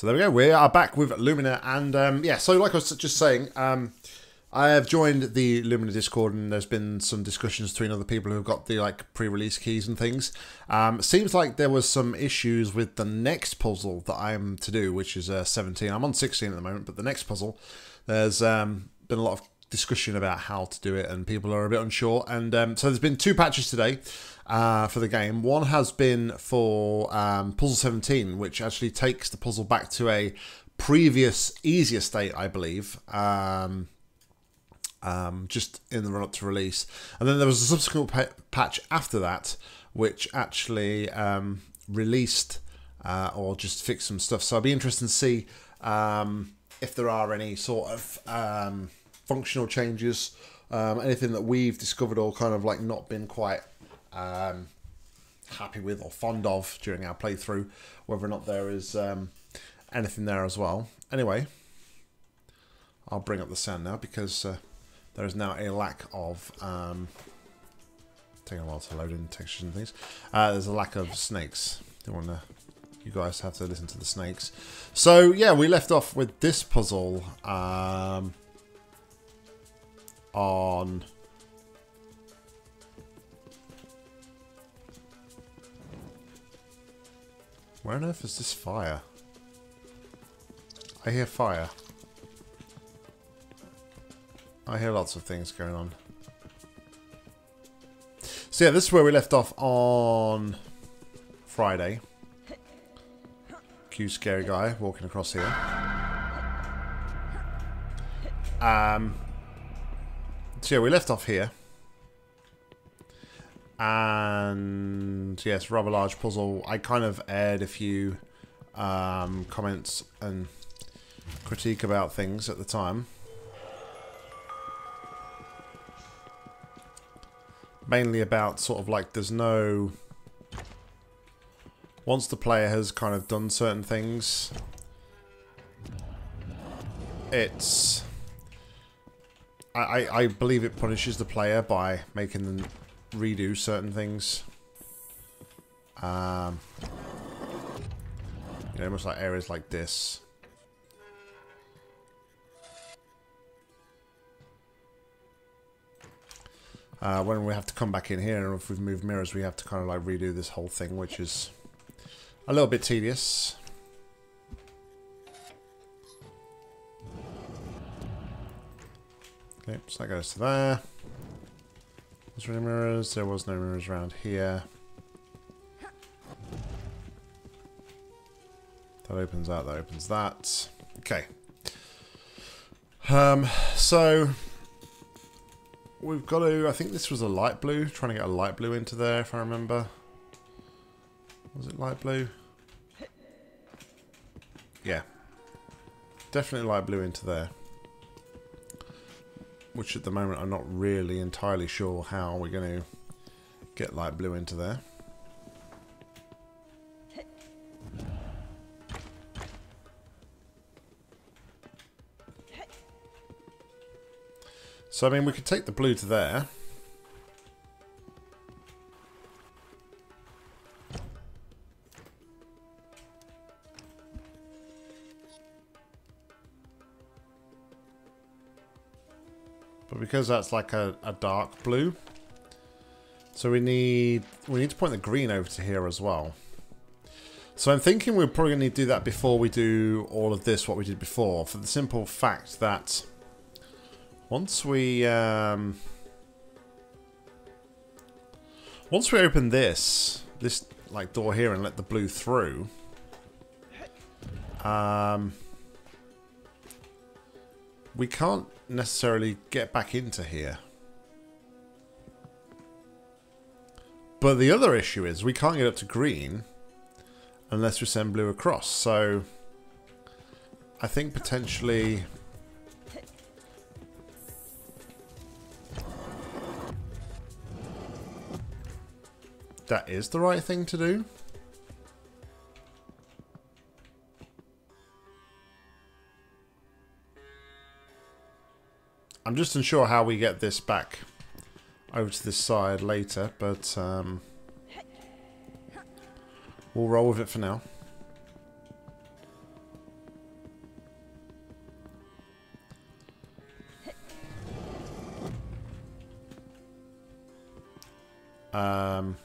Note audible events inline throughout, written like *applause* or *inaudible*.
So there we go. We are back with Lumina, and um, yeah. So like I was just saying, um, I have joined the Lumina Discord, and there's been some discussions between other people who've got the like pre-release keys and things. Um, seems like there was some issues with the next puzzle that I'm to do, which is uh, 17. I'm on 16 at the moment, but the next puzzle, there's um, been a lot of discussion about how to do it, and people are a bit unsure. And um, so there's been two patches today uh, for the game. One has been for um, Puzzle 17, which actually takes the puzzle back to a previous easier state, I believe. Um, um, just in the run up to release, and then there was a subsequent pa patch after that, which actually um, released uh, or just fixed some stuff. So I'd be interested to see um, if there are any sort of um, functional changes, um, anything that we've discovered or kind of like not been quite um, happy with or fond of during our playthrough, whether or not there is um, anything there as well. Anyway, I'll bring up the sound now because uh, there is now a lack of. Um, taking a while to load in textures and things. Uh, there's a lack of snakes. Don't want to. You guys have to listen to the snakes. So yeah, we left off with this puzzle um, on Where on earth is this fire? I hear fire. I hear lots of things going on. So yeah, this is where we left off on Friday. Cute scary guy walking across here. Um, so yeah, we left off here. And yes, rather large puzzle. I kind of aired a few um, comments and critique about things at the time. Mainly about sort of like there's no... Once the player has kind of done certain things, it's... I, I believe it punishes the player by making them redo certain things. Um, you know, almost like areas like this. Uh, when we have to come back in here, and if we've moved mirrors, we have to kind of like redo this whole thing, which is a little bit tedious. So that goes to there. Was there any mirrors? There was no mirrors around here. That opens that, that opens that. Okay. Um, so we've got to, I think this was a light blue, trying to get a light blue into there if I remember. Was it light blue? Yeah. Definitely light blue into there which at the moment I'm not really entirely sure how we're going to get light blue into there. So, I mean, we could take the blue to there. Because that's like a, a dark blue. So we need we need to point the green over to here as well. So I'm thinking we're probably going to do that before we do all of this, what we did before, for the simple fact that once we um, once we open this this like door here and let the blue through, um, we can't necessarily get back into here. But the other issue is we can't get up to green unless we send blue across. So I think potentially... That is the right thing to do. I'm just unsure how we get this back over to this side later, but um, we'll roll with it for now. Um...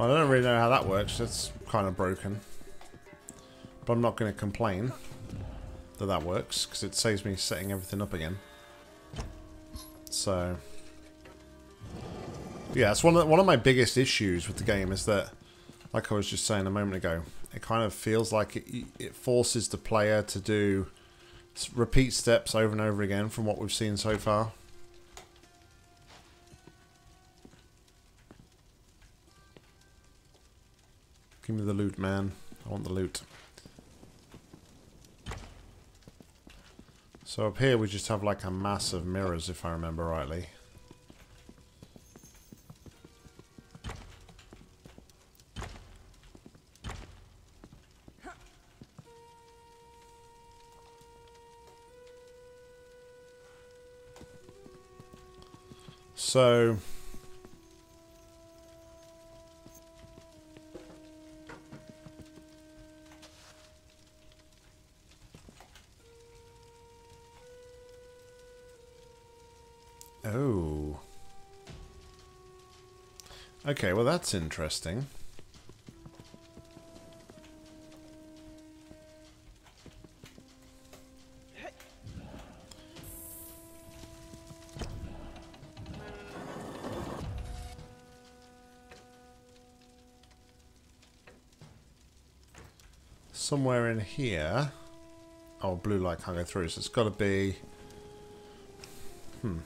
well, I don't really know how that works. It's kind of broken. But I'm not going to complain that that works, because it saves me setting everything up again. So... Yeah, it's one of, one of my biggest issues with the game is that, like I was just saying a moment ago, it kind of feels like it, it forces the player to do repeat steps over and over again from what we've seen so far. Give me the loot, man. I want the loot. So up here we just have like a mass of mirrors, if I remember rightly. So... Oh. Okay, well that's interesting. somewhere in here. Oh, blue light can't go through, so it's got to be... Hmm.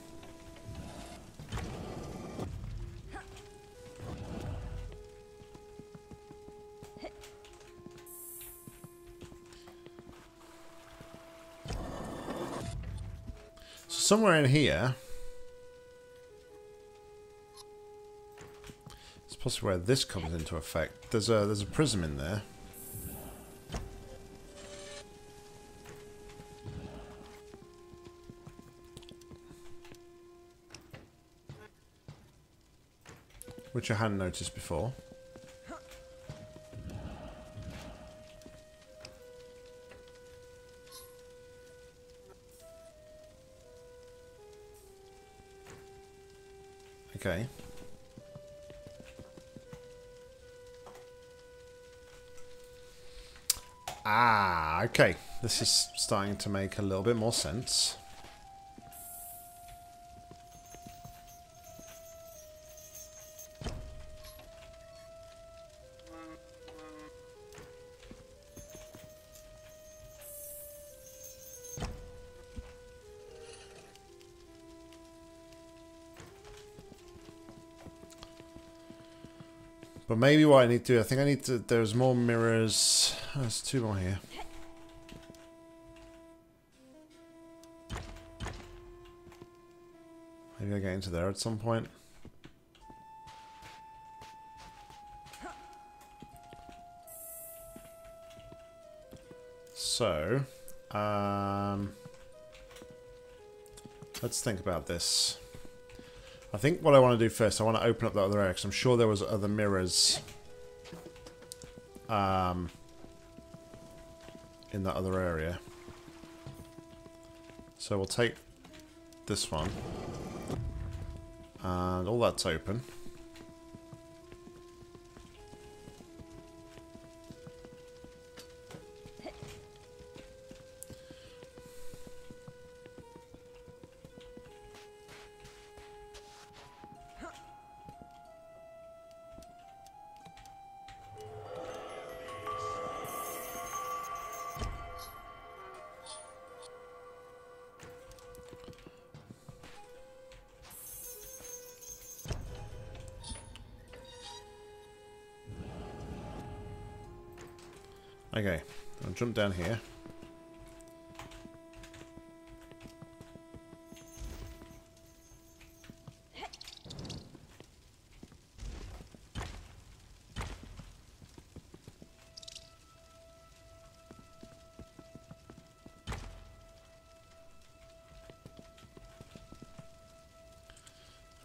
Somewhere in here... It's possibly where this comes into effect. There's a there's a prism in there. which I hadn't noticed before. This is starting to make a little bit more sense. But maybe what I need to do, I think I need to, there's more mirrors. Oh, there's two more here. Into there at some point. So, um, let's think about this. I think what I want to do first, I want to open up that other area because I'm sure there was other mirrors um, in that other area. So we'll take this one. And all that's open. Jump down here.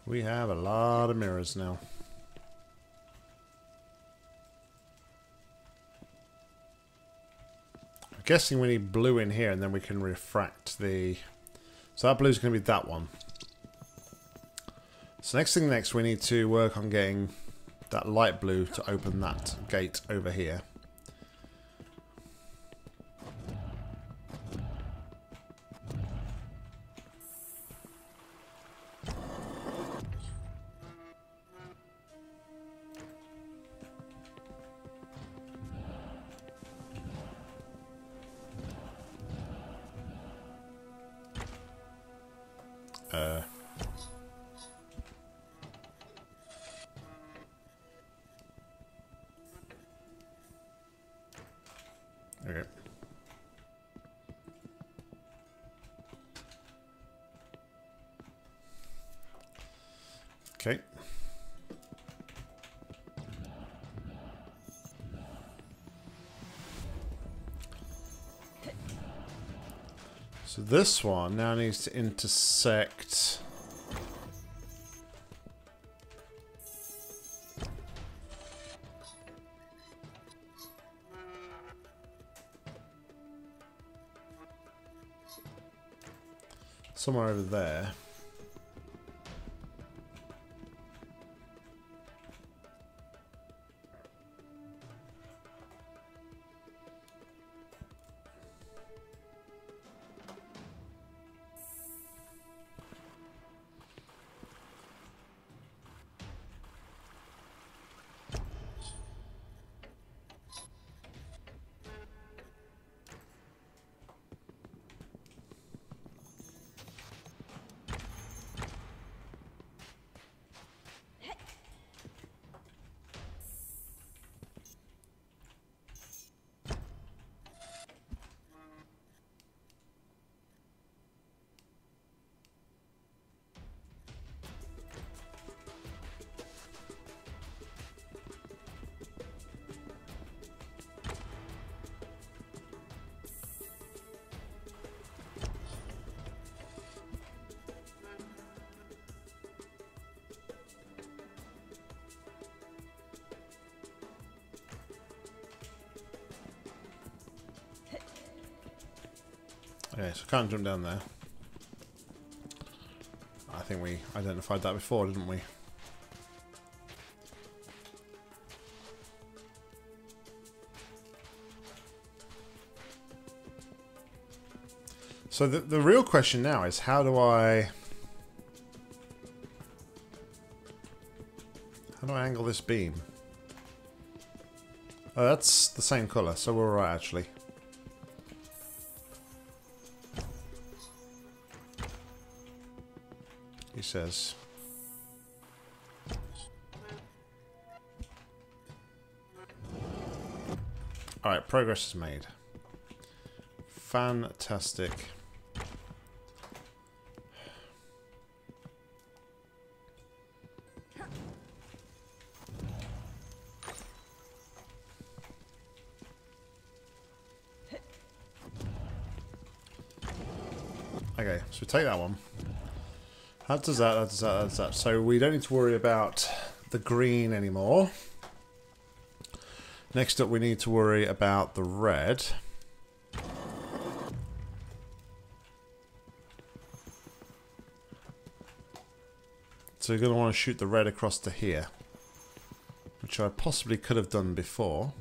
We have a lot of mirrors now. Guessing we need blue in here and then we can refract the... So that blue is going to be that one. So next thing next, we need to work on getting that light blue to open that gate over here. This one now needs to intersect... Somewhere over there. Can't jump down there. I think we identified that before, didn't we? So the, the real question now is how do I... How do I angle this beam? Oh, that's the same colour, so we're right actually. Says. Alright, progress is made. Fantastic. Okay, so take that one. That does that, that does that, that does that. So we don't need to worry about the green anymore. Next up we need to worry about the red. So you're going to want to shoot the red across to here. Which I possibly could have done before.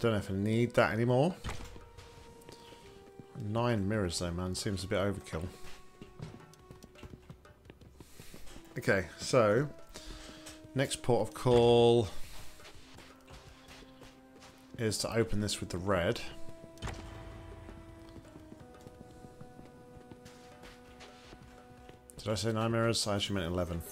Don't know if I need that anymore. nine mirrors though, man. Seems a bit overkill. Okay, so next port of call is to open this with the red. Did I say nine mirrors? I actually meant 11.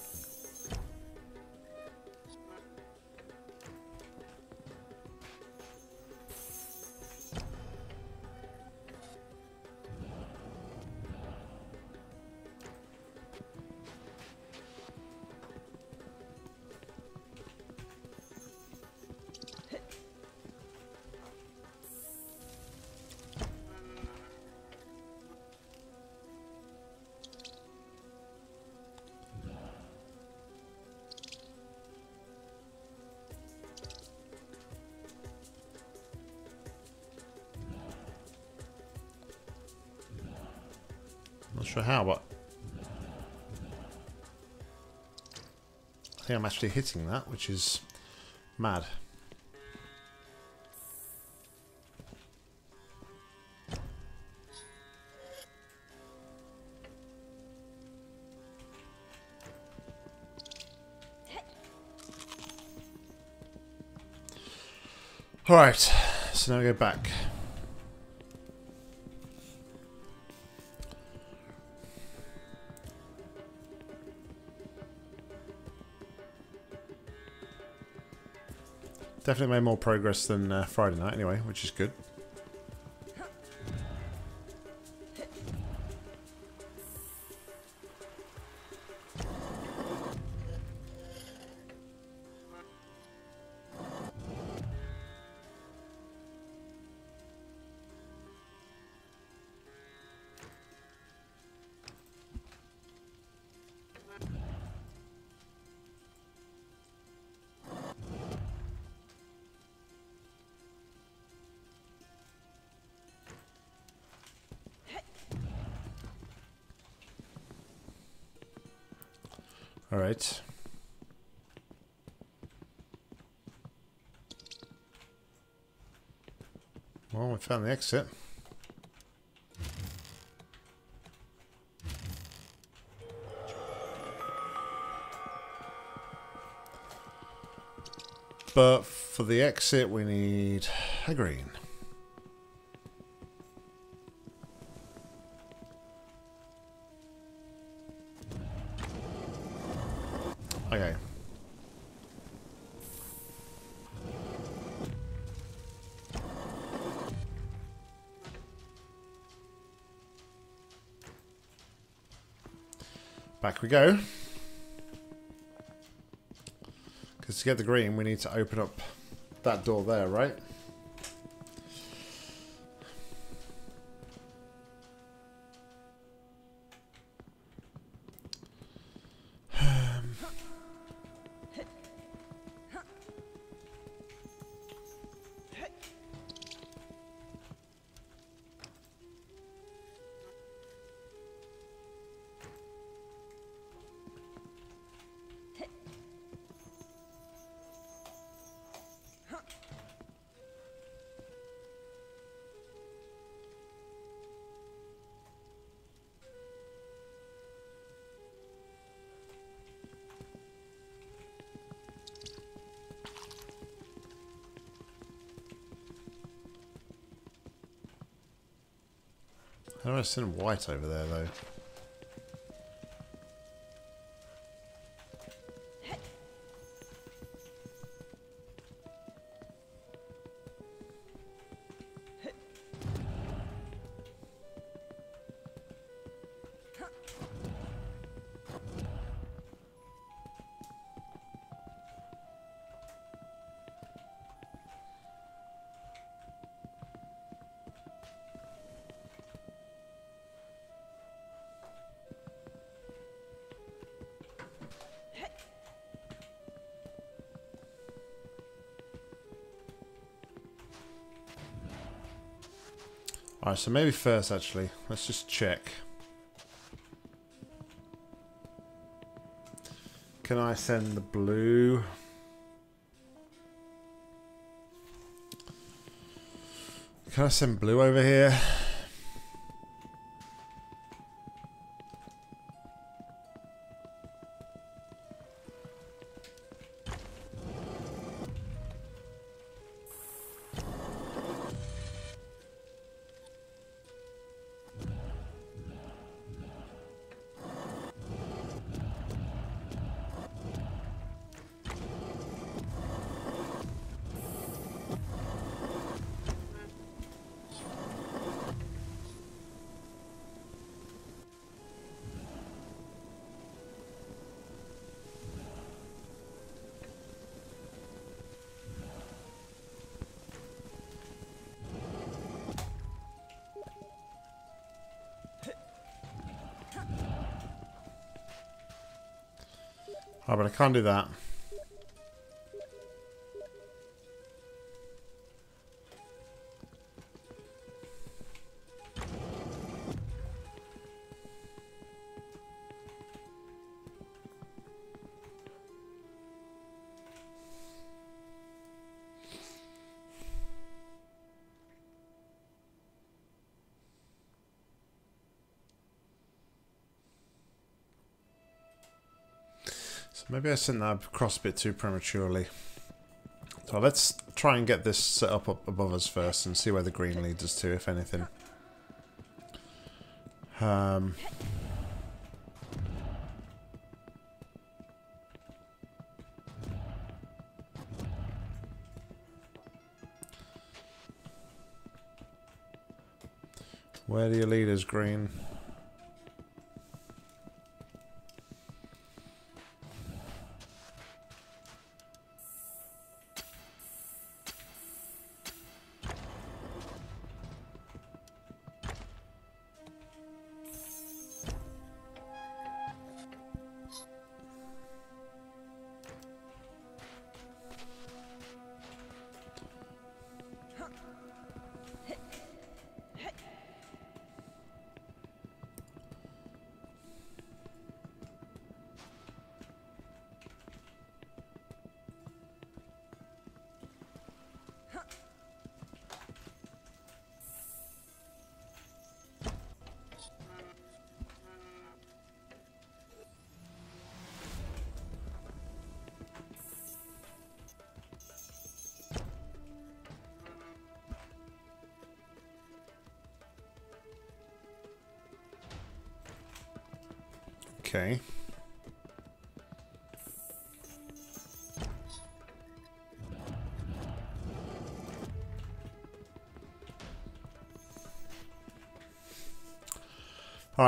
Actually hitting that, which is mad. Alright, so now we go back. Definitely made more progress than uh, Friday night anyway, which is good. Found the exit. But for the exit, we need a green. We go. Because to get the green, we need to open up that door there, right? Do white over there, though? Alright, so maybe first, actually. Let's just check. Can I send the blue? Can I send blue over here? Can't do that. Maybe I sent that across a bit too prematurely. So let's try and get this set up, up above us first and see where the green leads us to, if anything. Um, where do you lead us, green?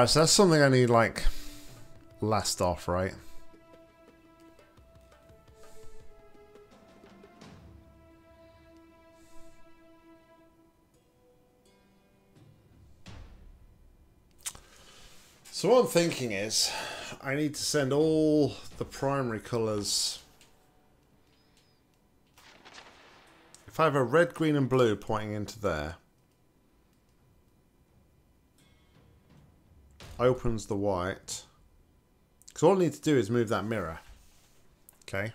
Alright, so that's something I need, like, last off, right? So what I'm thinking is, I need to send all the primary colours. If I have a red, green and blue pointing into there, opens the white. Because all I need to do is move that mirror. Okay.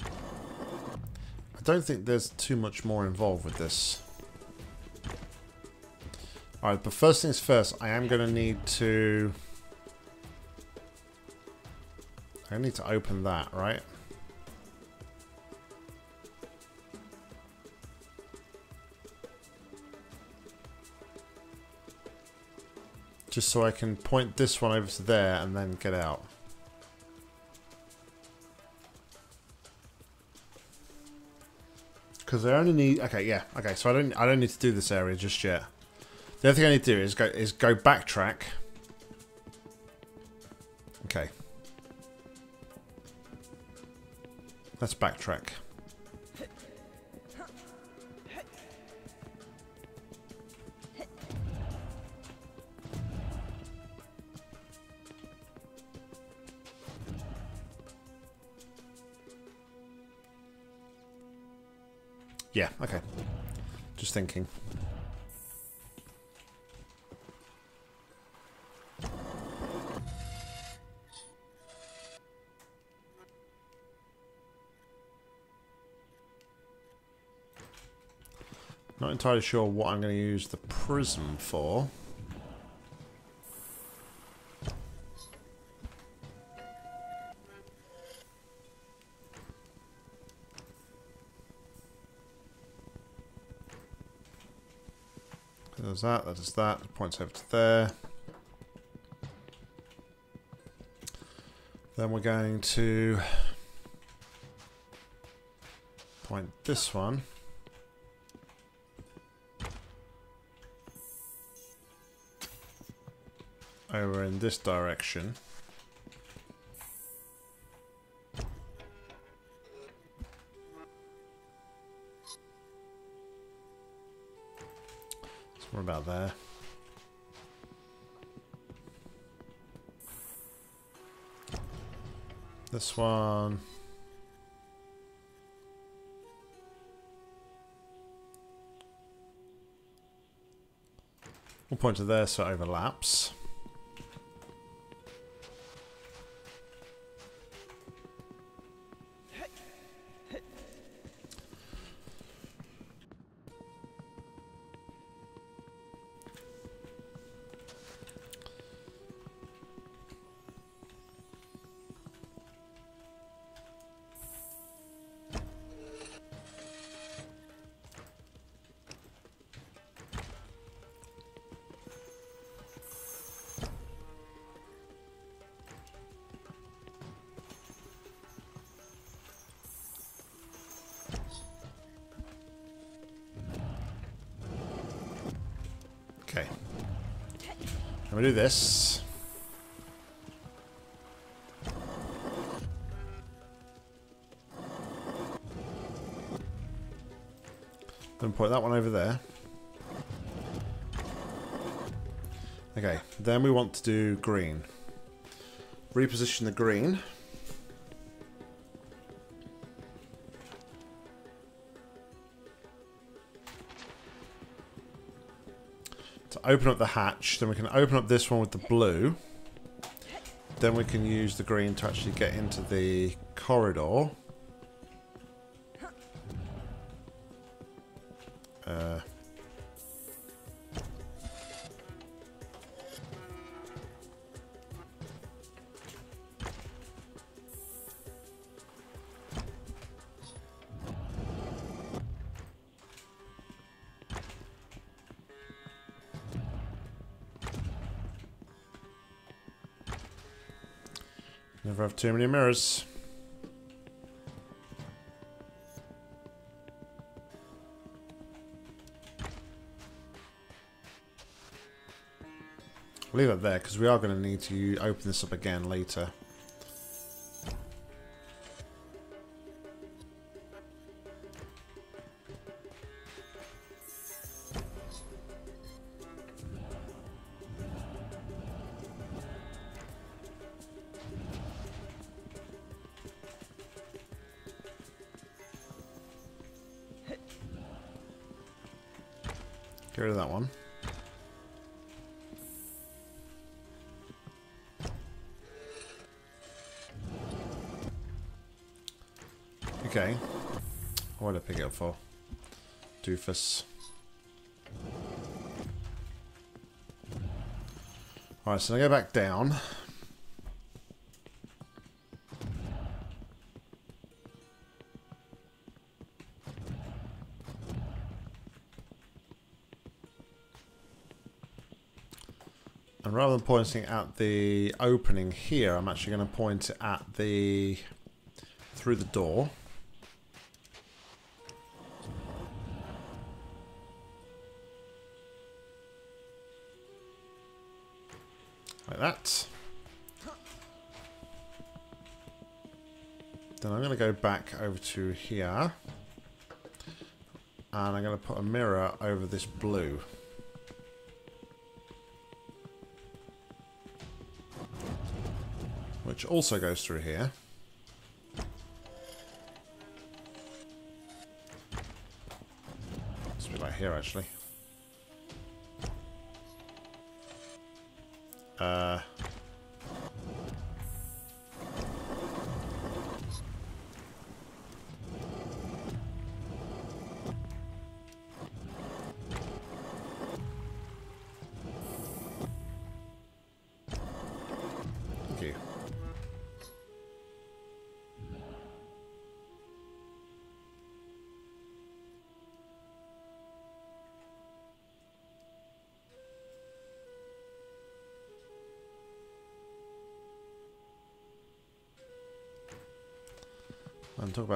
I don't think there's too much more involved with this. Alright, but first things first, I am going to need to... I need to open that, right? Just so I can point this one over to there and then get out. Because I only need... Okay, yeah. Okay, so I don't, I don't need to do this area just yet. The other thing I need to do is go is go backtrack. Okay. Let's backtrack. Thinking. Not entirely sure what I'm going to use the prism for. There's that, that is that, points over to there. Then we're going to point this one over in this direction. About there. This one. We'll point to there so it overlaps. I'm gonna do this. Then put that one over there. Okay, then we want to do green. Reposition the green. Open up the hatch. Then we can open up this one with the blue. Then we can use the green to actually get into the corridor. Too many mirrors. Leave it there because we are going to need to open this up again later. Doofus. Alright, so I go back down. And rather than pointing at the opening here, I'm actually going to point at the through the door. Over to here. And I'm going to put a mirror over this blue. Which also goes through here. It's a bit like here, actually. Uh...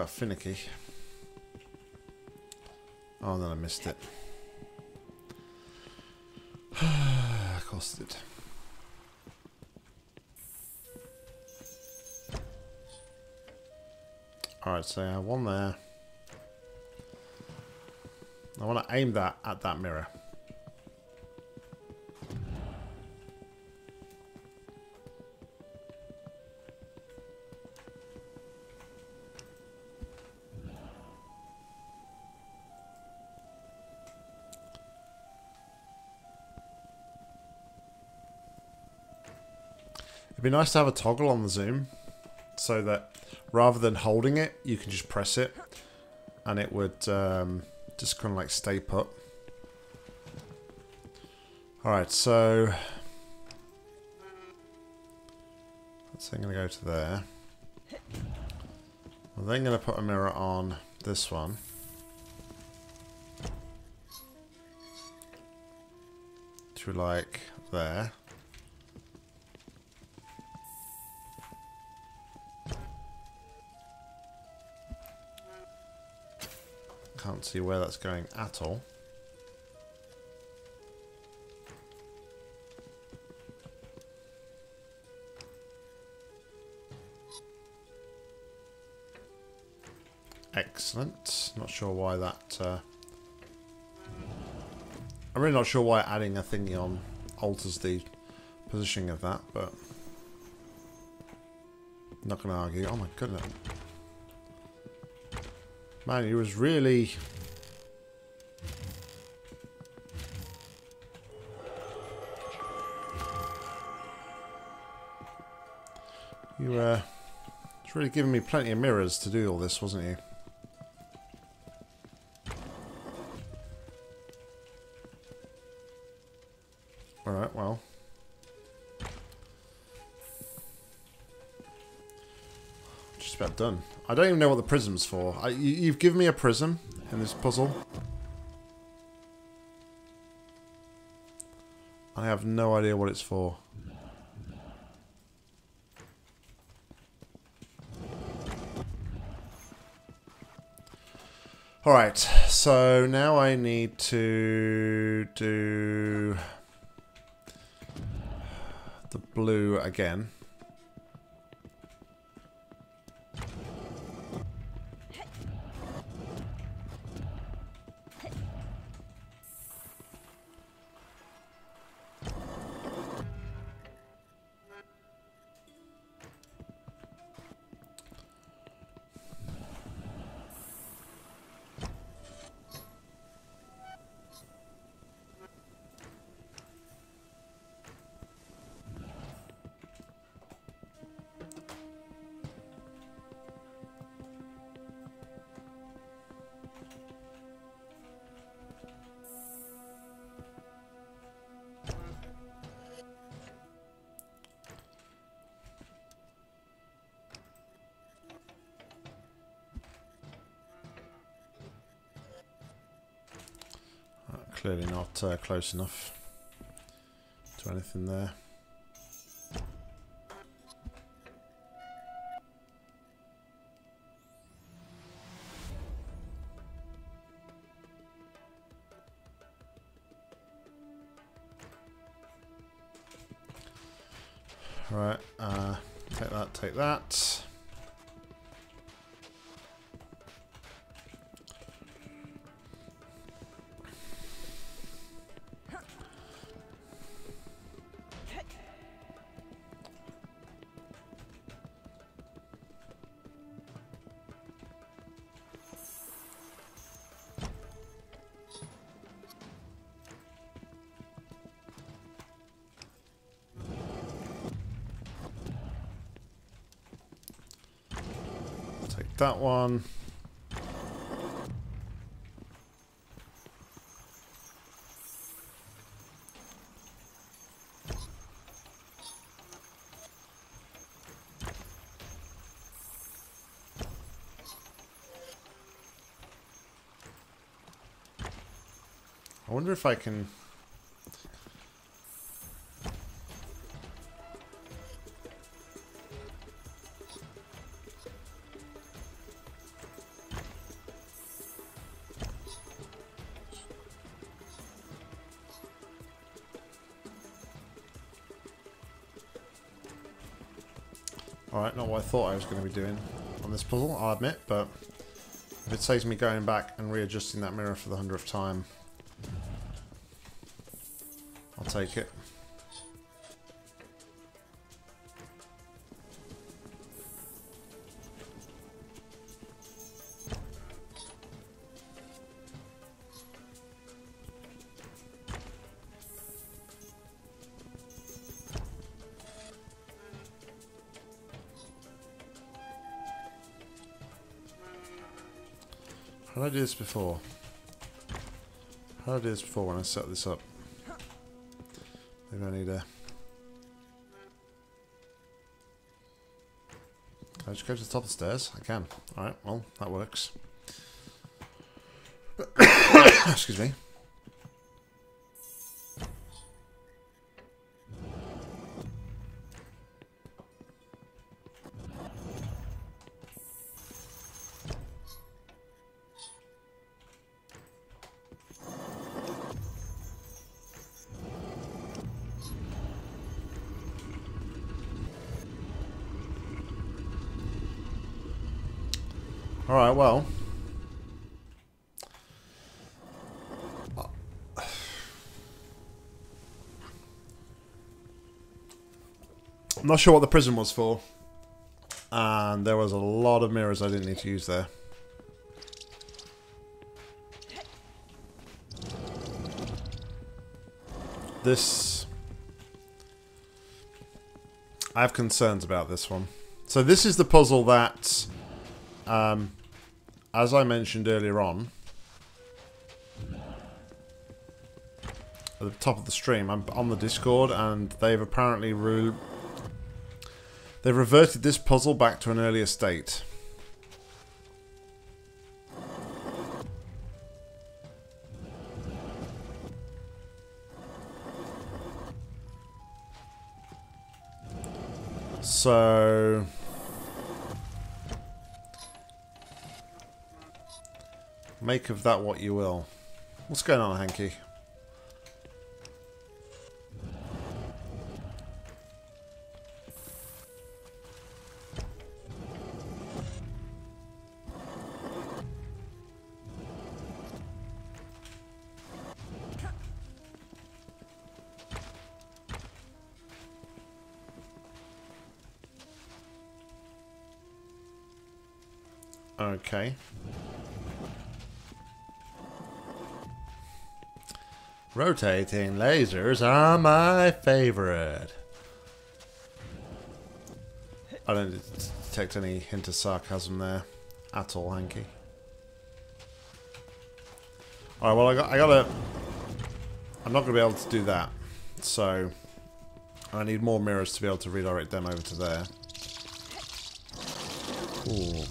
Finicky. Oh, then I missed it. *sighs* of course it. Alright, so I have one there. I want to aim that at that mirror. Nice to have a toggle on the zoom so that rather than holding it, you can just press it and it would um, just kind of like stay put. Alright, so I'm going to go to there. I'm then going to put a mirror on this one. To like there. Can't see where that's going at all. Excellent. Not sure why that... Uh... I'm really not sure why adding a thingy on alters the positioning of that, but... Not going to argue. Oh my goodness. Man, he was really... You, uh... was really giving me plenty of mirrors to do all this, wasn't he? Alright, well. Just about done. I don't even know what the prism's for. I, you, you've given me a prism in this puzzle. I have no idea what it's for. Alright, so now I need to do the blue again. Uh, close enough to anything there. That one. I wonder if I can thought I was going to be doing on this puzzle, I'll admit, but if it saves me going back and readjusting that mirror for the hundredth time, I'll take it. I do this before? How did I do this before when I set this up? Maybe I need a... Can I just go to the top of the stairs? I can. Alright, well, that works. *coughs* Excuse me. Not sure what the prism was for. And there was a lot of mirrors I didn't need to use there. This... I have concerns about this one. So this is the puzzle that, um, as I mentioned earlier on, at the top of the stream, I'm on the Discord, and they've apparently re they've reverted this puzzle back to an earlier state. So... Make of that what you will. What's going on, Hanky? Rotating lasers are my favorite. I don't detect any hint of sarcasm there at all, Hanky. Alright, well, I, got, I gotta... I'm not gonna be able to do that. So, I need more mirrors to be able to redirect them over to there. Ooh.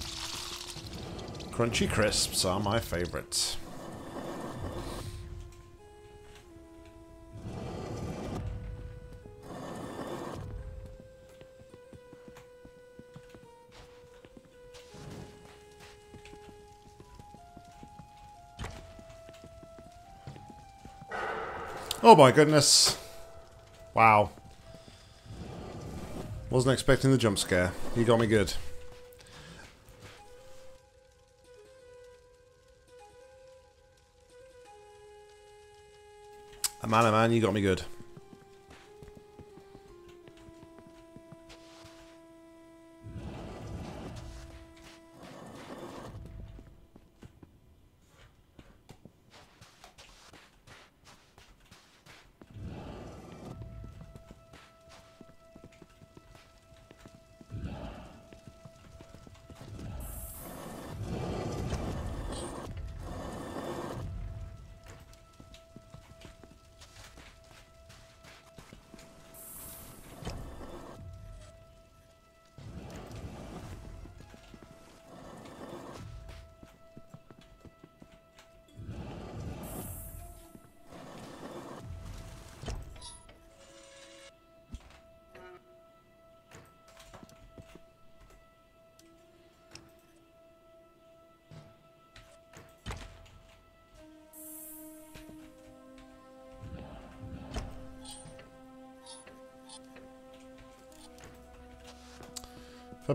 Crunchy crisps are my favourites. Oh my goodness. Wow. Wasn't expecting the jump scare. You got me good. Man, oh man, you got me good.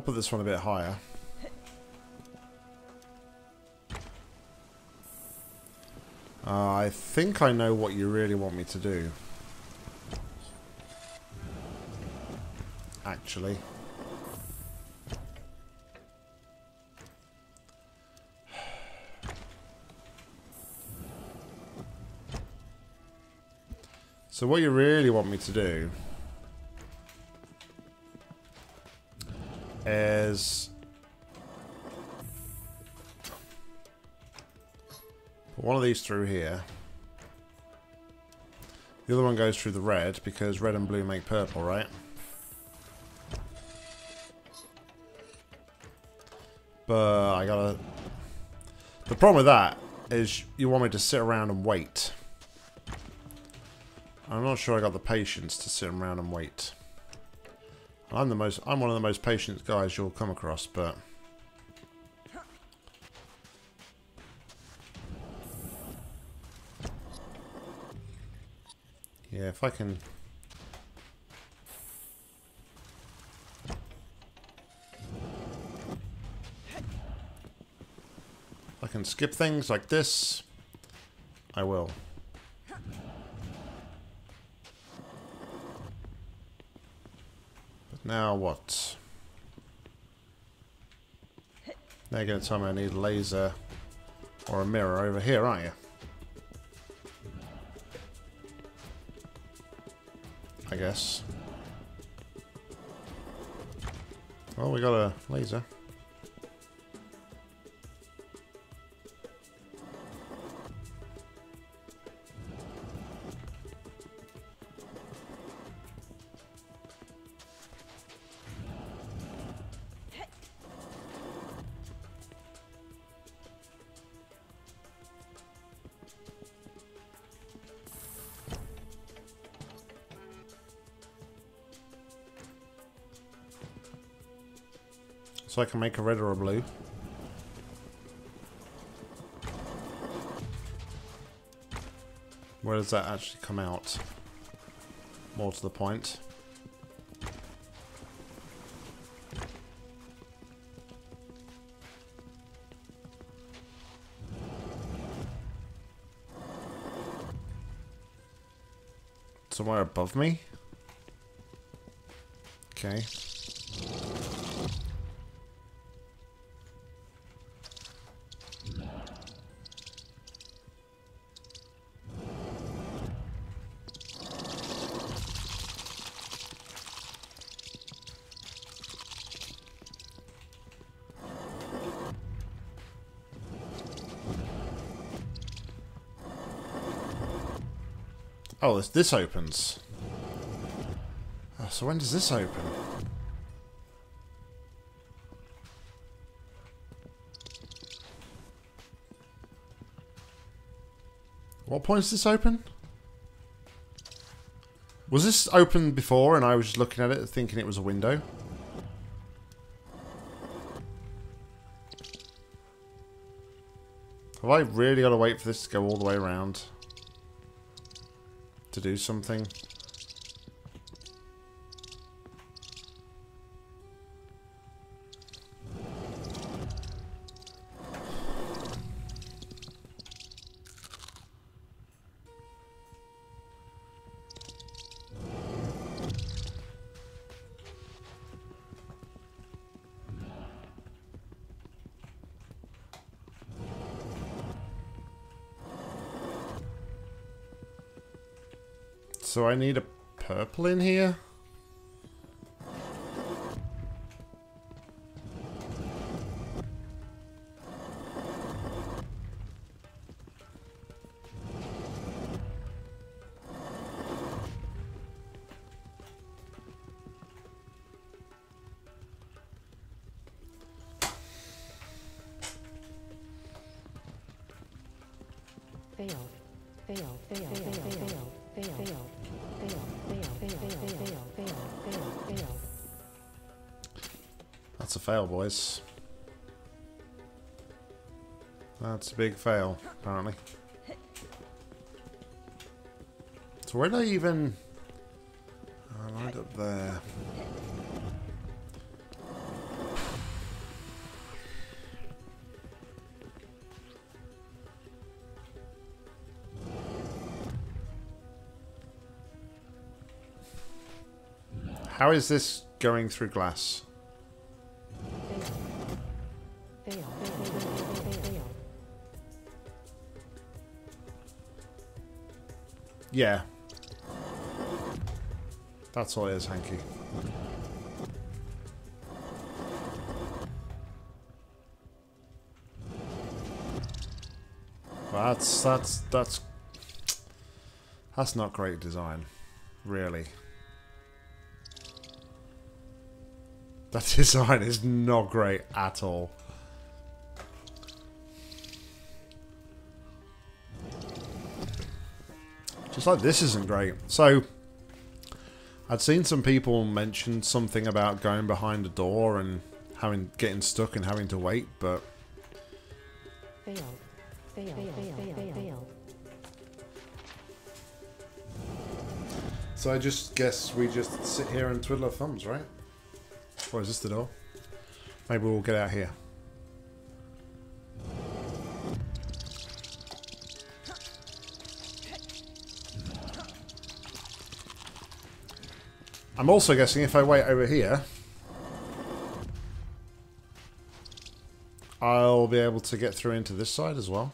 Put this one a bit higher. Uh, I think I know what you really want me to do. Actually. So what you really want me to do Put one of these through here. The other one goes through the red because red and blue make purple, right? But I gotta... The problem with that is you want me to sit around and wait. I'm not sure I got the patience to sit around and wait. I'm the most I'm one of the most patient guys you'll come across, but Yeah, if I can If I can skip things like this, I will. Now what? You're going to tell me I need a laser or a mirror over here, aren't you? I guess. Well, we got a laser. So I can make a red or a blue. Where does that actually come out? More to the point. Somewhere above me? Okay. This, this opens. Oh, so when does this open? What point is this open? Was this open before and I was just looking at it thinking it was a window? Have I really got to wait for this to go all the way around? To do something. Need a fail, boys. That's a big fail, apparently. So where did I even... I lined up there. How is this going through glass? Yeah. That's all it is, Hanky. That's that's that's that's not great design, really. That *laughs* design is not great at all. Just like this isn't great. So, I'd seen some people mention something about going behind a door and having getting stuck and having to wait, but Failed. Failed. Failed. Failed. Failed. so I just guess we just sit here and twiddle our thumbs, right? Or is this the door? Maybe we'll get out here. I'm also guessing if I wait over here, I'll be able to get through into this side as well.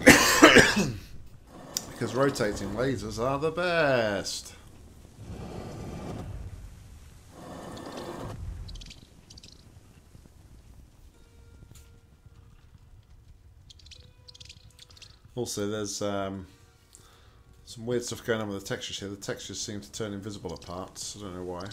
*coughs* because rotating lasers are the best. Also, there's um, some weird stuff going on with the textures here. The textures seem to turn invisible at parts. I don't know why.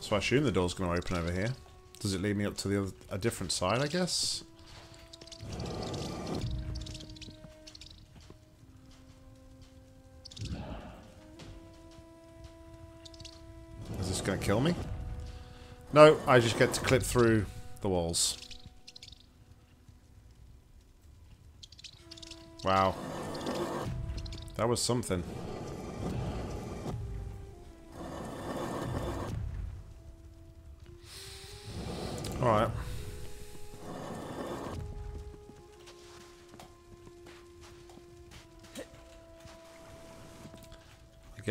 So I assume the door's going to open over here. Does it lead me up to the other, a different side, I guess? Is this going to kill me? No, I just get to clip through the walls. Wow. That was something.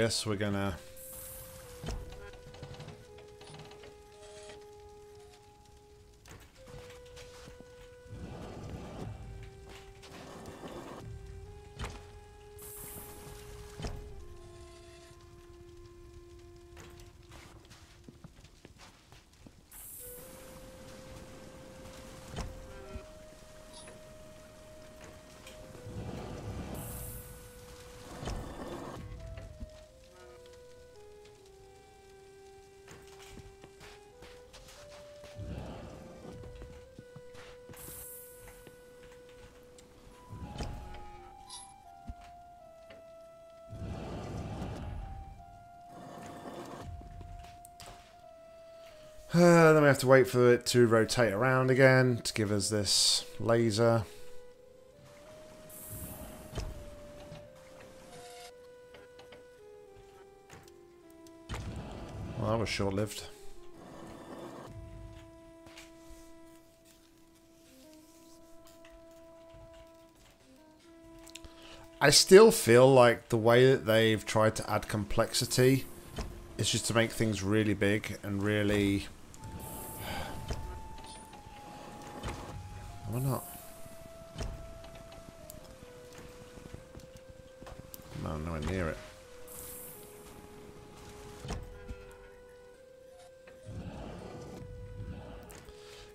Guess we're gonna... we have to wait for it to rotate around again to give us this laser. Well, that was short-lived. I still feel like the way that they've tried to add complexity is just to make things really big and really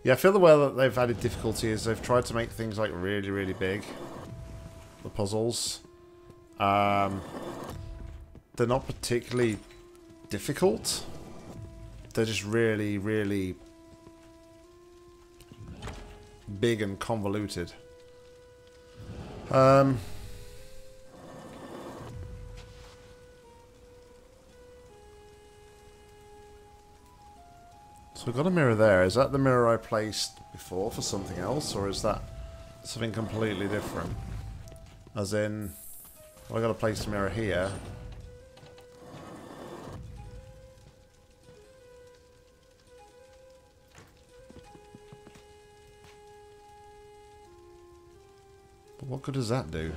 Yeah, I feel the way that they've added difficulty is they've tried to make things like really, really big. The puzzles. Um, they're not particularly difficult. They're just really, really big and convoluted. Um, so we've got a mirror there. Is that the mirror I placed before for something else, or is that something completely different? As in, well, i got to place the mirror here. What good does that do?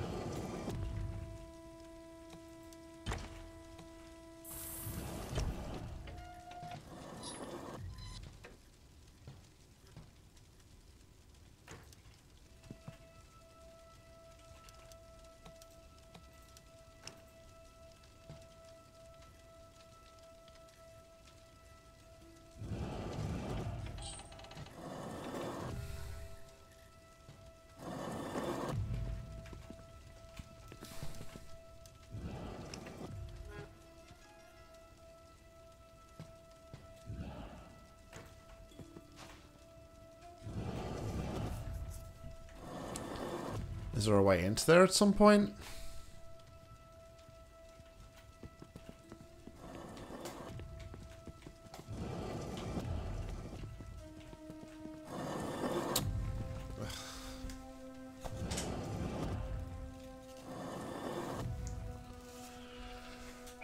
There a way into there at some point? *sighs*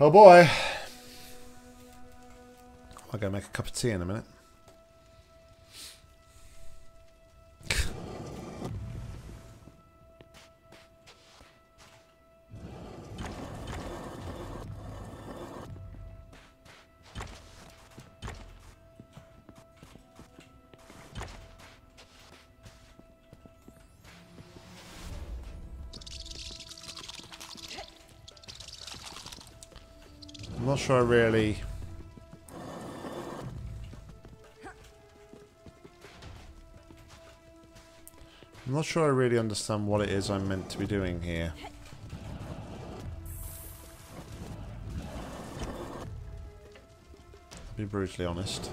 Oh boy. I'll go make a cup of tea in a minute. Sure I really... I'm not sure I really understand what it is I'm meant to be doing here. To be brutally honest.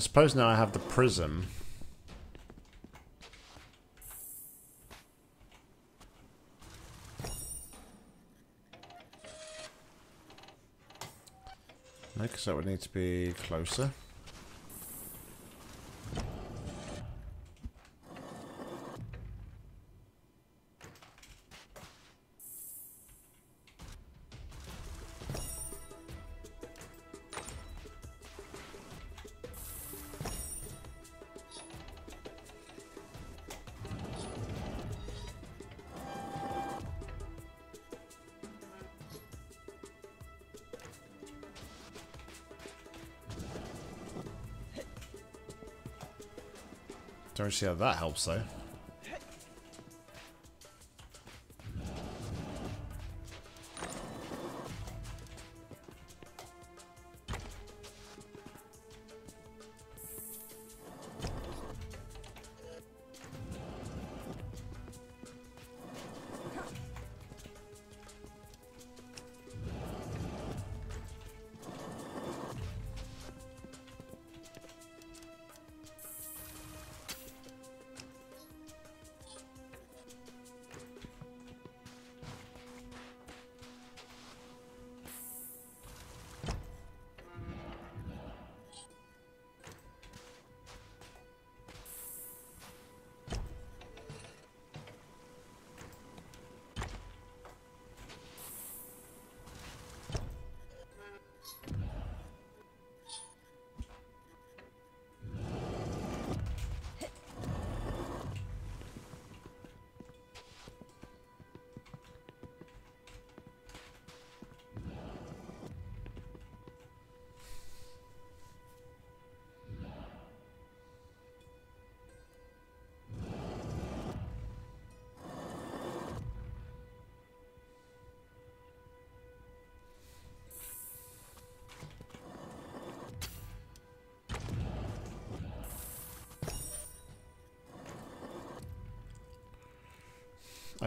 Suppose now I have the prism. Because that would need to be closer. See how that helps though.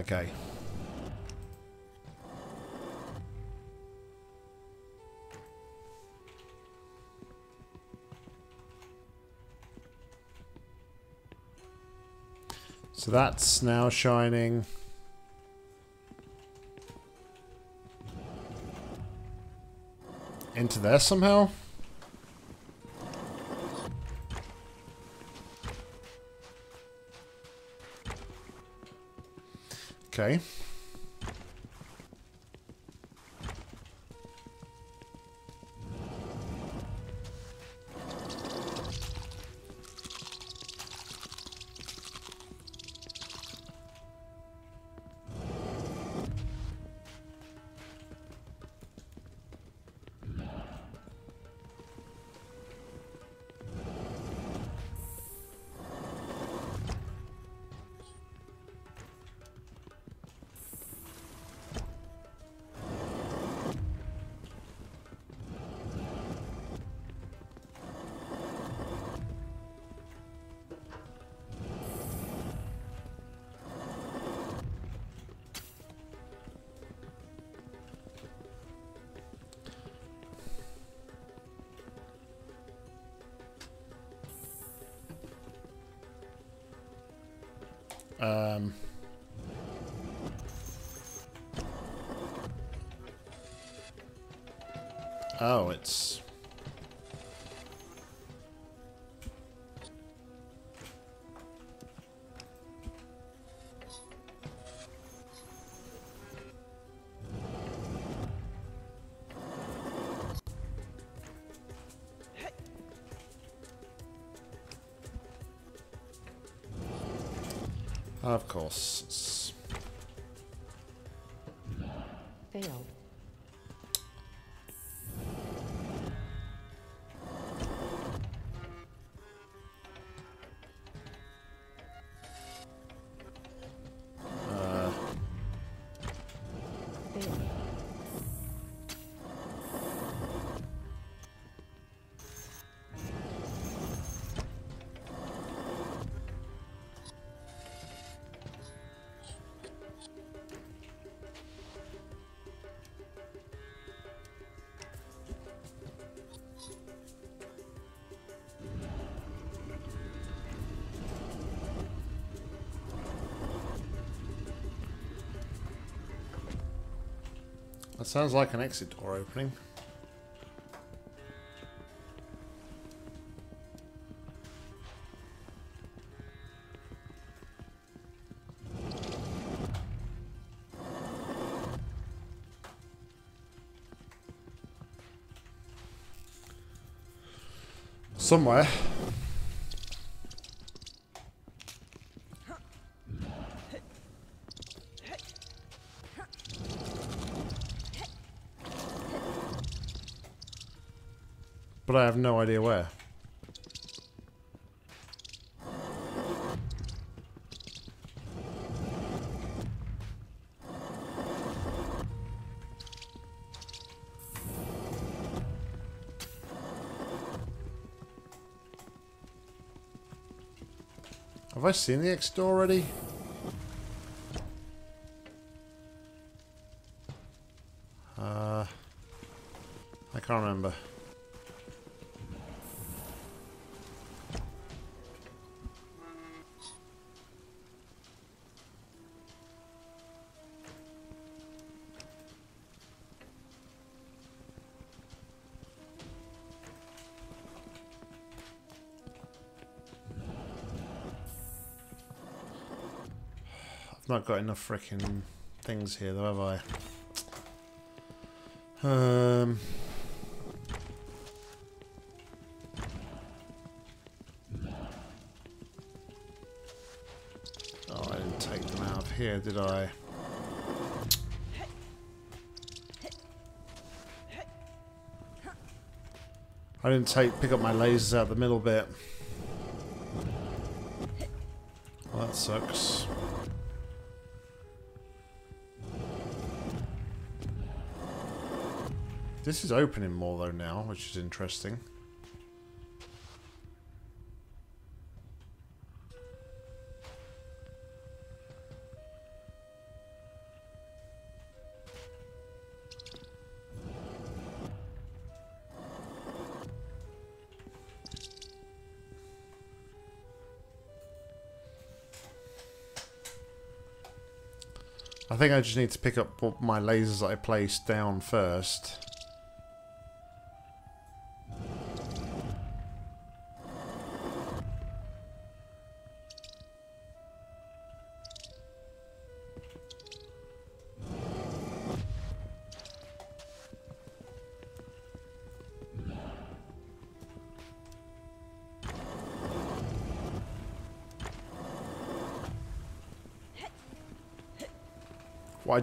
Okay. So that's now shining. Into there somehow? Oh, it's... Of course. Failed. That sounds like an exit door opening. Somewhere. Idea where. Have I seen the exit door already? Uh, I can't remember. Not got enough freaking things here, though, have I? Um. Oh, I didn't take them out of here, did I? I didn't take pick up my lasers out the middle bit. Well, that sucks. This is opening more though now, which is interesting. I think I just need to pick up my lasers that I placed down first.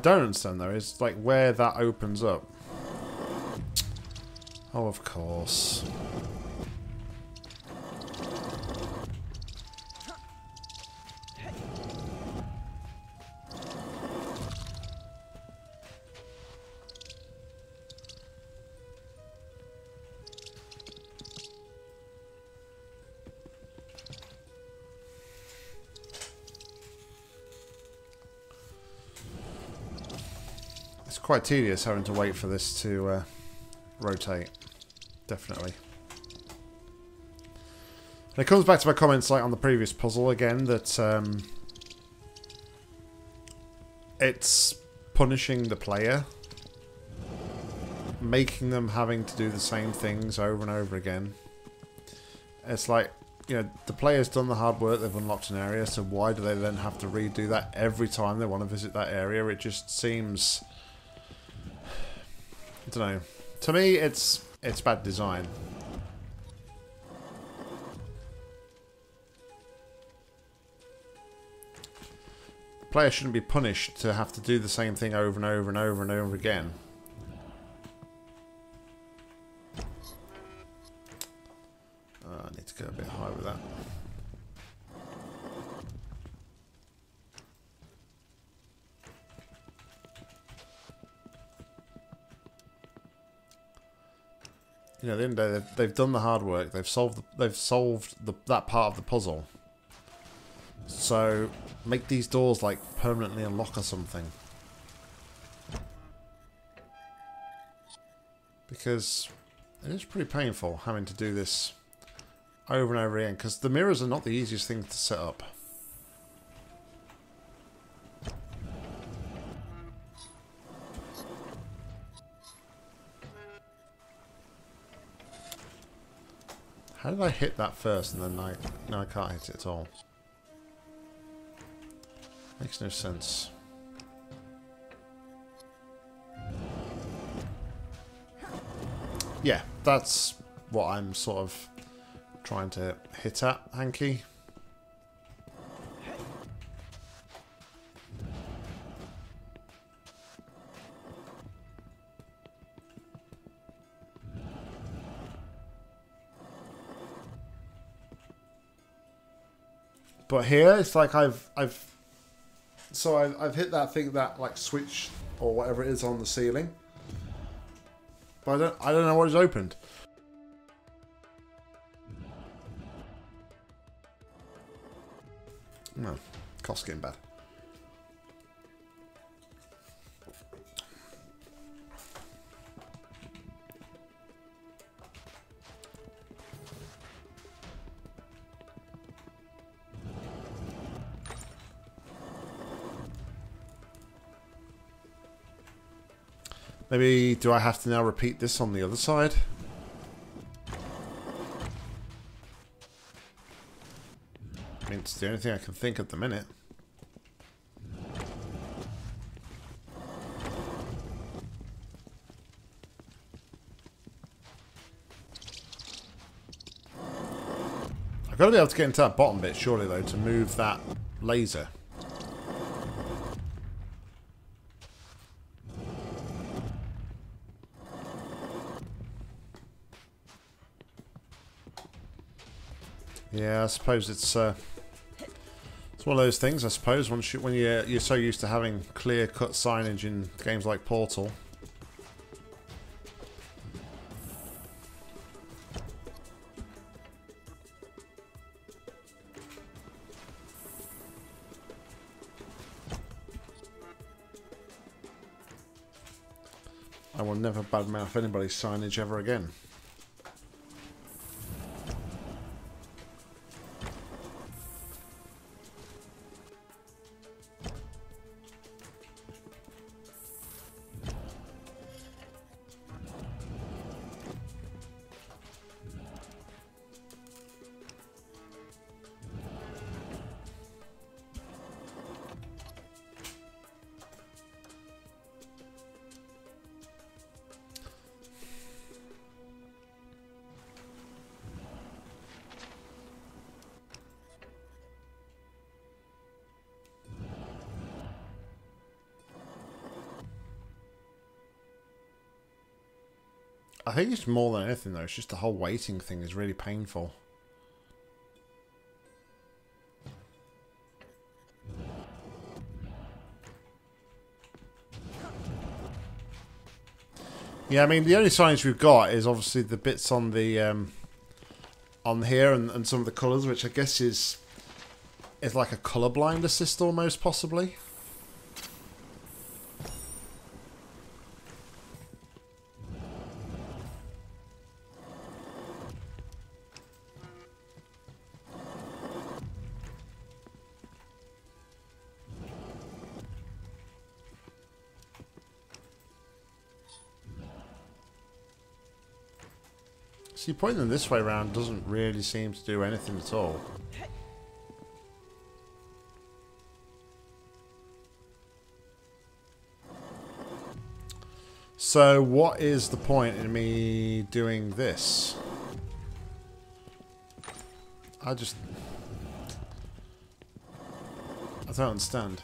Don't understand though is like where that opens up. Oh, of course. Quite tedious having to wait for this to uh, rotate. Definitely. And it comes back to my comments like on the previous puzzle again that um, it's punishing the player, making them having to do the same things over and over again. It's like, you know, the player's done the hard work, they've unlocked an area, so why do they then have to redo that every time they want to visit that area? It just seems. I don't know. To me, it's it's bad design. The player shouldn't be punished to have to do the same thing over and over and over and over again. They've, done the hard work. They've solved the, they've solved the, that part of the puzzle. So make these doors like permanently unlock or something. Because it is pretty painful having to do this over and over again. Because the mirrors are not the easiest thing to set up. How did I hit that first and then I... No, I can't hit it at all. Makes no sense. Yeah, that's what I'm sort of trying to hit at, Hanky. Here, it's like I've I've so I've, I've hit that thing that like switch or whatever it is on the ceiling, but I don't I don't know what is opened. No, cost getting bad. Maybe, do I have to now repeat this on the other side? I mean, it's the only thing I can think at the minute. I've got to be able to get into that bottom bit, surely, though, to move that laser. Yeah, I suppose it's uh, it's one of those things. I suppose once you, when you're you're so used to having clear cut signage in games like Portal. I will never badmouth anybody's signage ever again. Think it's more than anything though. It's just the whole waiting thing is really painful. Yeah, I mean the only signs we've got is obviously the bits on the um, on here and, and some of the colours, which I guess is is like a colourblind assist almost possibly. See, pointing them this way around doesn't really seem to do anything at all. So, what is the point in me doing this? I just... I don't understand.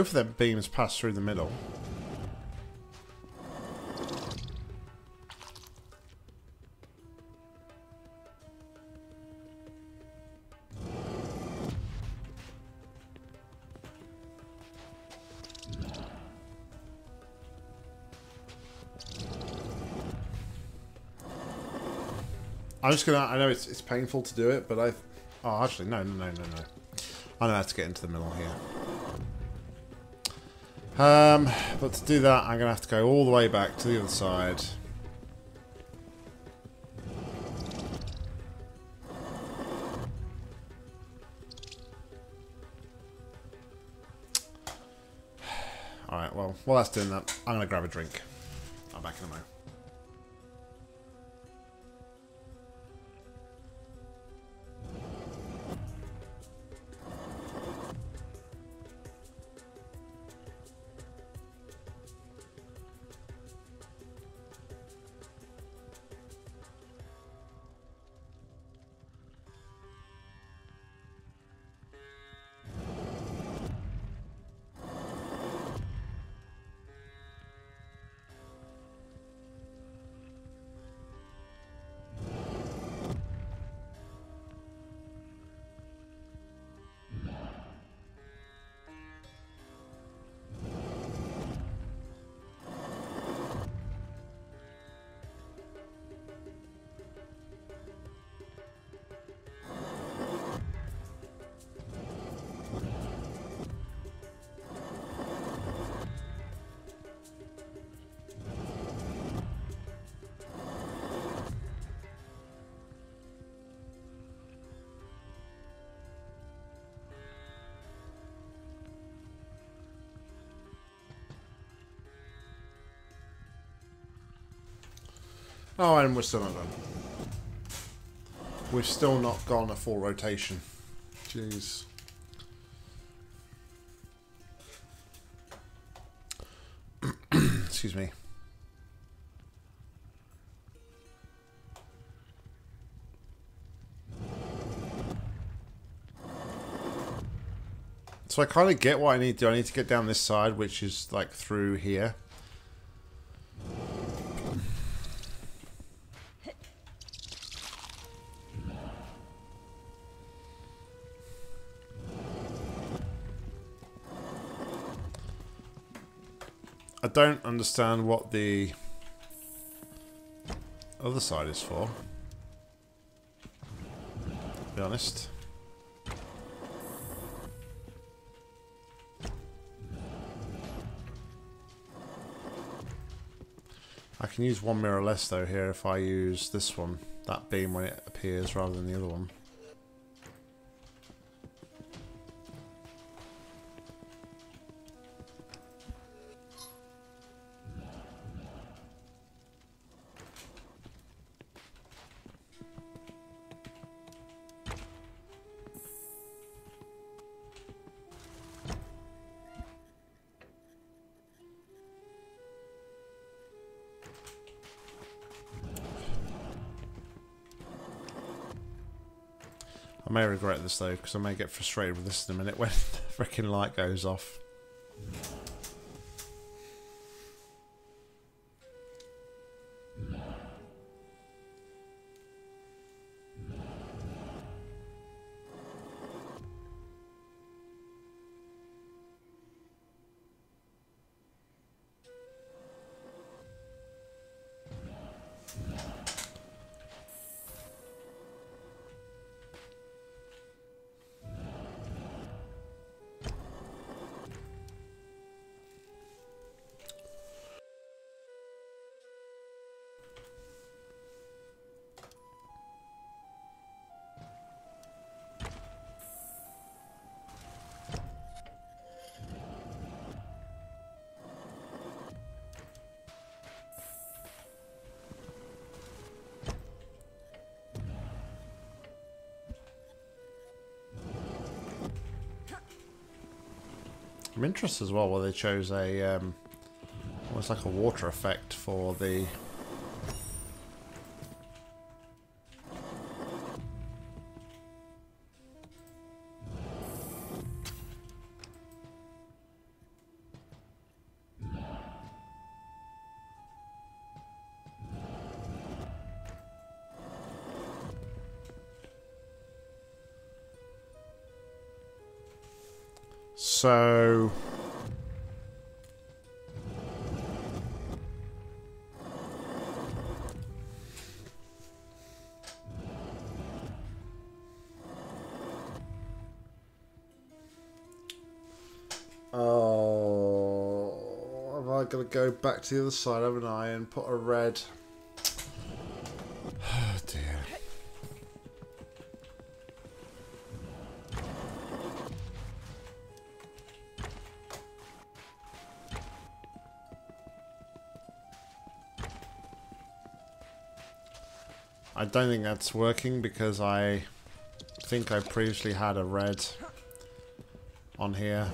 Both of their beams pass through the middle. I'm just gonna. I know it's it's painful to do it, but I. Oh, actually, no, no, no, no, no. I know how to get into the middle here. Um, but to do that, I'm going to have to go all the way back to the other side. Alright, well, while that's doing that, I'm going to grab a drink. I'm back in a moment. Oh, and we're still not done. We've still not gone a full rotation. Jeez. *clears throat* Excuse me. So I kind of get what I need to do. I need to get down this side, which is like through here. Don't understand what the other side is for. To be honest. I can use one mirror less though here if I use this one, that beam when it appears rather than the other one. Regret this though, because I may get frustrated with this in a minute when *laughs* the freaking light goes off. I'm as well why they chose a um, almost like a water effect for the Got to go back to the other side, haven't I, and put a red? *sighs* Oh dear. I don't think that's working because I think I previously had a red on here.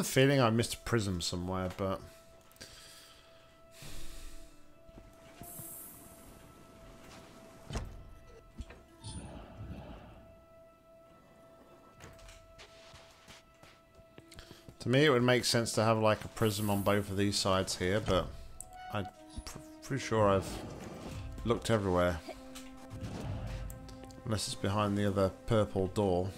The feeling I missed a prism somewhere, but... To me, it would make sense to have like a prism on both of these sides here, but I'm pr pretty sure I've looked everywhere. Unless it's behind the other purple door.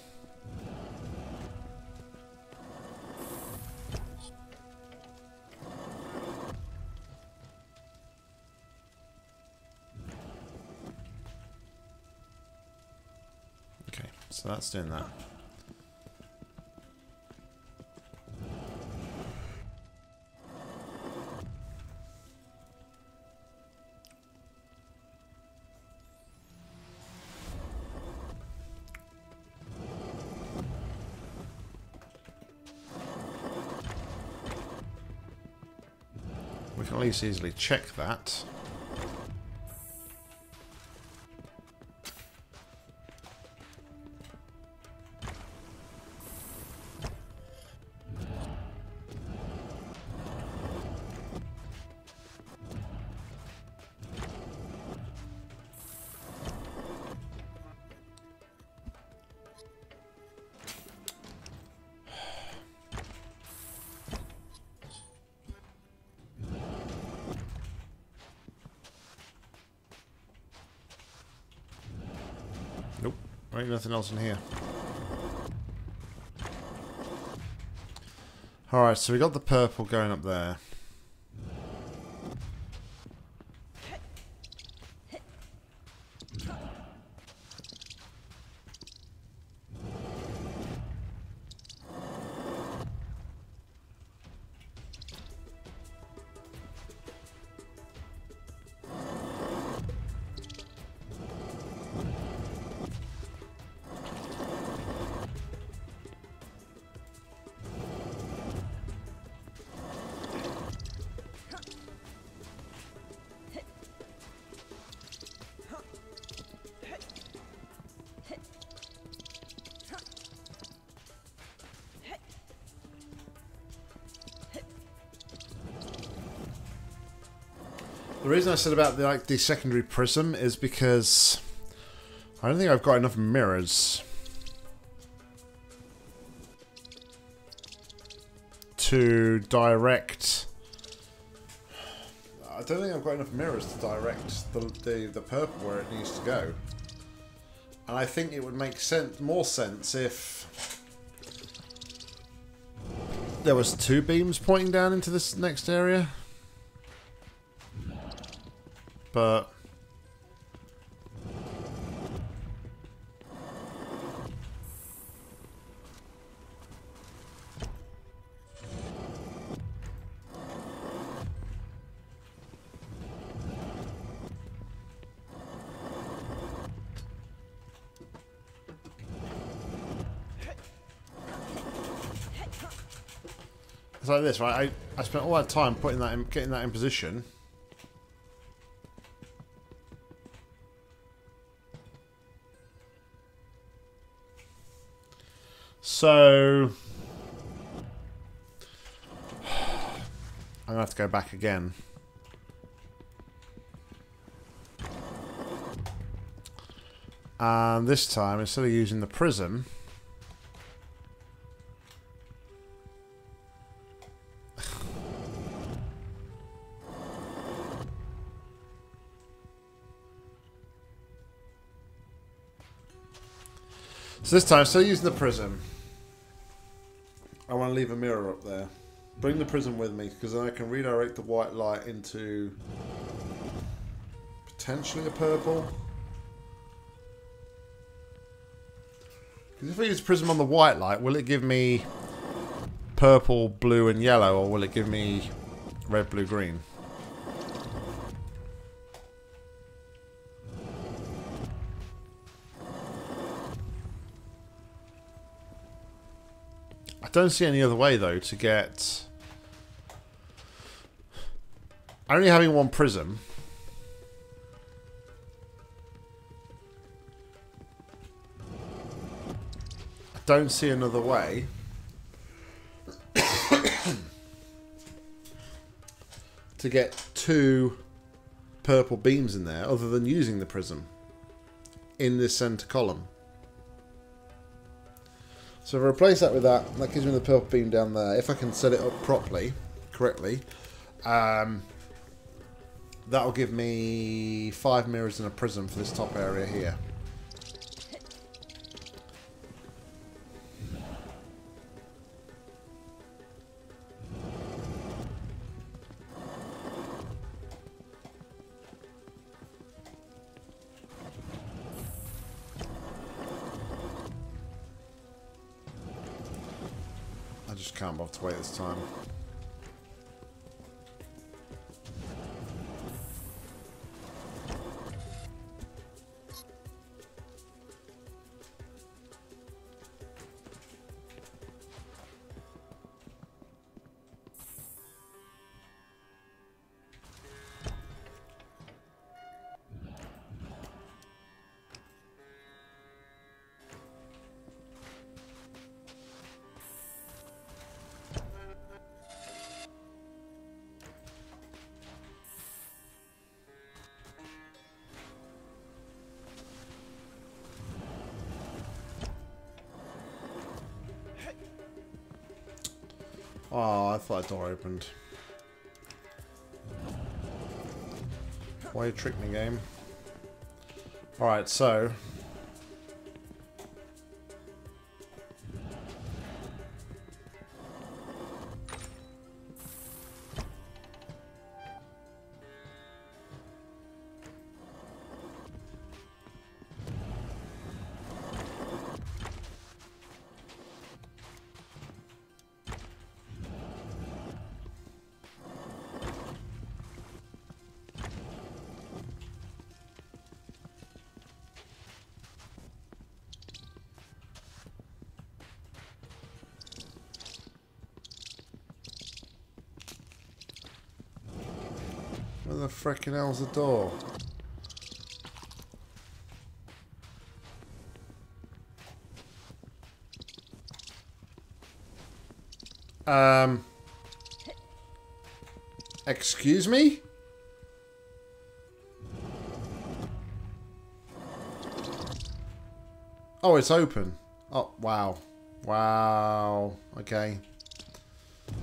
That. We can at least easily check that. Nothing else in here. Alright, so we got the purple going up there. I said about the like the secondary prism is because I don't think I've got enough mirrors to direct. I don't think I've got enough mirrors to direct the the, the purple where it needs to go. And I think it would make sense more sense if there was two beams pointing down into this next area. But It's like this, right? I, I spent all that time putting that in, getting that in position. So I'm gonna have to go back again. And this time, instead of using the prism, *laughs* So this time, still using the prism. To leave a mirror up there. Bring the prism with me, because then I can redirect the white light into potentially a purple. Because if I use prism on the white light, will it give me purple, blue, and yellow, or will it give me red, blue, green? Don't see any other way though to get only having one prism. I don't see another way. *coughs* to get two purple beams in there other than using the prism in this center column. So if I replace that with that, that gives me the purple beam down there. If I can set it up properly, correctly, um, that'll give me five mirrors and a prism for this top area here. This time. That door opened. Why you tricked me, game? Alright, so... Frickin' hell's the door? Um... Excuse me? Oh, it's open. Oh, wow. Wow. Okay. *sighs*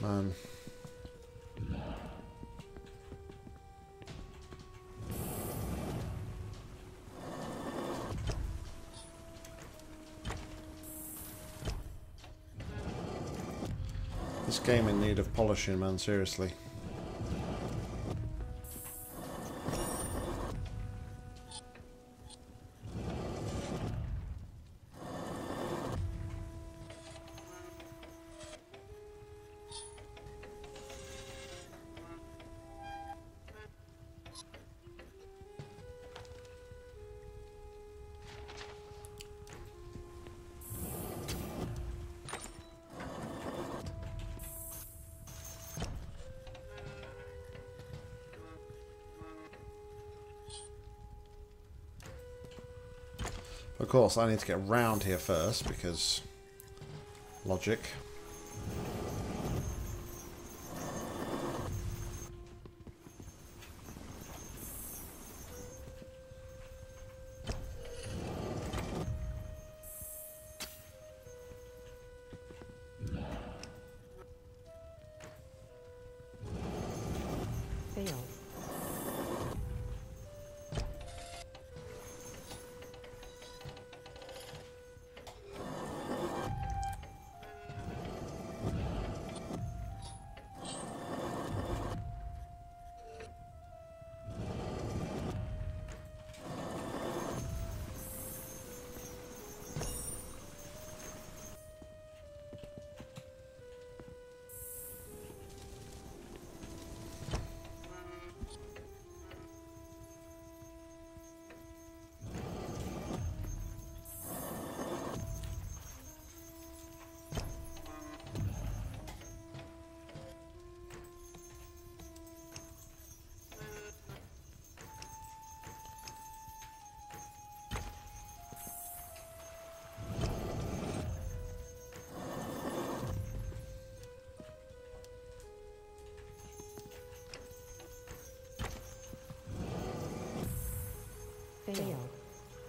Man. Polishing, man, seriously. Course, I need to get round here first because logic. Failed.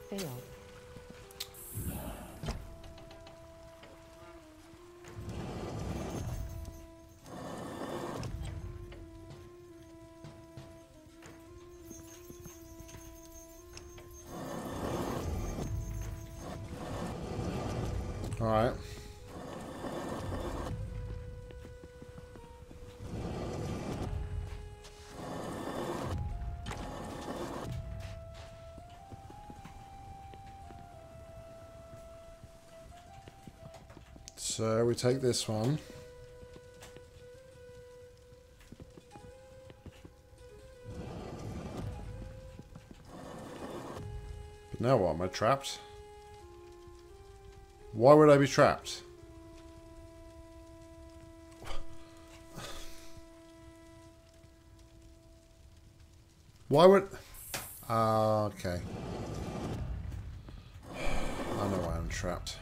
Failed. All right. So we take this one. But now what? Am I trapped? Why would I be trapped? Why would... Ah, okay. I know why I'm trapped.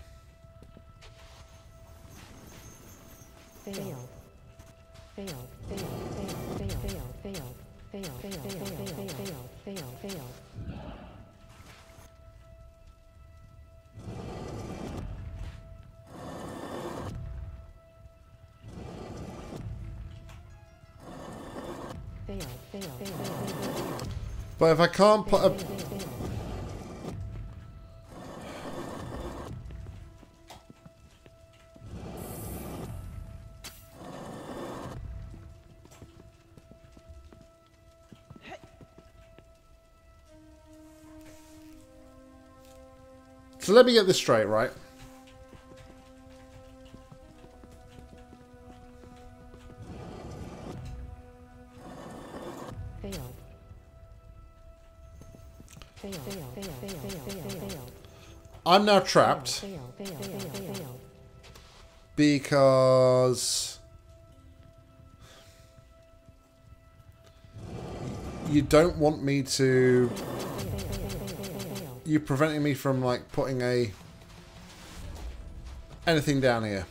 But if I can't put a... So let me get this straight, right? I'm now trapped because... You don't want me to... You're preventing me from, like, putting a... Anything down here.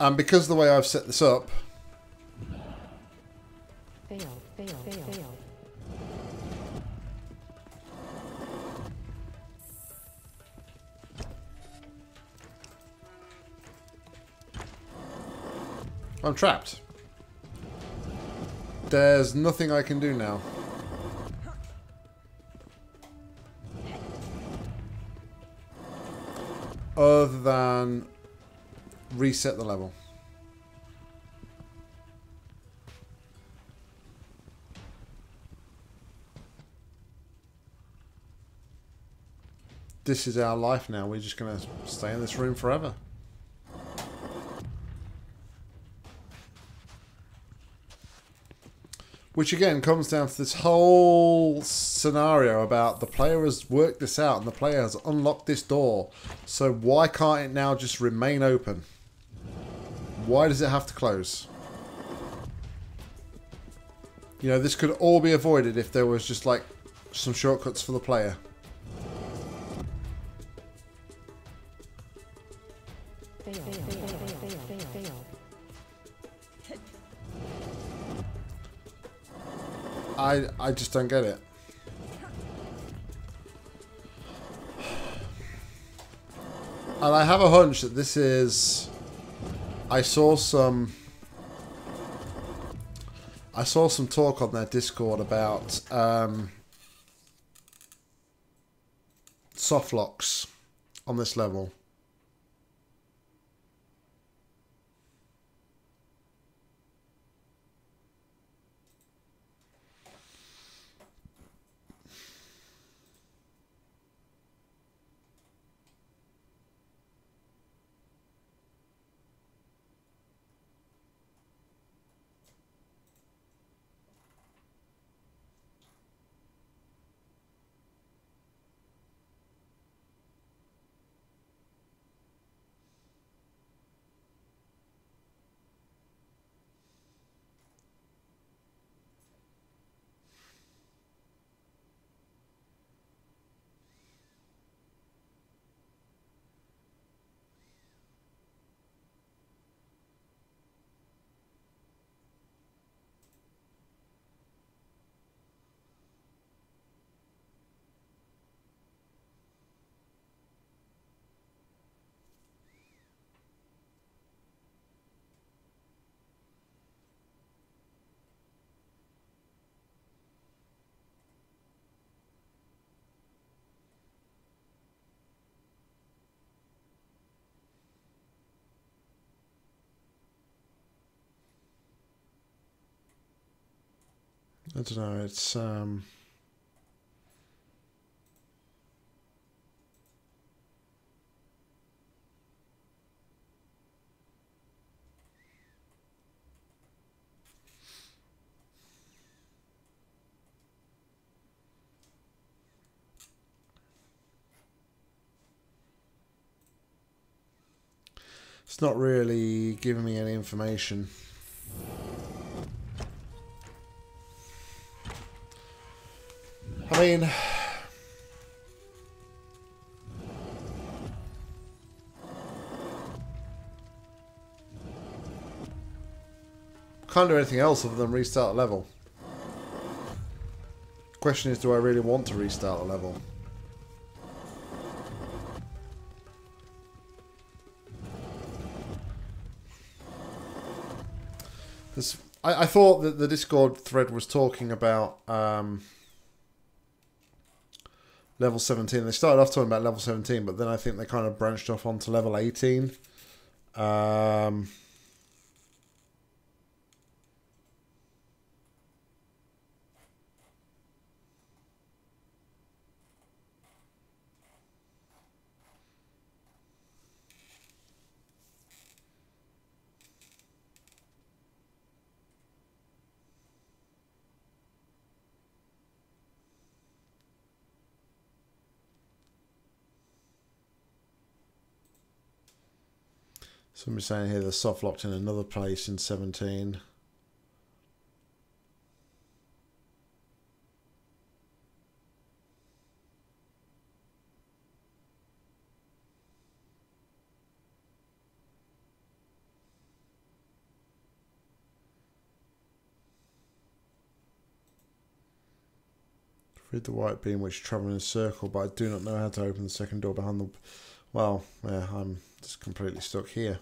And because the way I've set this up, I'm trapped. There's nothing I can do now. Other than reset the level. This is our life now. We're just going to stay in this room forever. Which again comes down to this whole scenario about the player has worked this out and the player has unlocked this door. So why can't it now just remain open? Why does it have to close? You know, this could all be avoided if there was just like some shortcuts for the player. I just don't get it. And I have a hunch that this is I saw some I saw some talk on their Discord about um soft locks on this level. I don't know, it's um It's not really giving me any information. I mean, can't do anything else other than restart a level. Question is, do I really want to restart a level? I, I thought that the Discord thread was talking about um, level 17. They started off talking about level 17, but then I think they kind of branched off onto level 18. Um, somebody's saying here they're soft locked in another place in 17. Read the white beam which travel in a circle, but I do not know how to open the second door behind the. Well, yeah, I'm just completely stuck here.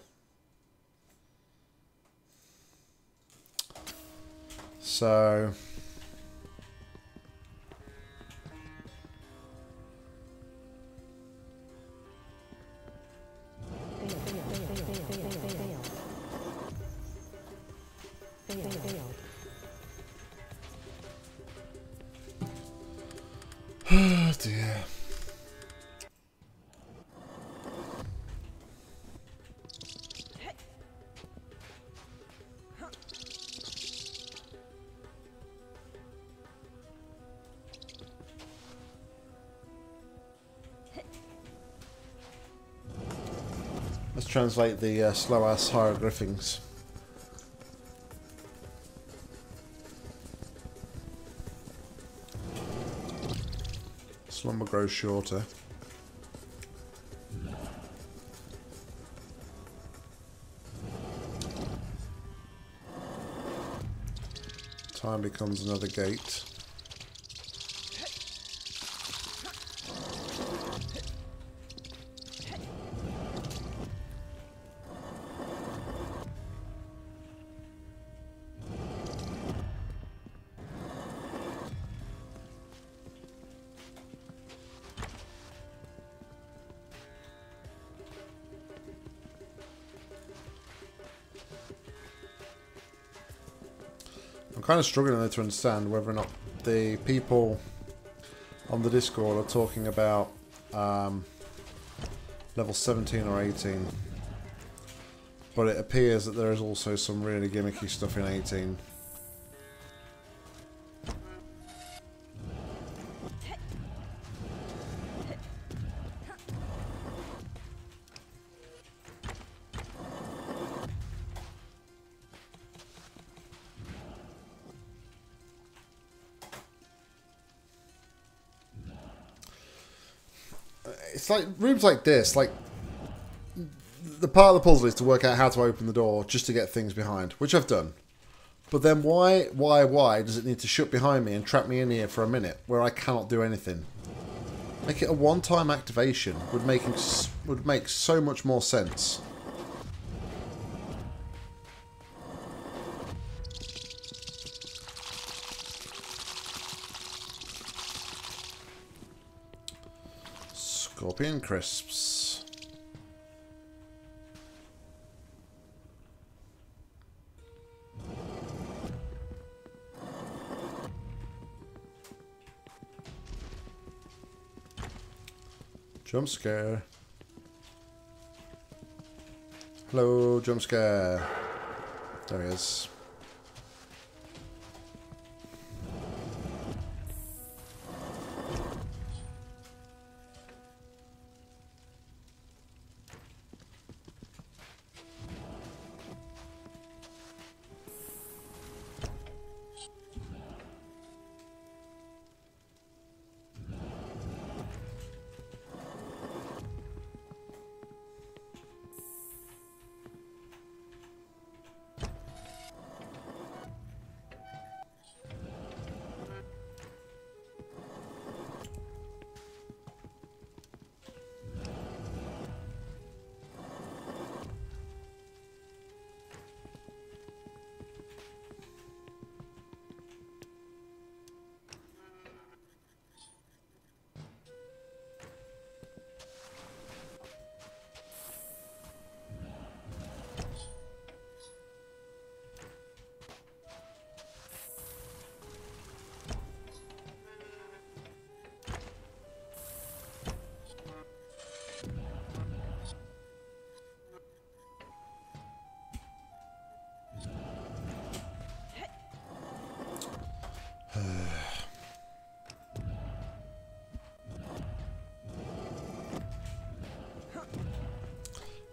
So. Translate the uh, slow ass hieroglyphics. Slumber grows shorter. Time becomes another gate. Of struggling though to understand whether or not the people on the Discord are talking about um, level 17 or 18. But it appears that there is also some really gimmicky stuff in 18. Like rooms like this, like the part of the puzzle is to work out how to open the door just to get things behind, which I've done. But then why, why, why does it need to shut behind me and trap me in here for a minute where I cannot do anything? Make it a one-time activation would make would make so much more sense. Crisps. Jump scare. Hello, jump scare. There he is.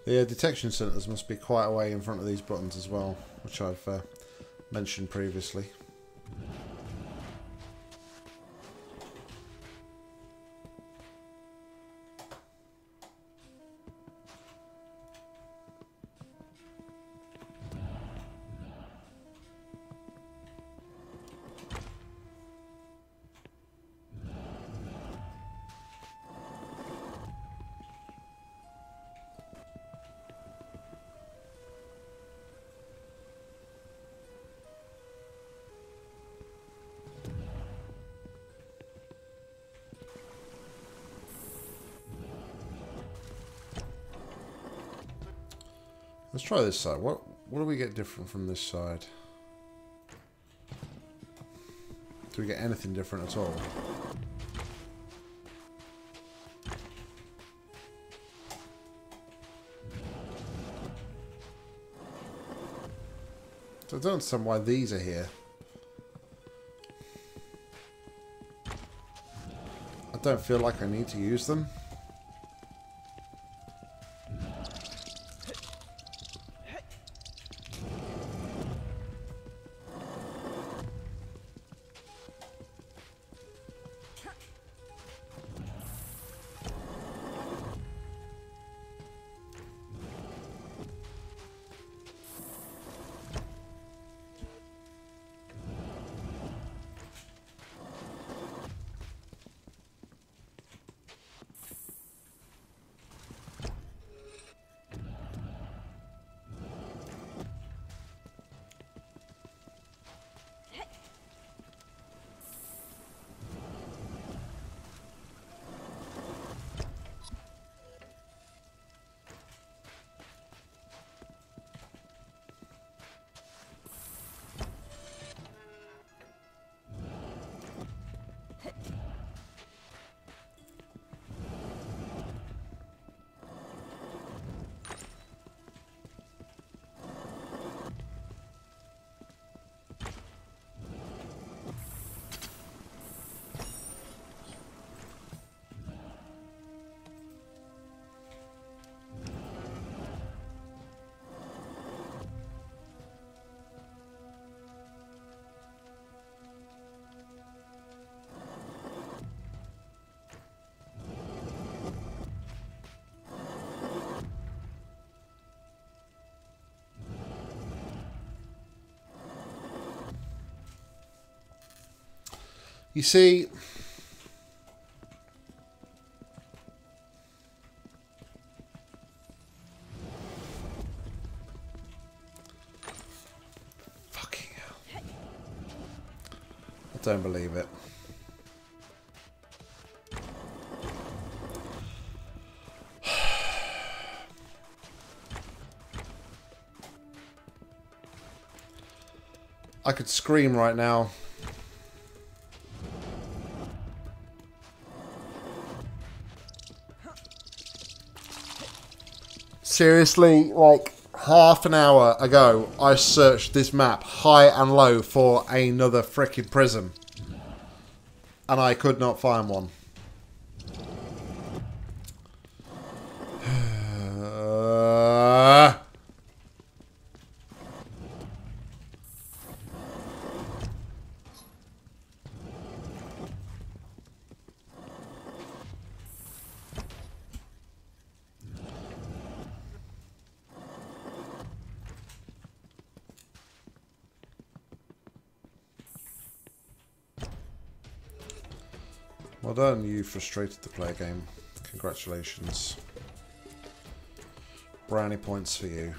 The uh, detection centres must be quite away in front of these buttons as well, which I've uh, mentioned previously. Let's try this side. What what do we get different from this side? Do we get anything different at all? So I don't understand why these are here. I don't feel like I need to use them. You see, fucking hell. I don't believe it. *sighs* I could scream right now. Seriously, like half an hour ago, I searched this map high and low for another freaking prism. And I could not find one. Frustrated the player game. Congratulations. Brownie points for you.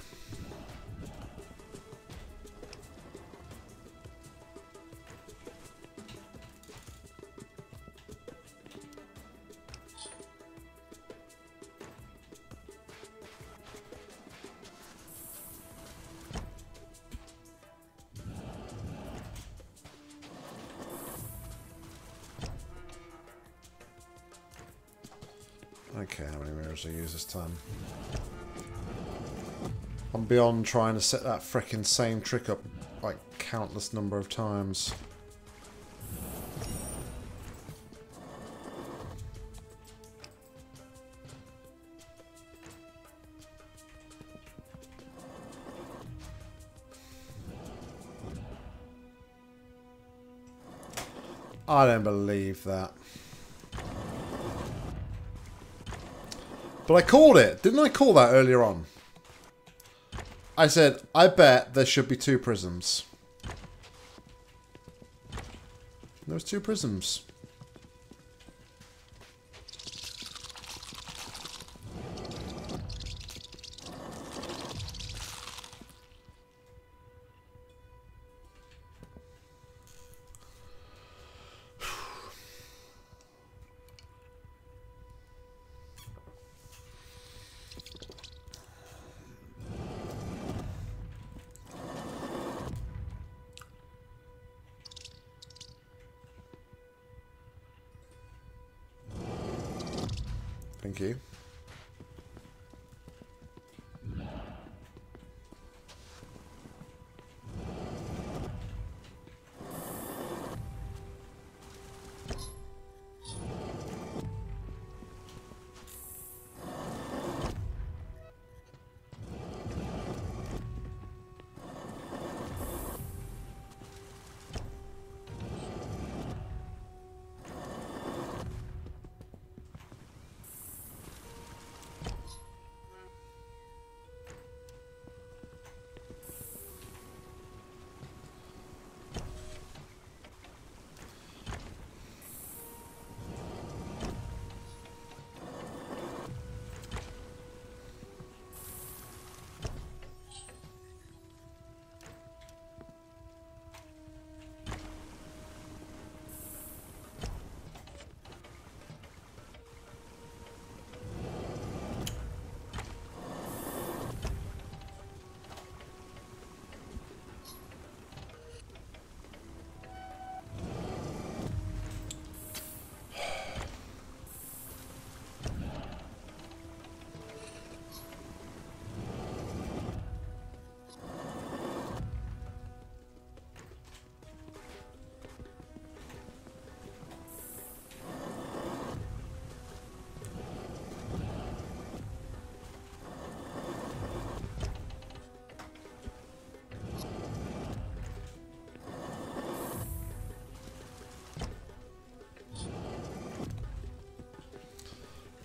I'm trying to set that frickin' same trick up like countless number of times. I don't believe that. But I called it. Didn't I call that earlier on? I said, I bet there should be two prisms. There's two prisms.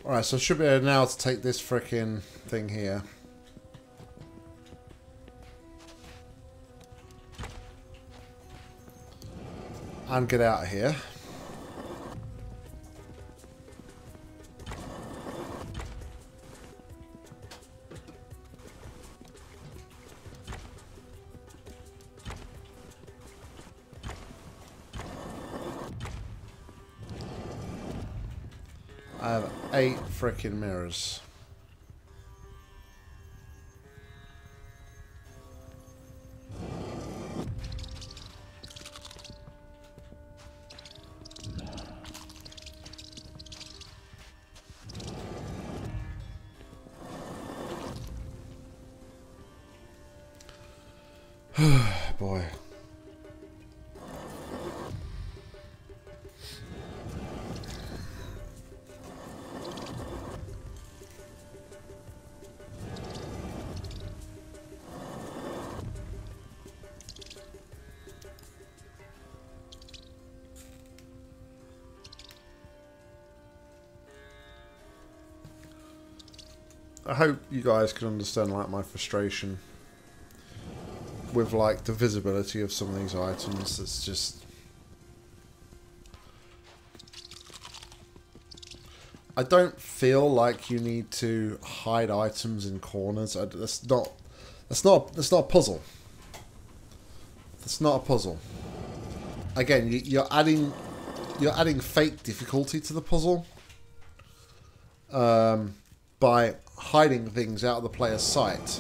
Alright, so I should be able now to take this freaking thing here. And get out of here. Freaking mirrors. I hope you guys can understand like my frustration with like the visibility of some of these items. It's just I don't feel like you need to hide items in corners. I, that's not that's not that's not a puzzle. That's not a puzzle. Again, you, you're adding you're adding fake difficulty to the puzzle um, by hiding things out of the player's sight.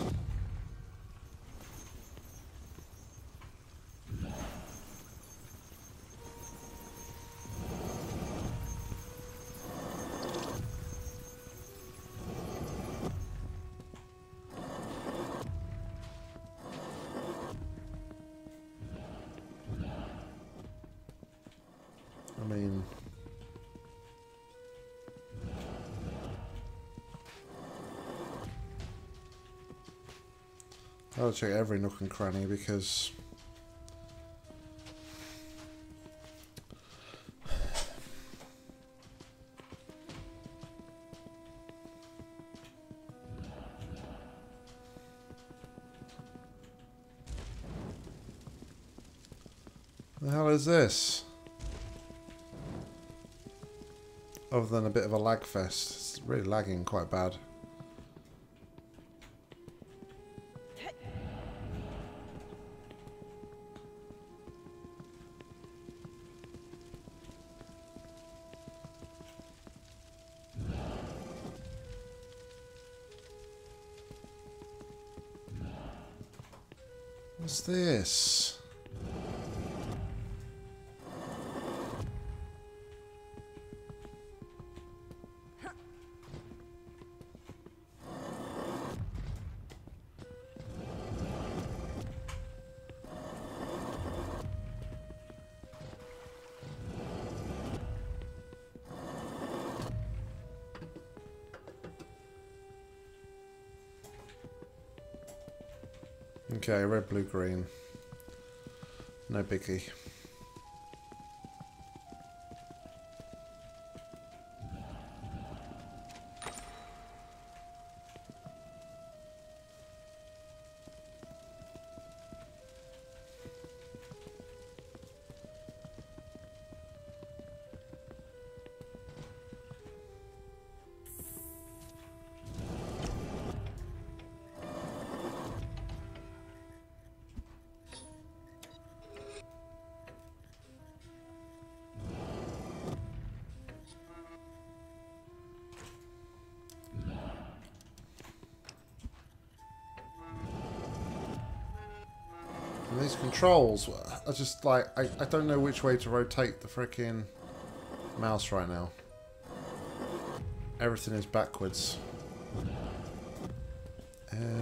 Check every nook and cranny because... The hell is this? Other than a bit of a lag fest. It's really lagging quite bad. Controls are just like, I, I don't know which way to rotate the freaking mouse right now. Everything is backwards.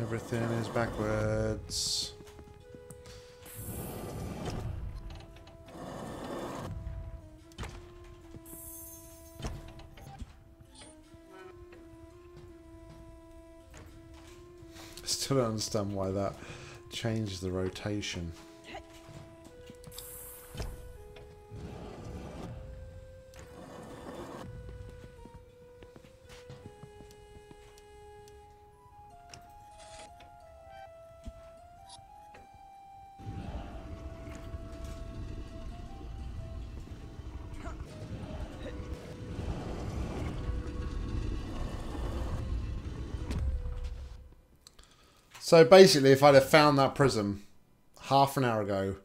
Everything is backwards. I *laughs* still don't understand why that changes the rotation. So basically, if I'd have found that prism half an hour ago,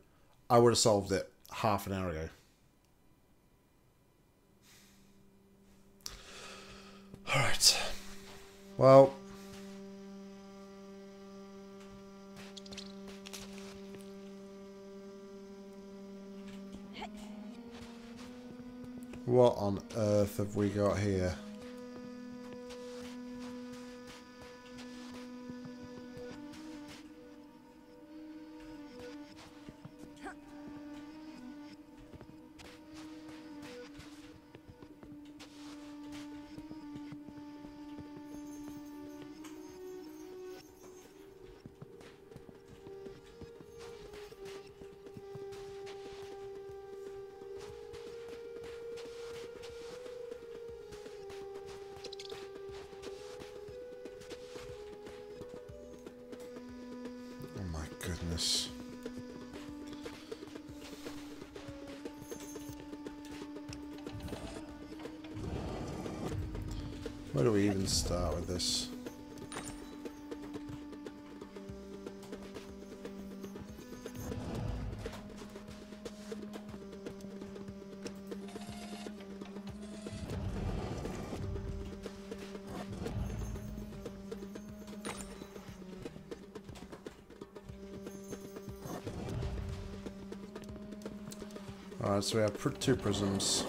I would have solved it half an hour ago. All right. Well. What on earth have we got here? Alright, so we have two prisms.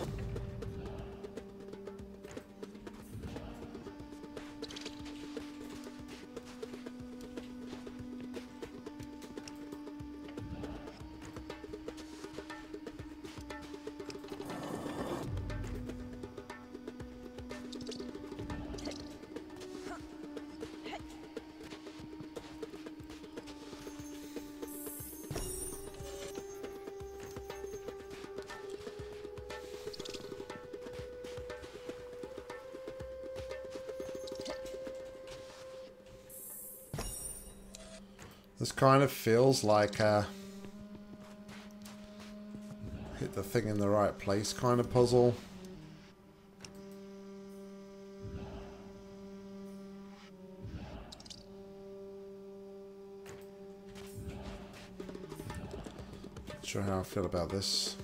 Kind of feels like a hit the thing in the right place kind of puzzle. Not sure how I feel about this.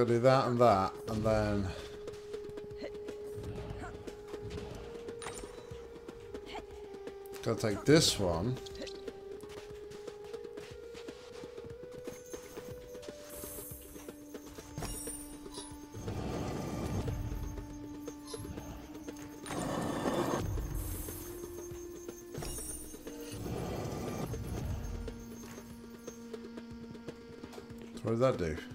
Gotta do that and that, and then... Gotta take this one. What did that do?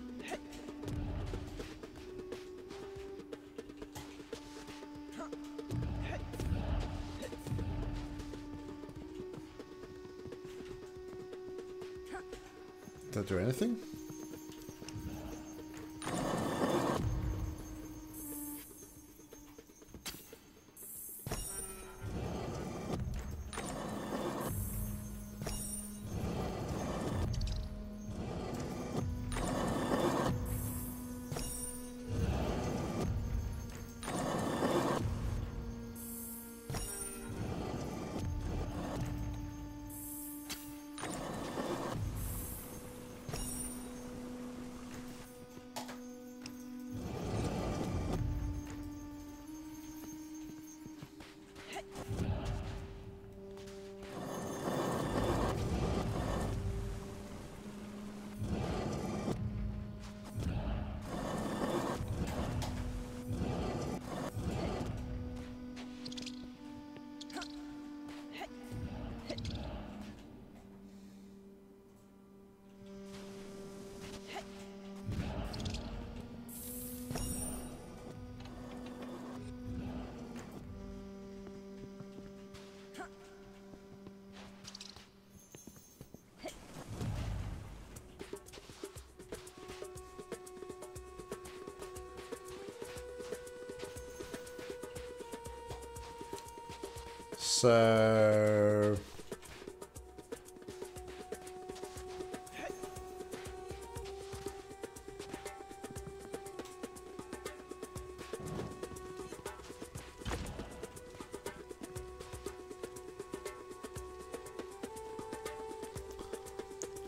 So...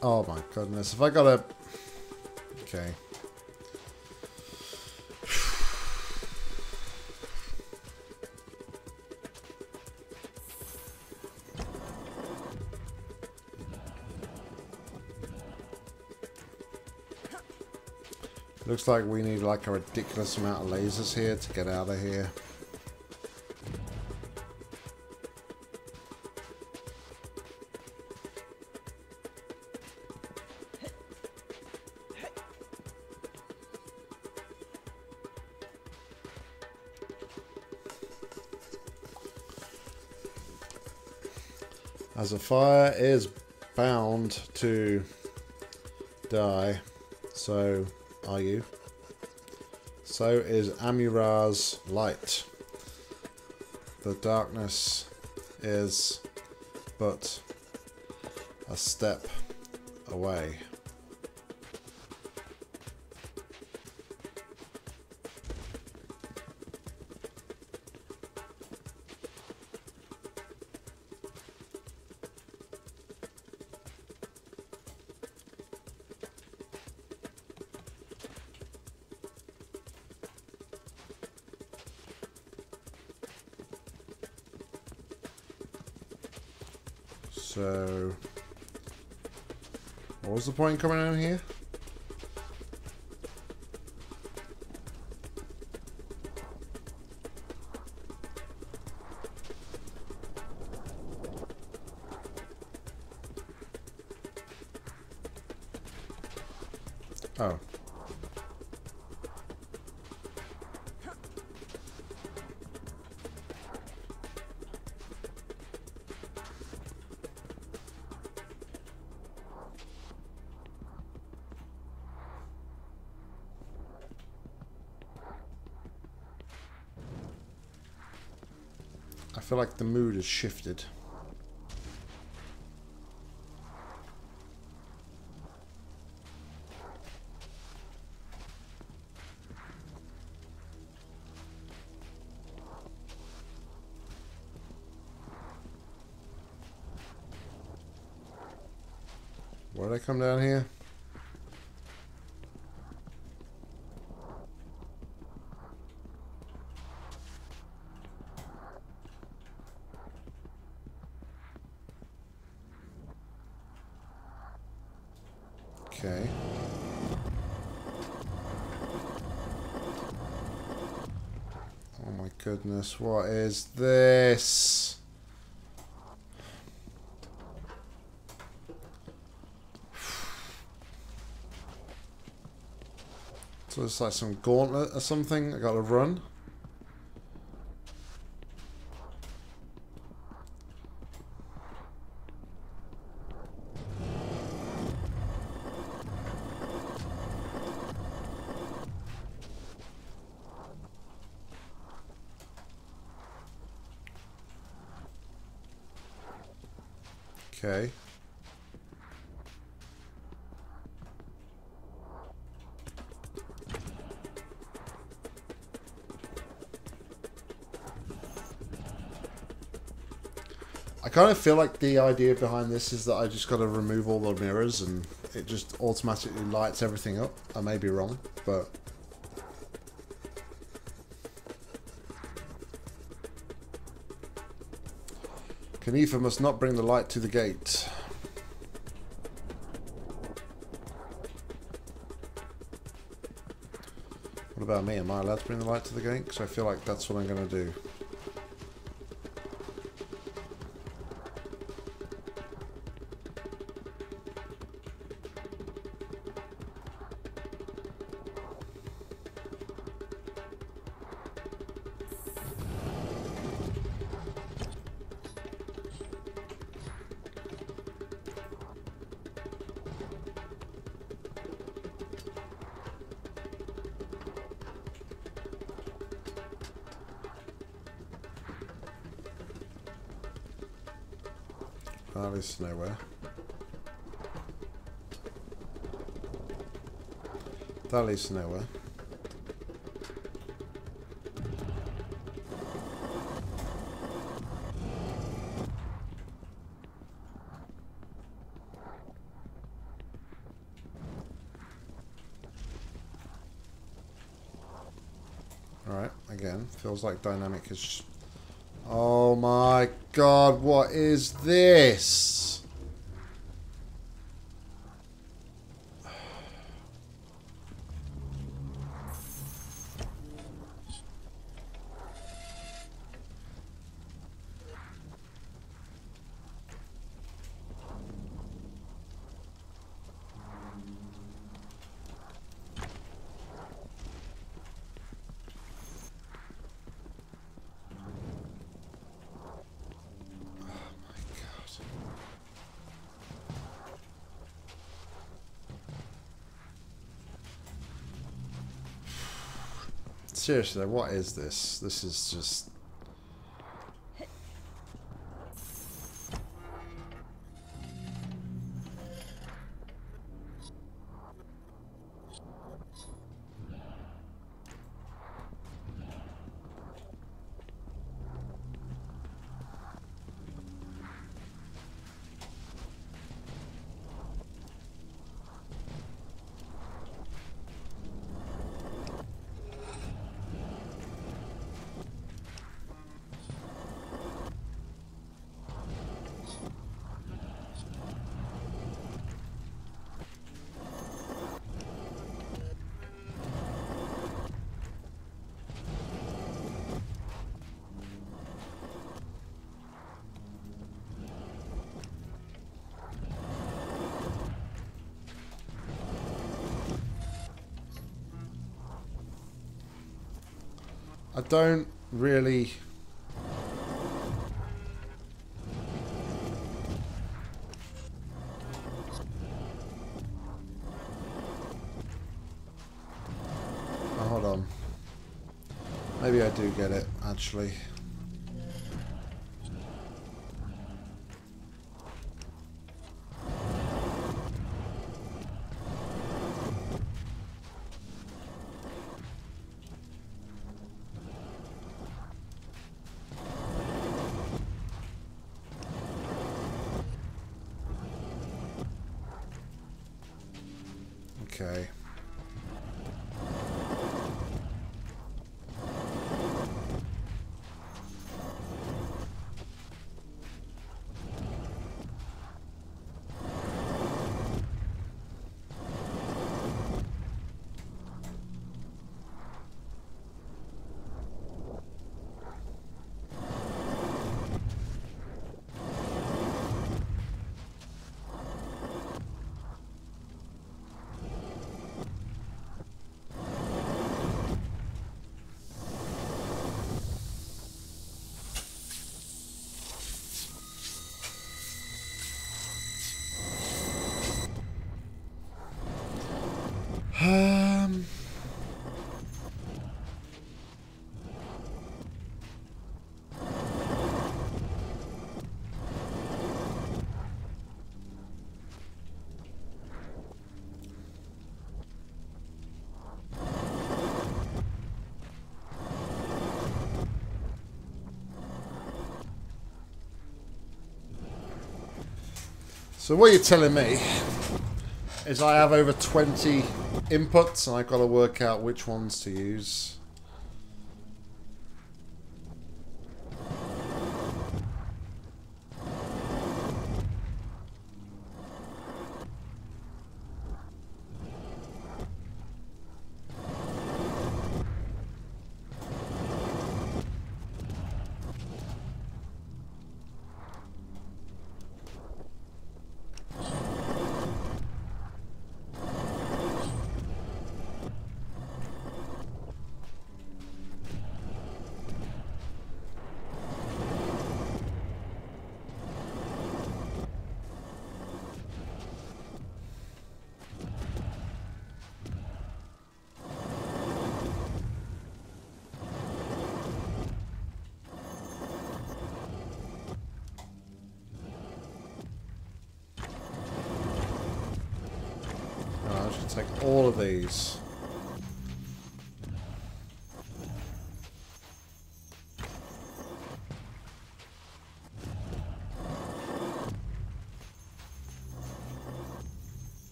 Oh my goodness, if I got Looks like we need like a ridiculous amount of lasers here to get out of here. As a fire is bound to die, so are you. So is Amura's light. The darkness is but a step away. So, what was the point coming down here? Feel like the mood has shifted. Why did I come down here? Okay. Oh my goodness, what is this? So it's like some gauntlet or something I gotta run. Kind of feel like the idea behind this is that I just got to remove all the mirrors and it just automatically lights everything up. I may be wrong, but Ka-Nefer must not bring the light to the gate. What about me? Am I allowed to bring the light to the gate? Because I feel like that's what I'm going to do. To nowhere. That leads to nowhere. Alright, again, feels like dynamic is... Oh my god, what is this? Seriously, what is this? This is just... don't really... Oh, hold on. Maybe I do get it, actually. So what you're telling me is I have over 20 inputs and I've got to work out which ones to use.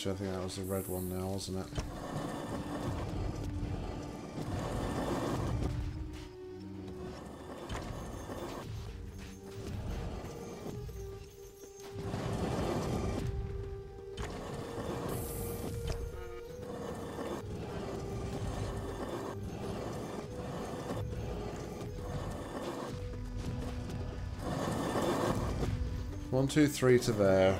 Actually, I think that was the red one now, wasn't it? One, two, three to there.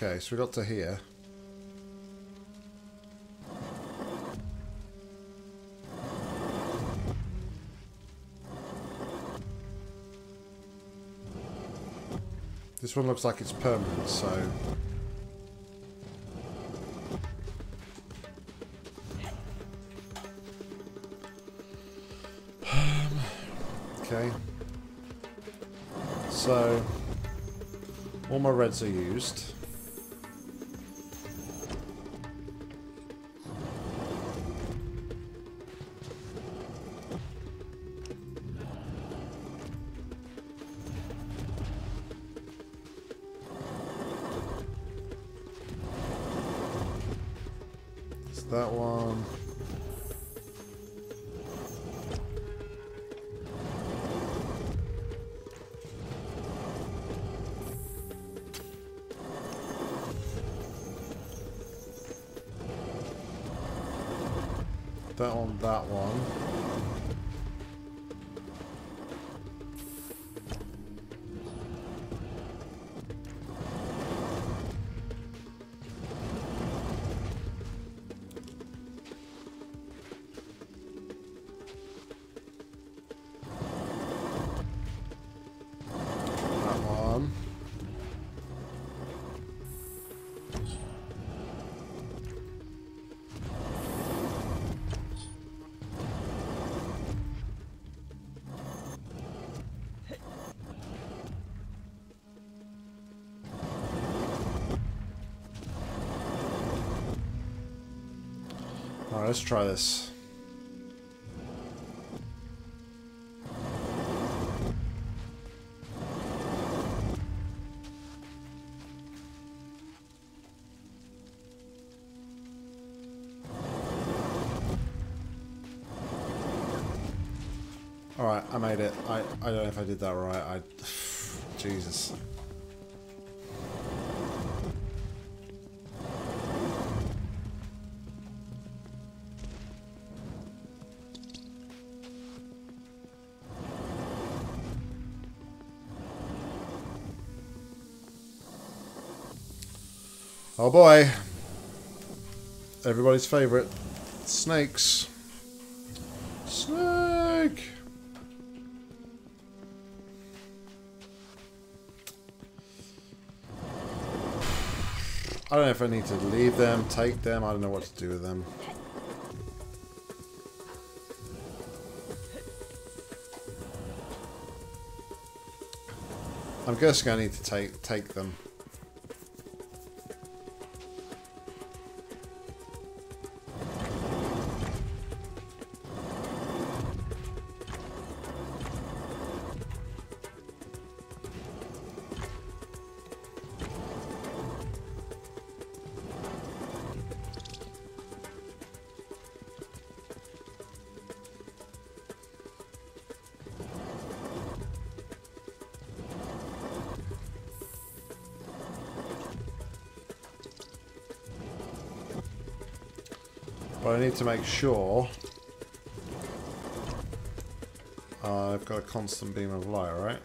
Okay, so we got to here. This one looks like it's permanent, so... okay. So... All my reds are used. One, that one. let's try this. Alright, I made it. I, I don't know if I did that right. I... *sighs* Jesus. Oh boy. Everybody's favorite. Snakes. Snake! I don't know if I need to leave them, take them, I don't know what to do with them. I'm guessing I need to take take them. To make sure I've got a constant beam of light, right?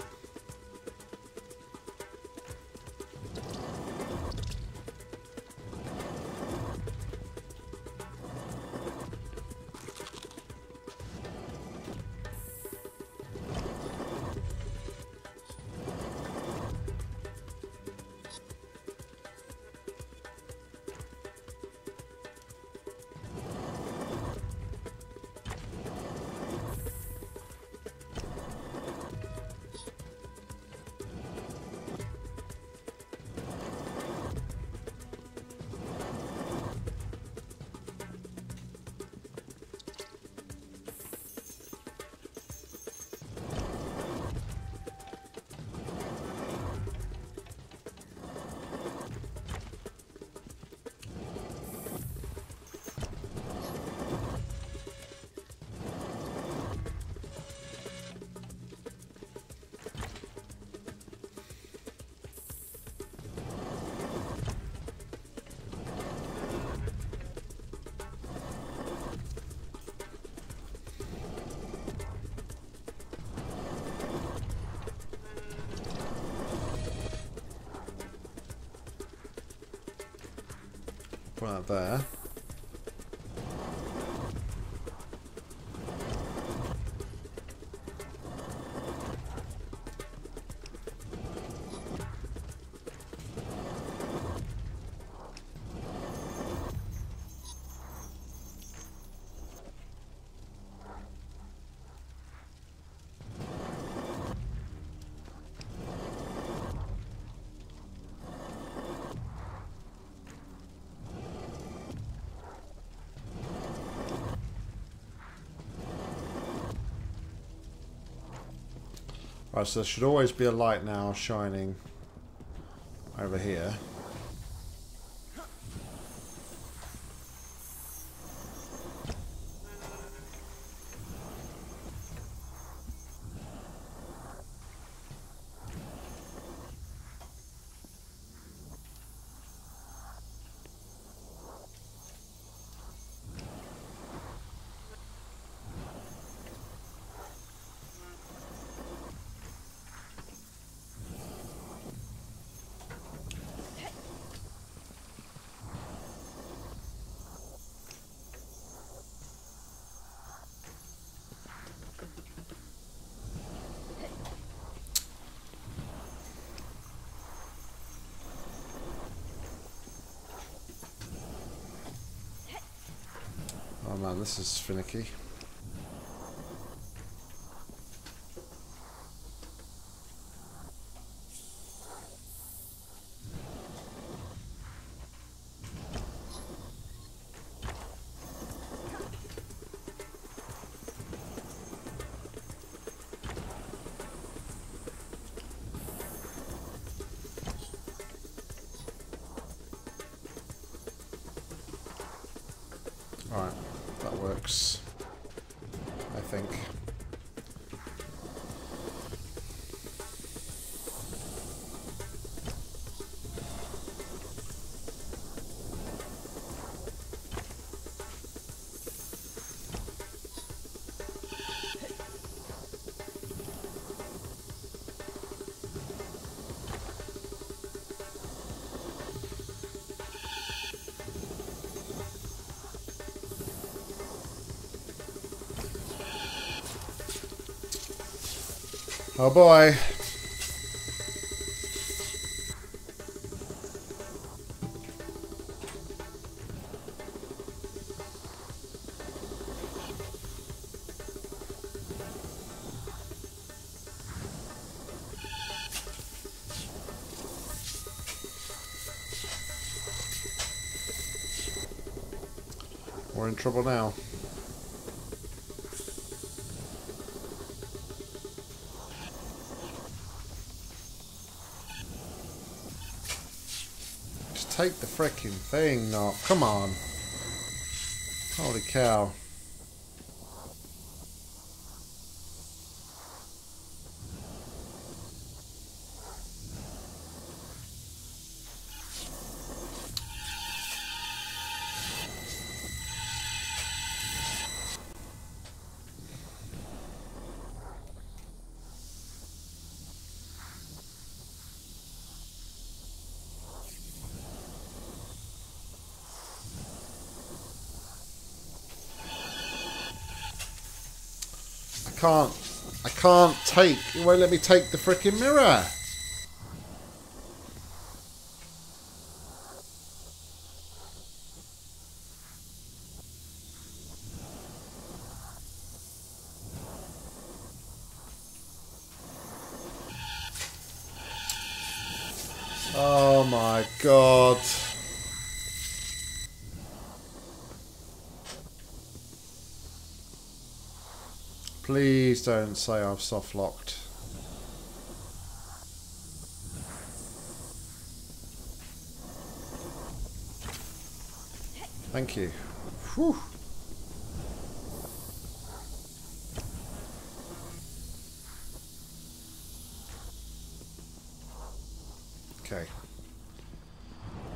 Right, so there should always be a light now shining over here. Oh man, this is finicky. Oh boy. We're in trouble now. Take the freaking thing, no. Come on. Holy cow. Can't. I can't take. It won't let me take the freaking mirror. Oh my god. Don't say I've soft locked. Thank you. Whew. Okay.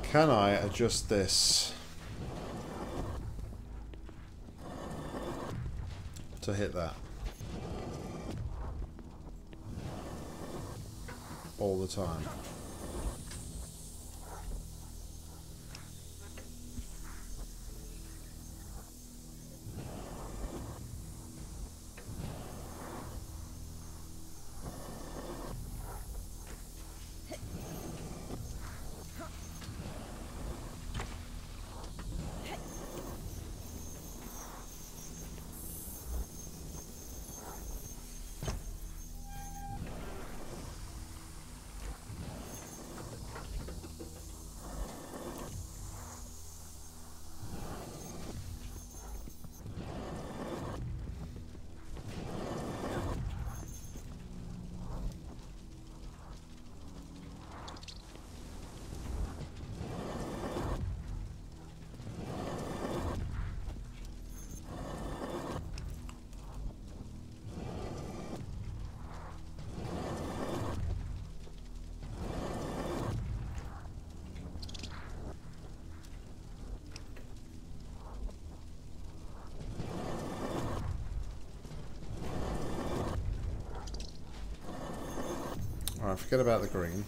Can I adjust this to hit that? All the time. Alright, forget about the green.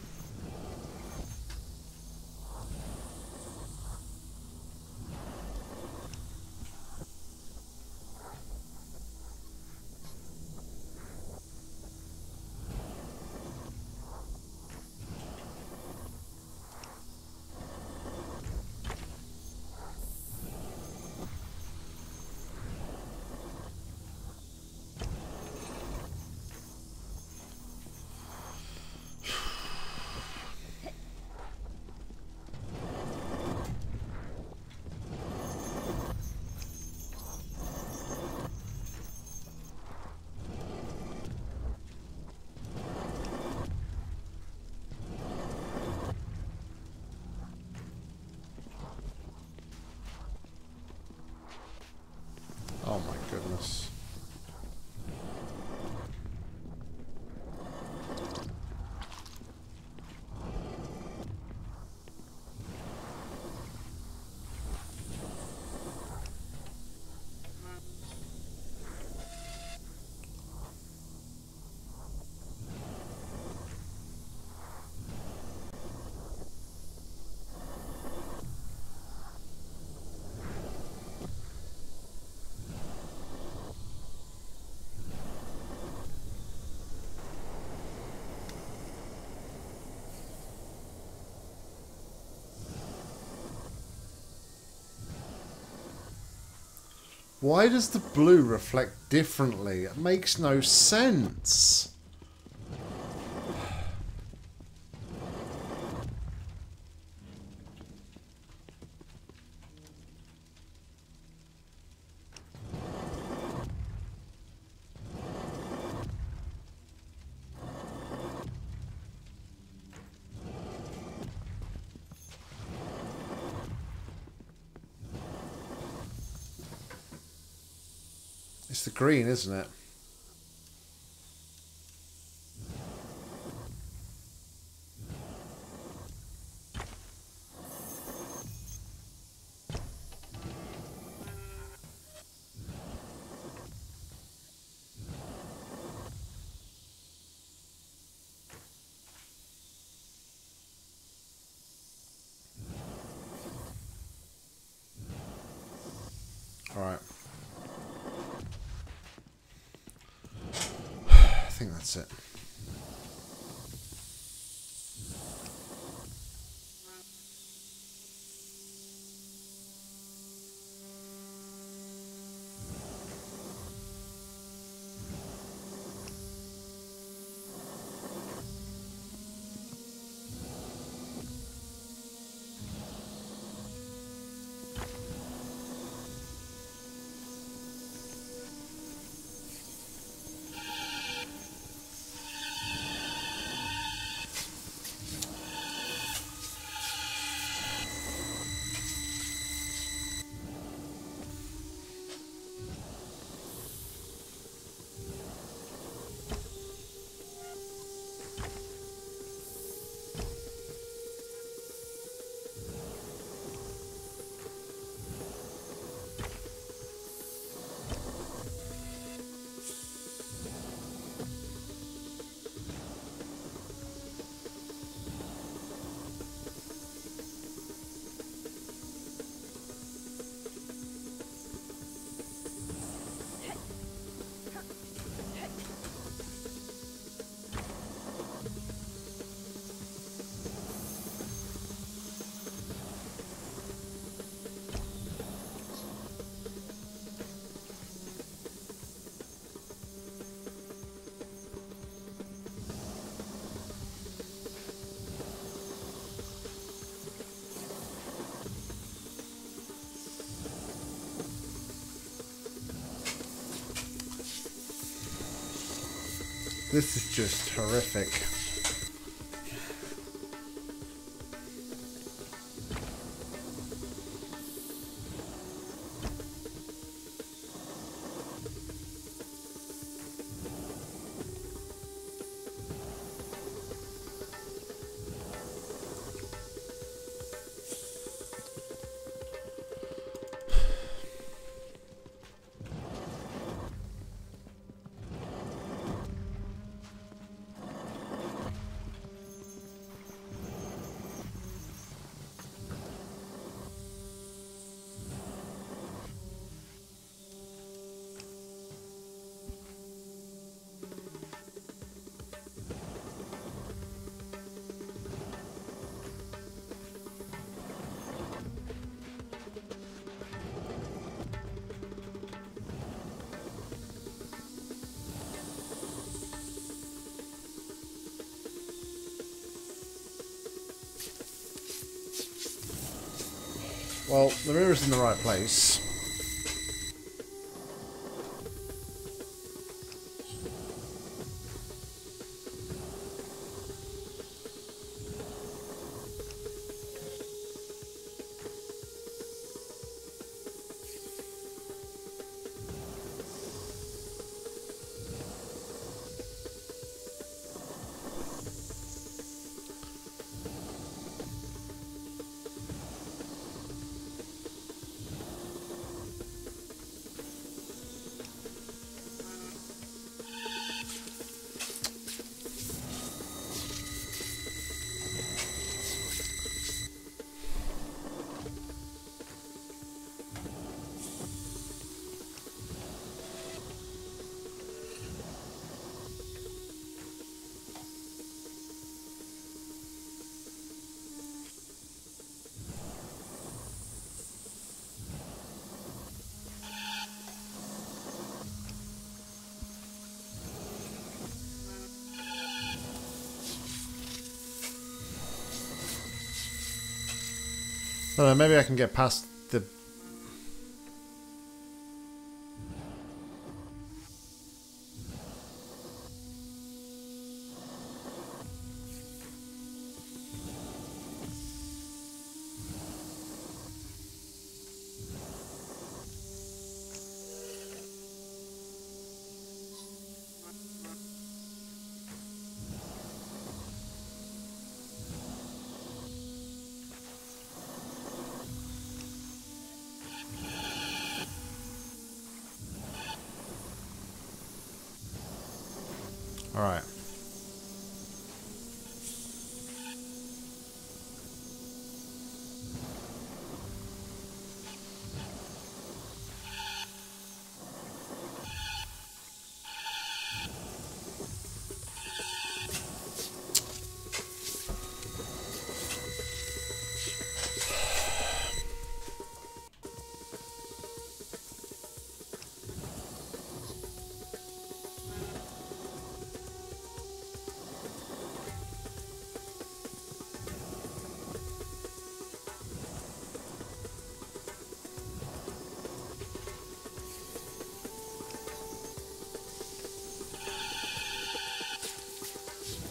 Why does the blue reflect differently? It makes no sense. It's the green, isn't it? This is just horrific. Well, the mirror's in the right place. Don't know, maybe I can get past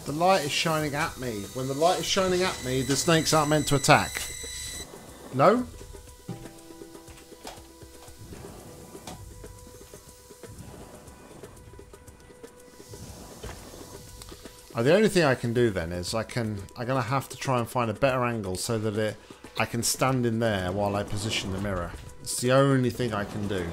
The light is shining at me. When the light is shining at me, the snakes aren't meant to attack. No? Uh, the only thing I can do then is I can I'm gonna have to try and find a better angle so that it I can stand in there while I position the mirror. It's the only thing I can do.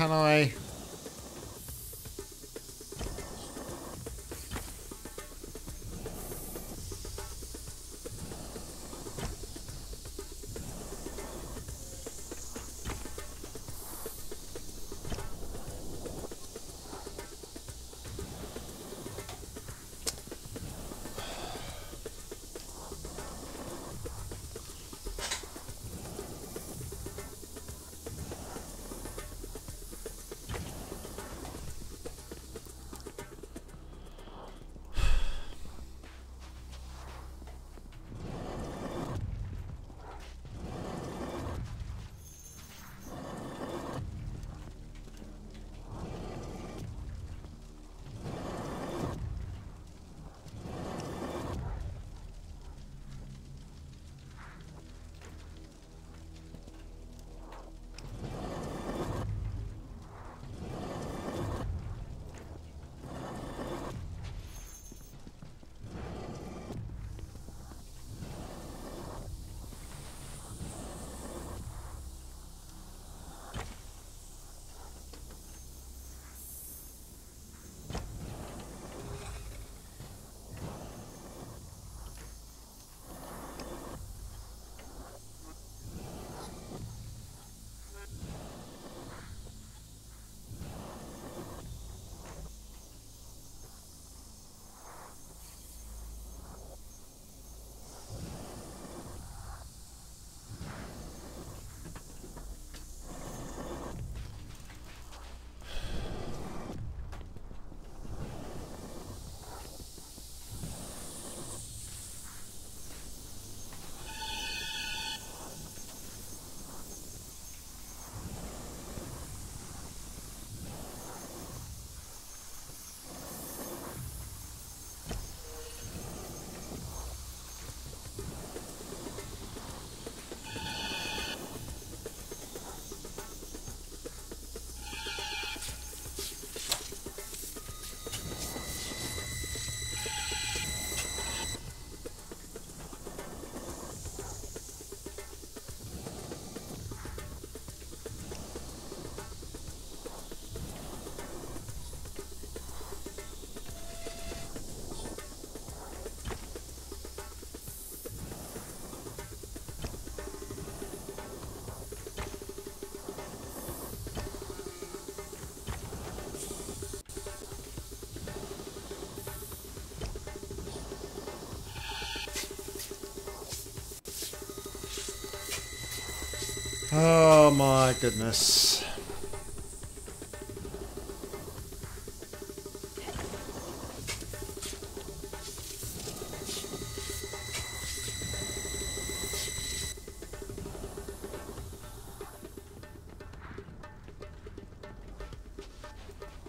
Can I... Oh my goodness.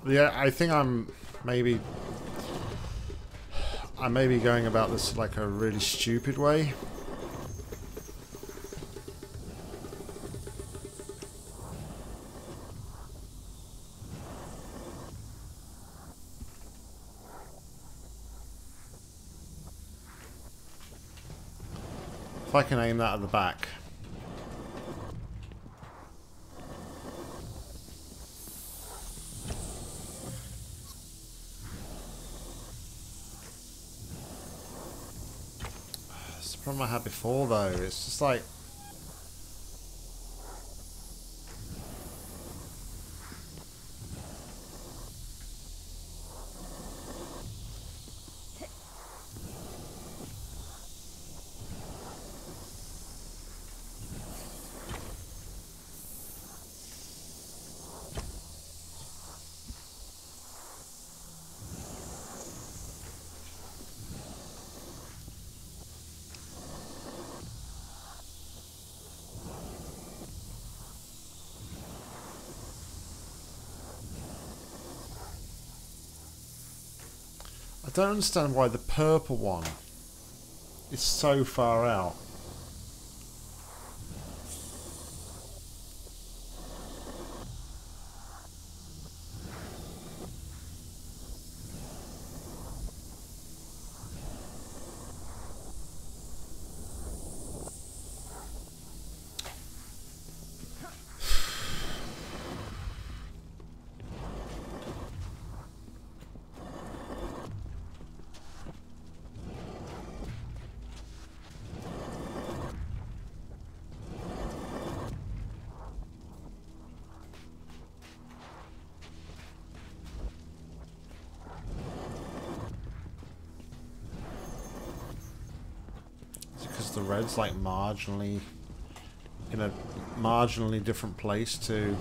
Yeah, I think I'm maybe I may be going about this like a really stupid way. I can aim that at the back. Problem I had before though. It's just like I don't understand why the purple one is so far out. Is it red's like marginally in a marginally different place to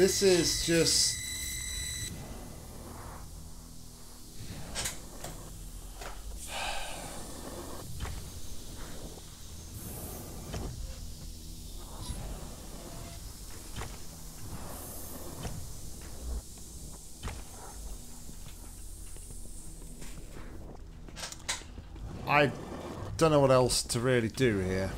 This is just I don't know what else to really do here.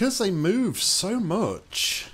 Because they move so much.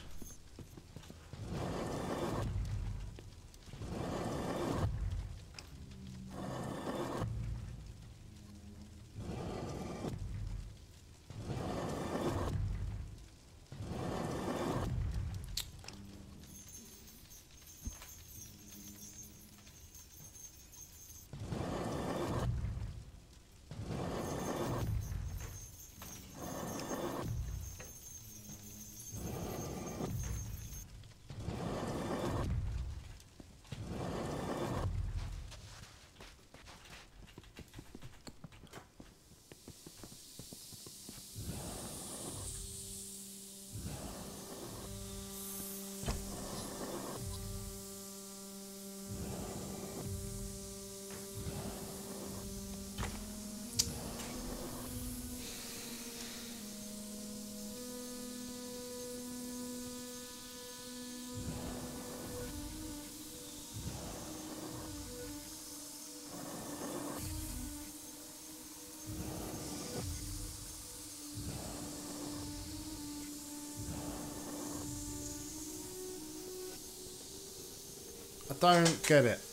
Don't get it.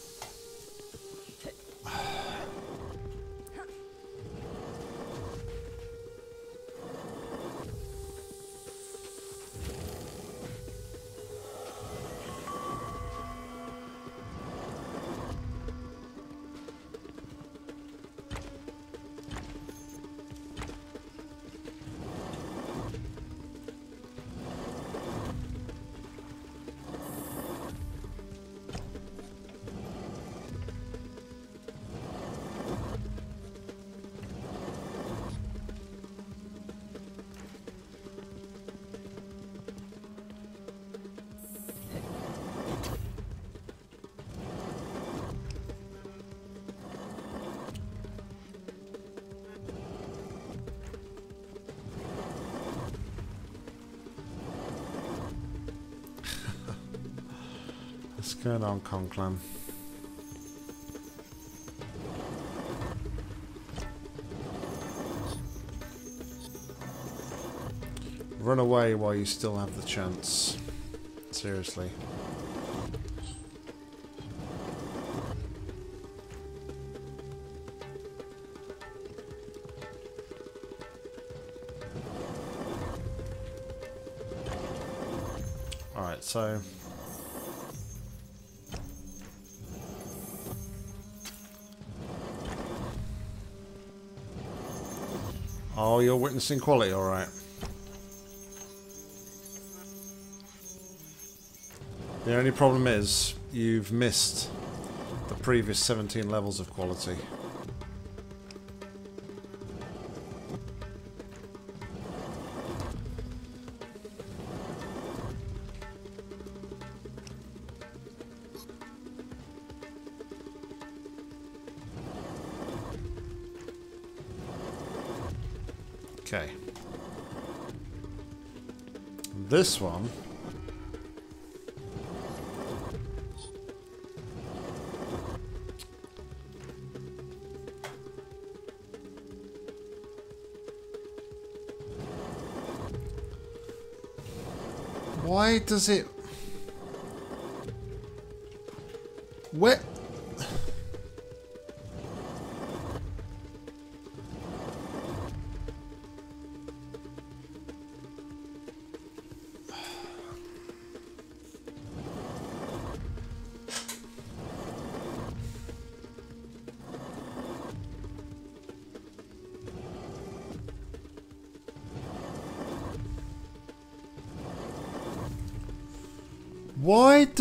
Going on, Conclan? Run away while you still have the chance. Seriously. Alright, so... Oh, you're witnessing quality, alright. The only problem is, you've missed the previous 17 levels of quality. This one. Why does it...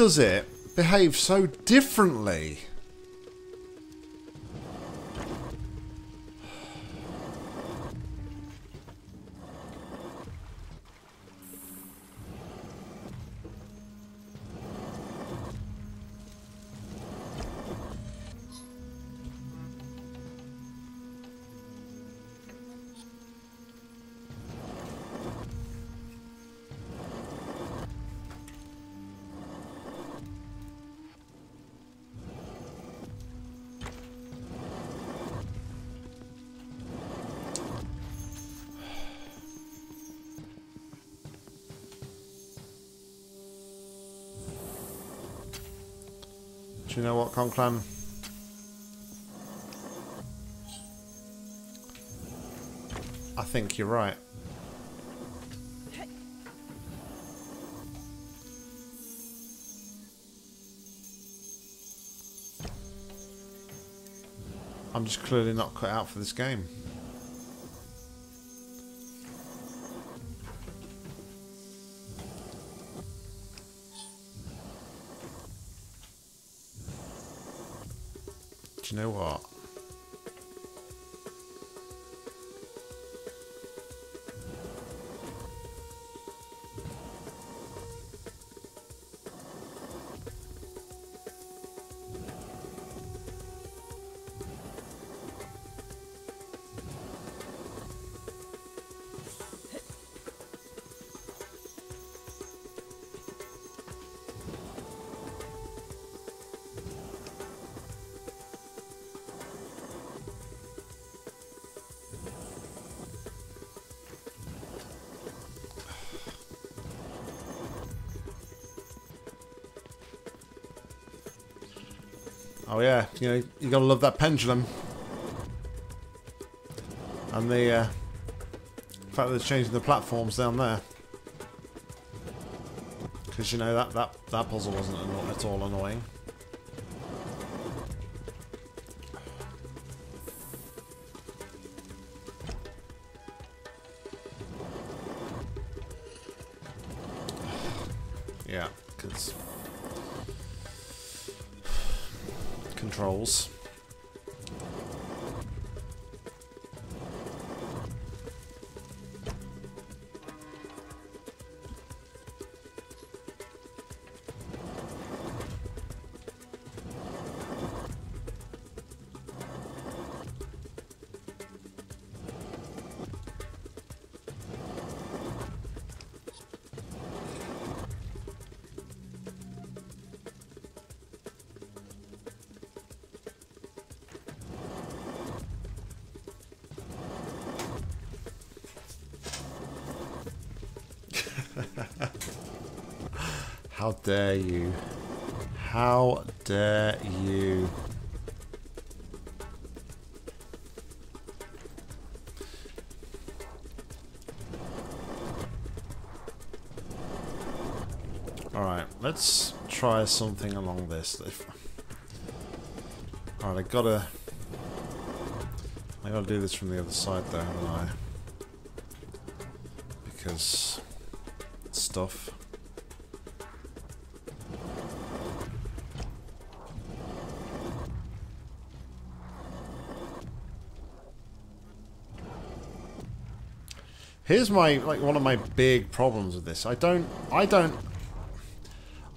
does it behave so differently? Conclan? I think you're right. I'm just clearly not cut out for this game. You know, you gotta love that pendulum. And the uh, fact that they're changing the platforms down there. Because, you know, that, that, that puzzle wasn't at all annoying. Dare you? How dare you? Alright, let's try something along this. Alright, I gotta... I gotta do this from the other side though, haven't I? Because... Here's my like one of my big problems with this. I don't I don't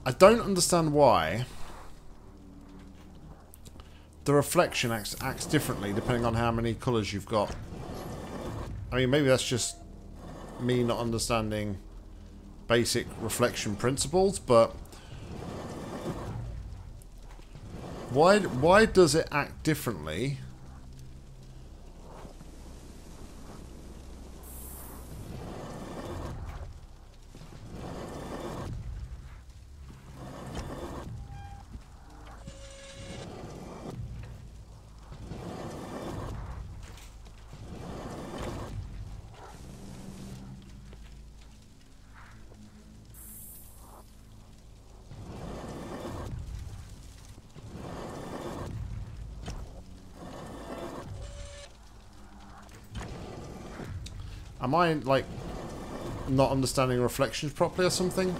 I don't understand why the reflection acts acts differently depending on how many colours you've got. I mean maybe that's just me not understanding basic reflection principles, but why why does it act differently Am like, not understanding reflections properly or something?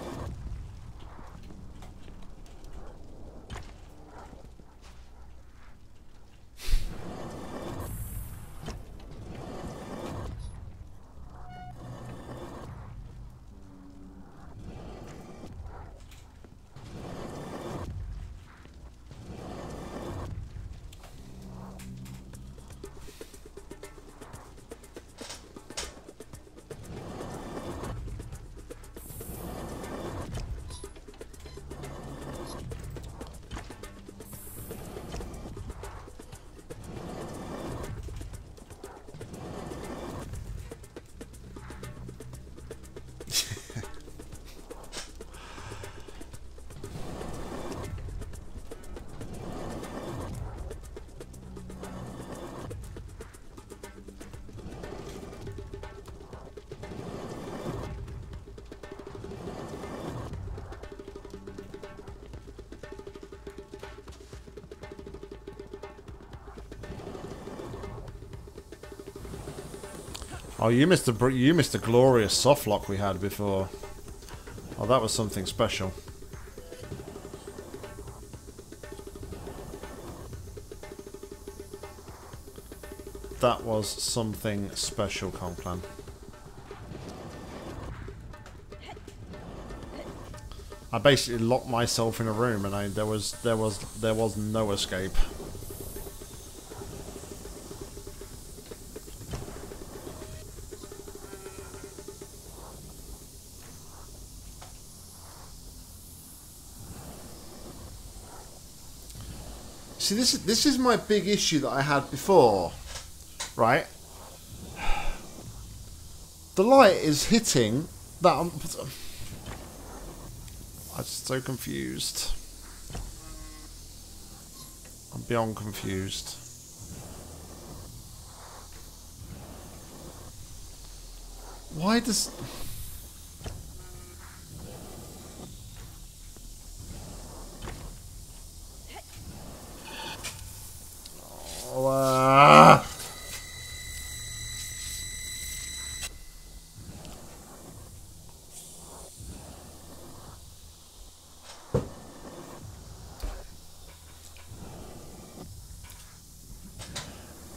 Oh, you missed the you missed the glorious soft lock we had before. Oh, that was something special. That was something special, Conclan. I basically locked myself in a room, and I there was there was there was no escape. See, this is this is my big issue that I had before, right? The light is hitting that. I'm, I'm so confused. I'm beyond confused. Why does...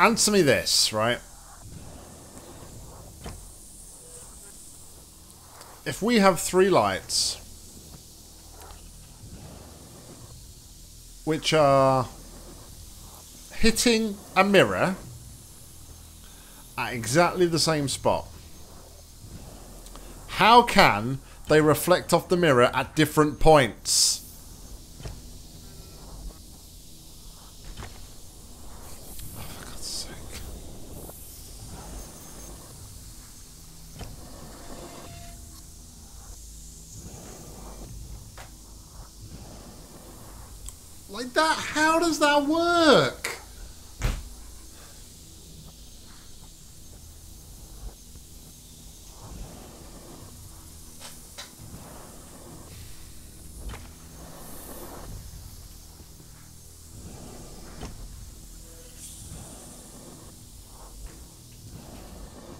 Answer me this, right? If we have three lights, which are hitting a mirror at exactly the same spot, how can they reflect off the mirror at different points? Oh, for God's sake. Like that, how does that work?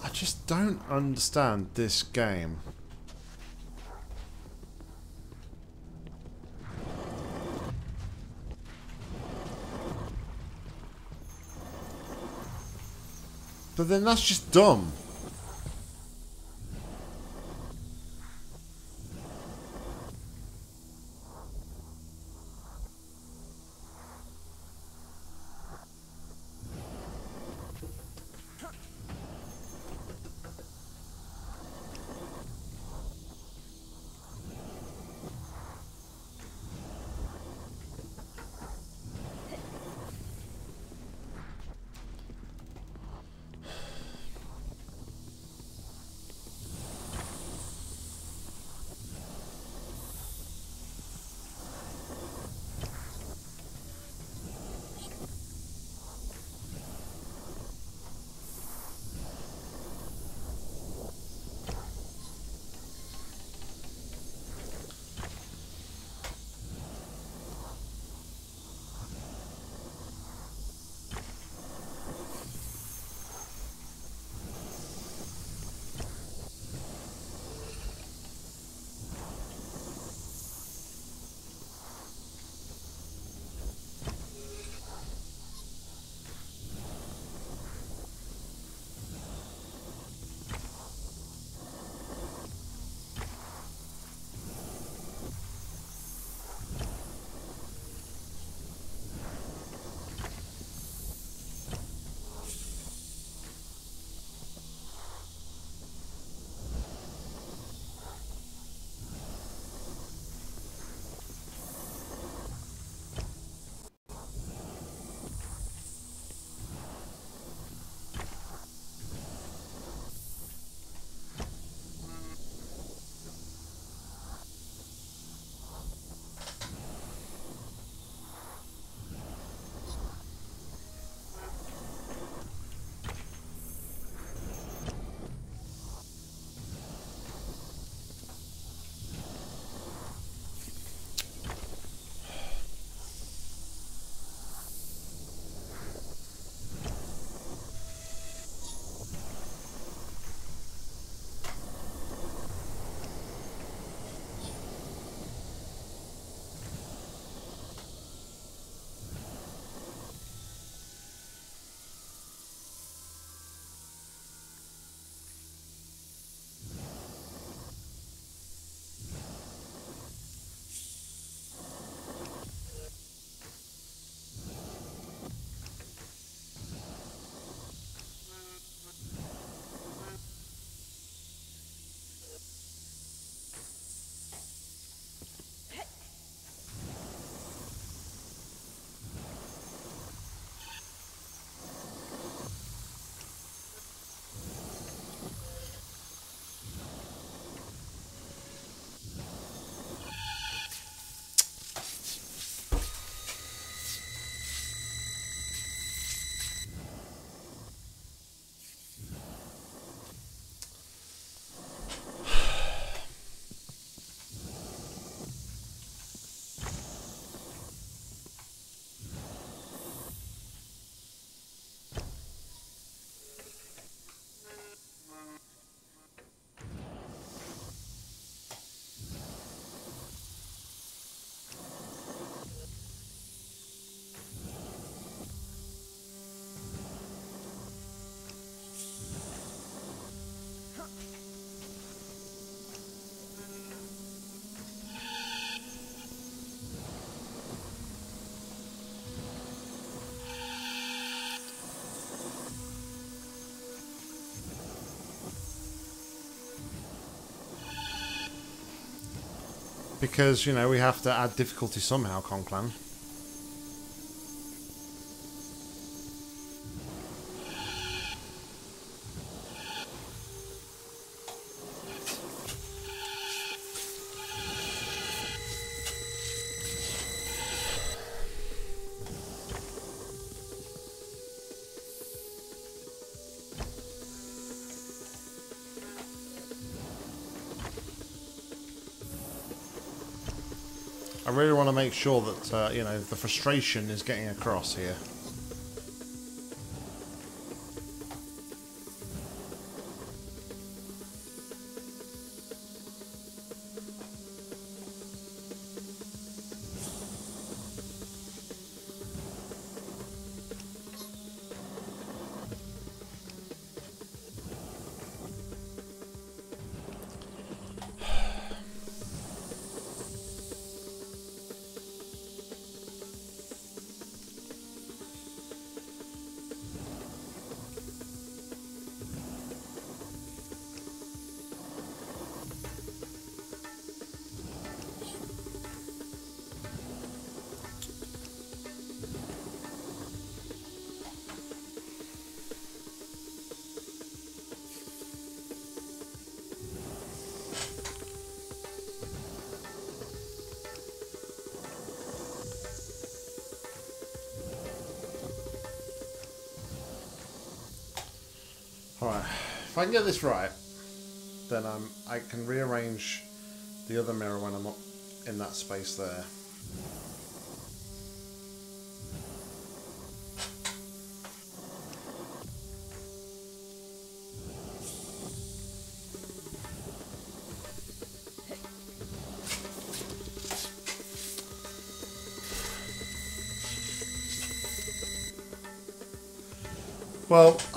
I just don't understand this game. But then that's just dumb. Because, you know, we have to add difficulty somehow, Conclan. Really want to make sure that, uh, you know, the frustration is getting across here. I can get this right, then I can rearrange the other mirror when I'm up in that space there.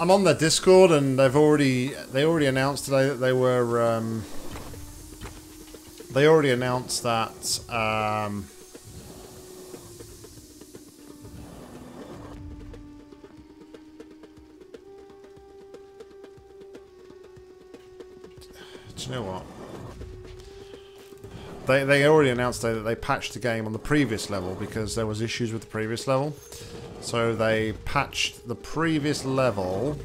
I'm on their Discord, and they've already they already announced today that they were um, they already announced that um, do you know what they they already announced today that they patched the game on the previous level because there was issues with the previous level. So they patched the previous level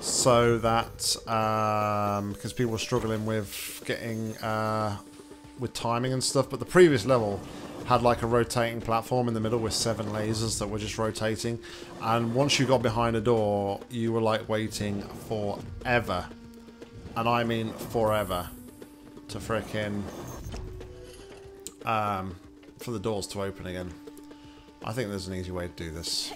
so that um, because people were struggling with getting uh, with timing and stuff, but the previous level had like a rotating platform in the middle with seven lasers that were just rotating, and once you got behind a door, you were like waiting forever, and I mean forever, to frickin' um, for the doors to open again. I think there's an easy way to do this.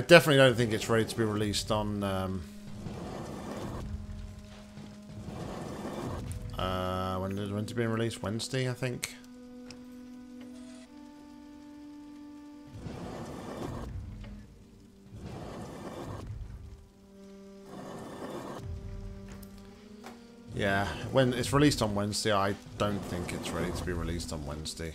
I definitely don't think it's ready to be released on. Um, uh, when did when did it be released? Wednesday, I think. Yeah, when it's released on Wednesday, I don't think it's ready to be released on Wednesday.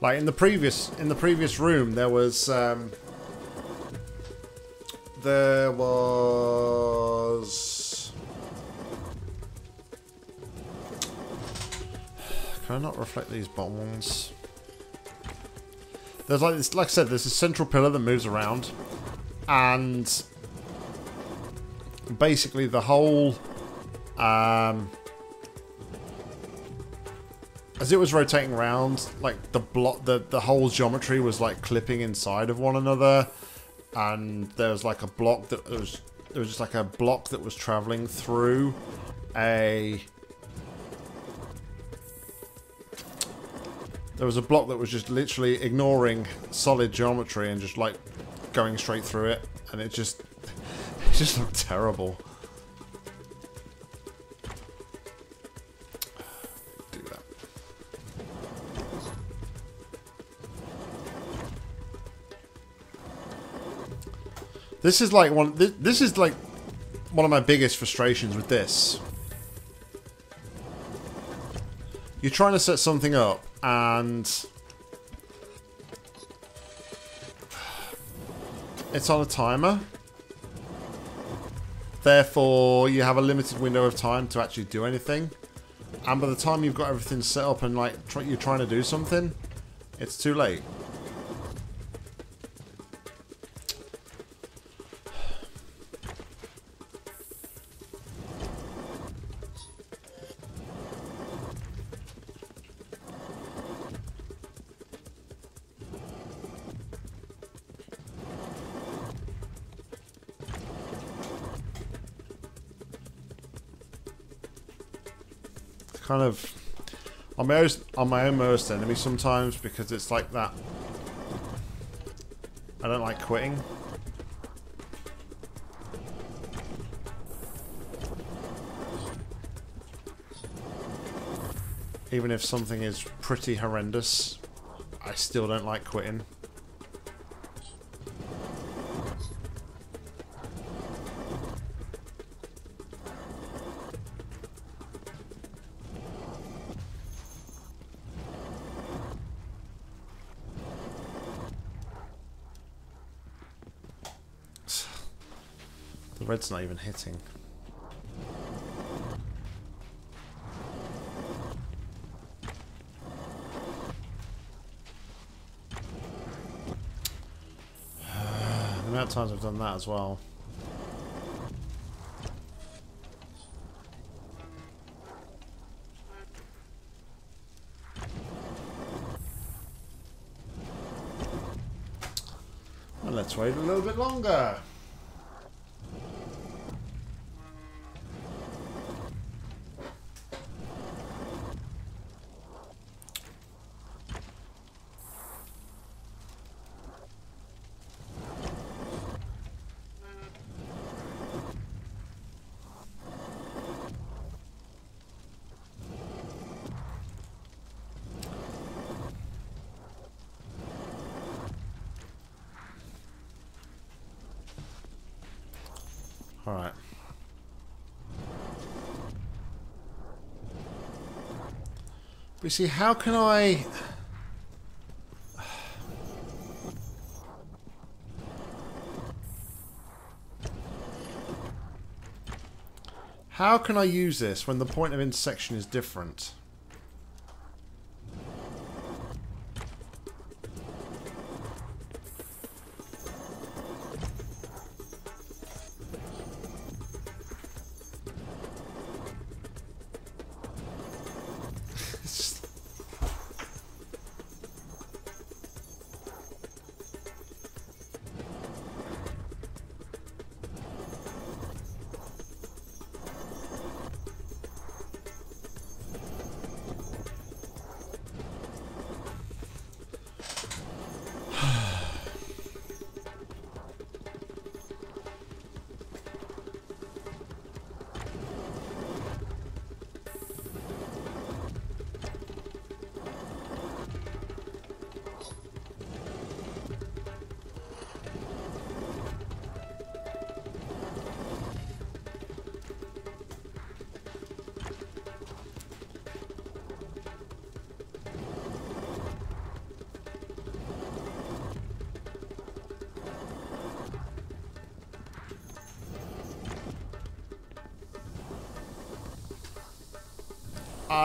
Like in the previous in the previous room, there was um, there was. Can I not reflect these ones? There's like this, like I said, there's a central pillar that moves around, and basically the whole um, as it was rotating around, like the block, the the whole geometry was like clipping inside of one another, and there was like a block that was there was just like a block that was traveling through a. There was a block that was just literally ignoring solid geometry and just like going straight through it, and it just *laughs* it just looked terrible. This is like one. This, this is like one of my biggest frustrations with this. You're trying to set something up, and it's on a timer. Therefore, you have a limited window of time to actually do anything. And by the time you've got everything set up and like try, you're trying to do something, it's too late. Kind of on my own, on my own worst enemy sometimes because it's like that. I don't like quitting. Even if something is pretty horrendous, I still don't like quitting. Red's not even hitting. *sighs* the amount of times I've done that as. Well, you see, how can I... How can I use this when the point of intersection is different?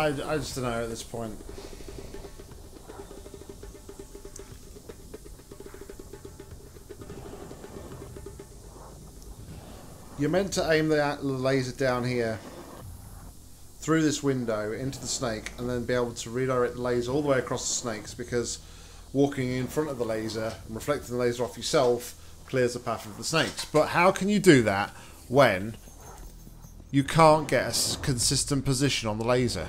I, I just don't know at this point. You're meant to aim the laser down here through this window into the snake and then be able to redirect the laser all the way across the snakes because walking in front of the laser and reflecting the laser off yourself clears the path of the snakes. But how can you do that when you can't get a consistent position on the laser?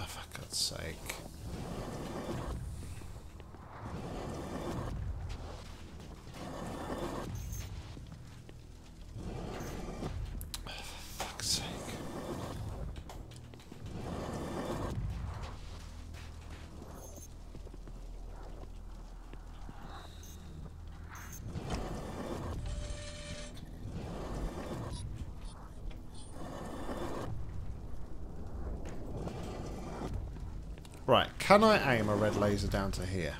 Oh, for God's sake. Oh, for fuck's sake. Right, can I aim a red laser down to here?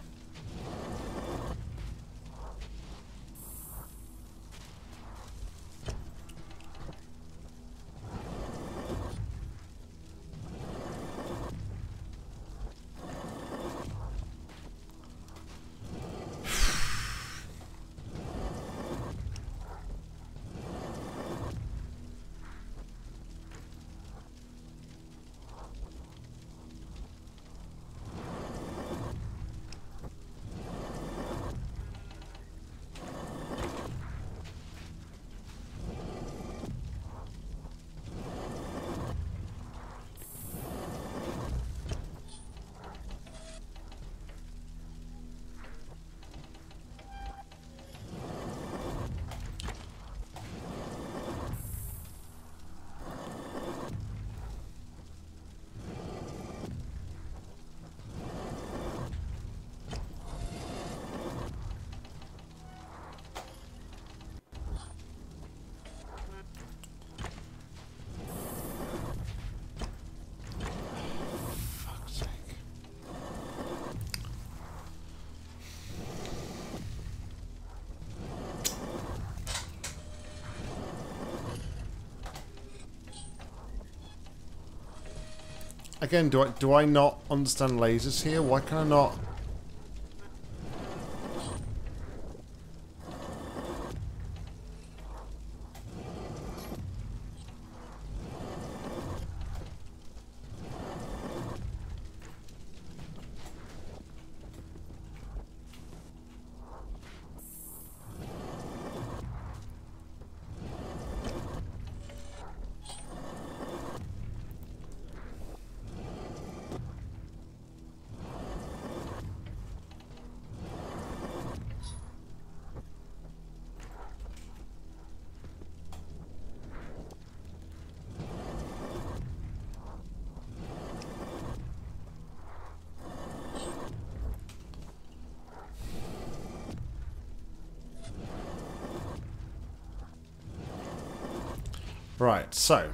Again, do I do I not understand lasers here? Why can I not? Right, so.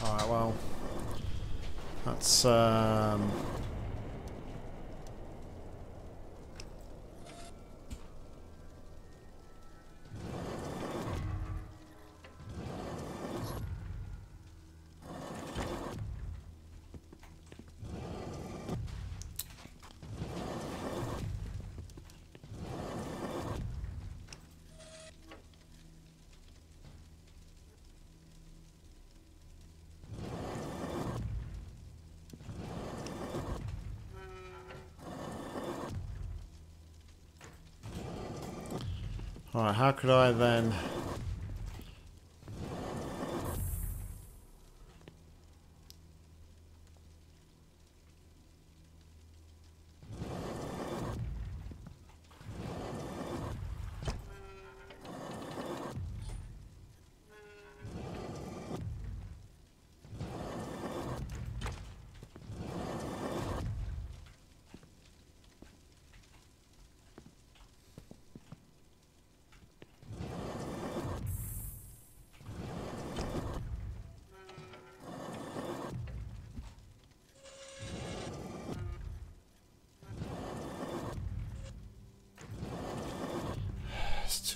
Alright, well. That's, Alright, how could I then...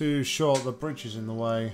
too short, the bridge is in the way.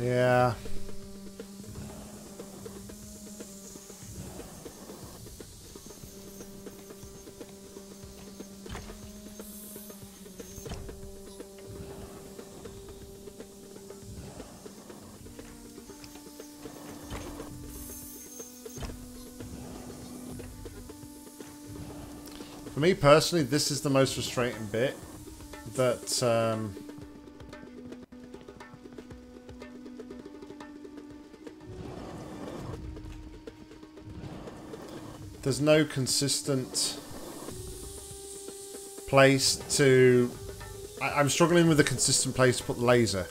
Yeah. For me personally, this is the most frustrating bit. That um, there's no consistent place to. I, I'm struggling with a consistent place to put the laser.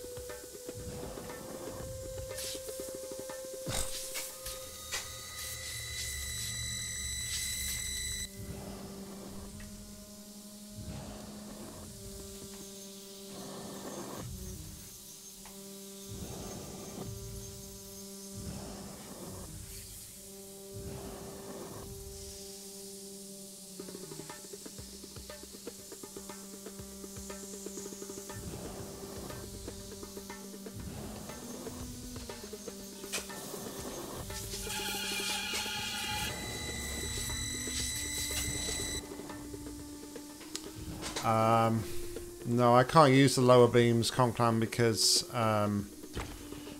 Can't use the lower beams Conclan because um,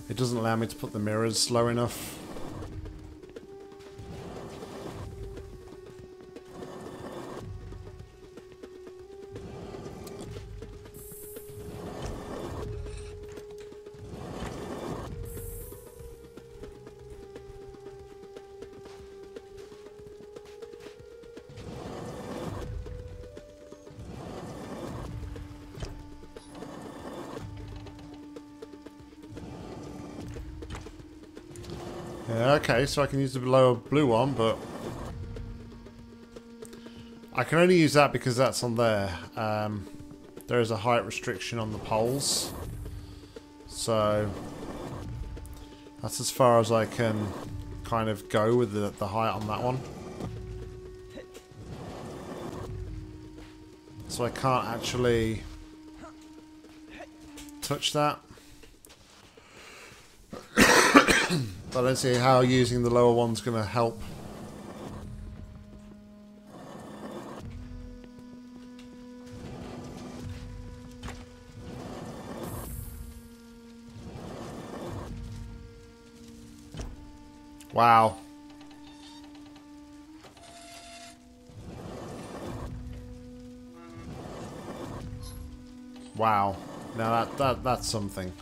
it doesn't allow me to put the mirrors low enough. So I can use the lower blue one, but... I can only use that because that's on there. Um, there is a height restriction on the poles. So... That's as far as I can kind of go with the, the height on that one. So I can't actually touch that. But I don't see how using the lower one's going to help. Wow. Wow. Now that, that that's something.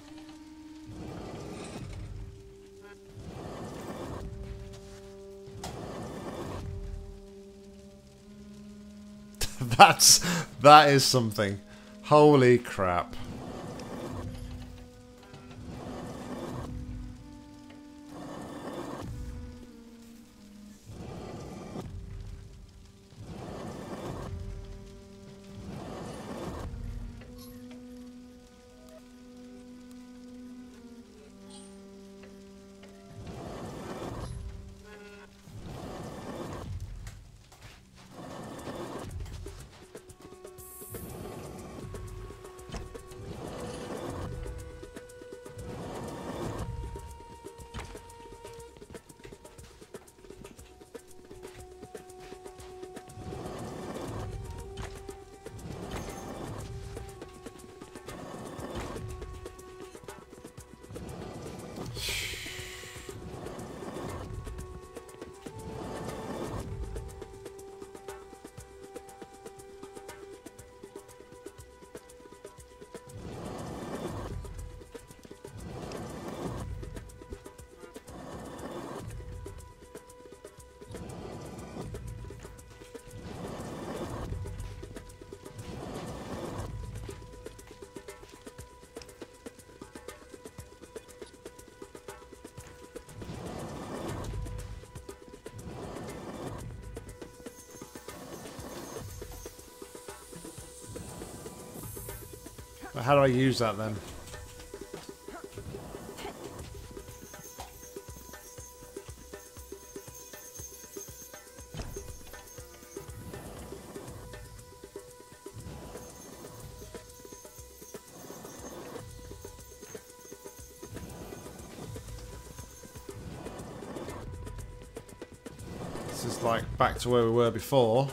*laughs* That's that is something. Holy crap. I use that then? This is like back to where we were before.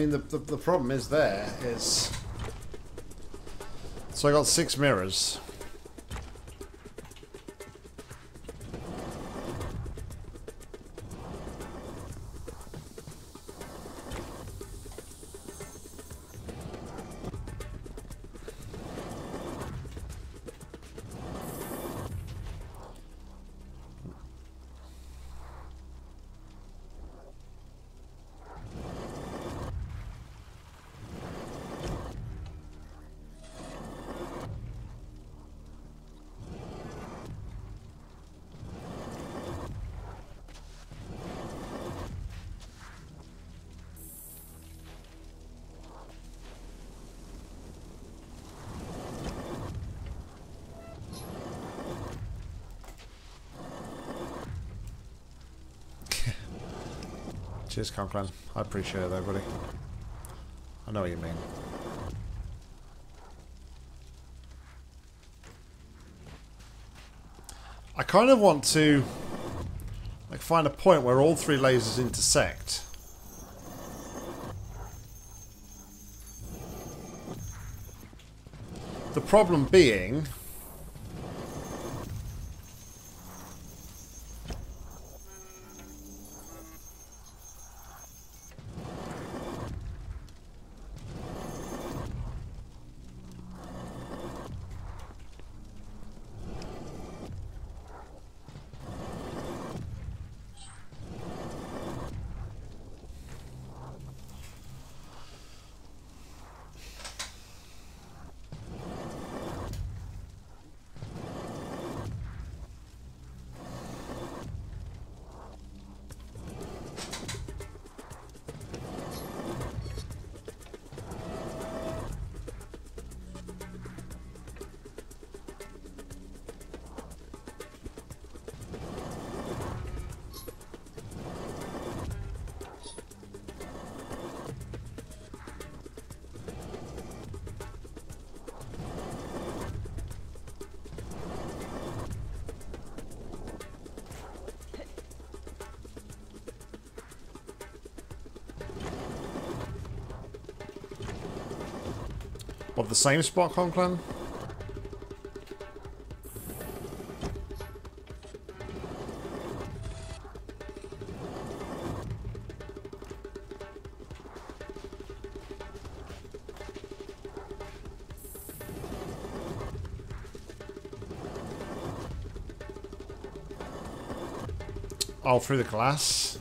Mean the, the the problem is there is so I got six mirrors. Cheers, Conclan. I appreciate it, buddy. I know what you mean. I kind of want to like find a point where all three lasers intersect. The problem being same spot clan? Oh, through the glass.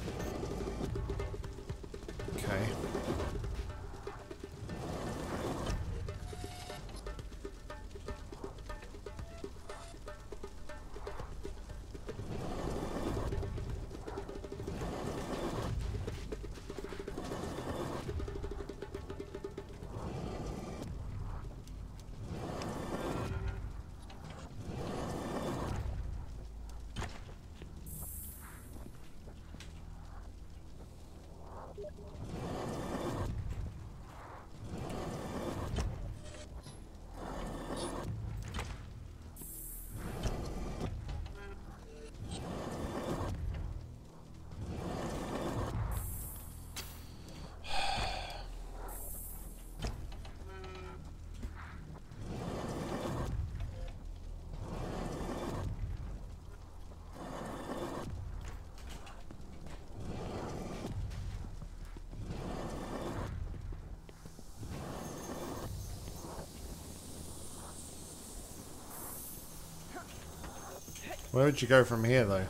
Where would you go from here, though?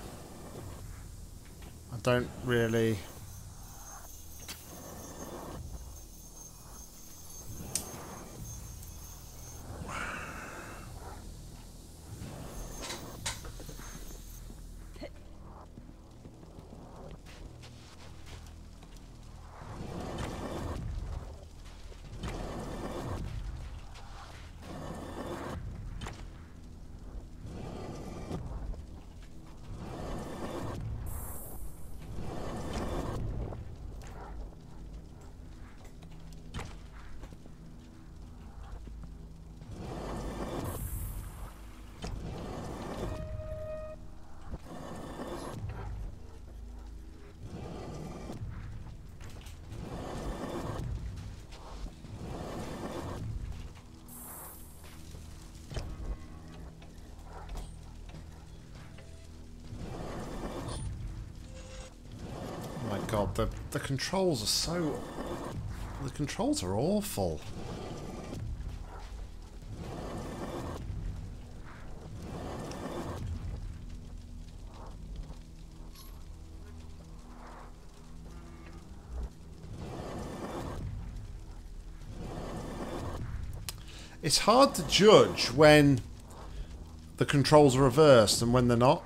I don't really... the, controls are so... The controls are awful. It's hard to judge when the controls are reversed and when they're not.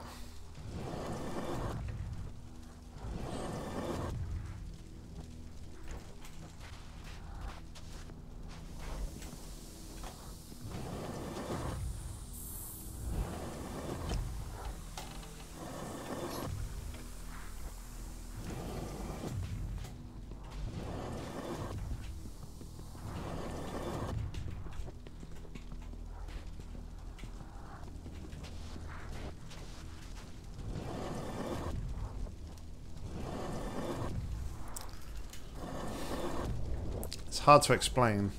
Hard to explain.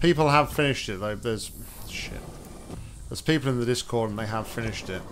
People have finished it though. There's shit. There's people in the Discord and they have finished it.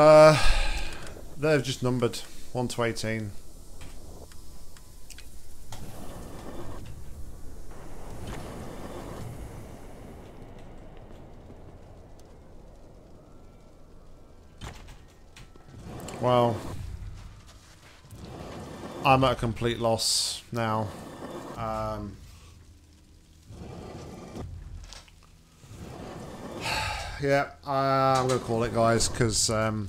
Uh, they're just numbered 1 to 18. Well, I'm at a complete loss now. Um, yeah, uh, I'm going to call it, guys, because um,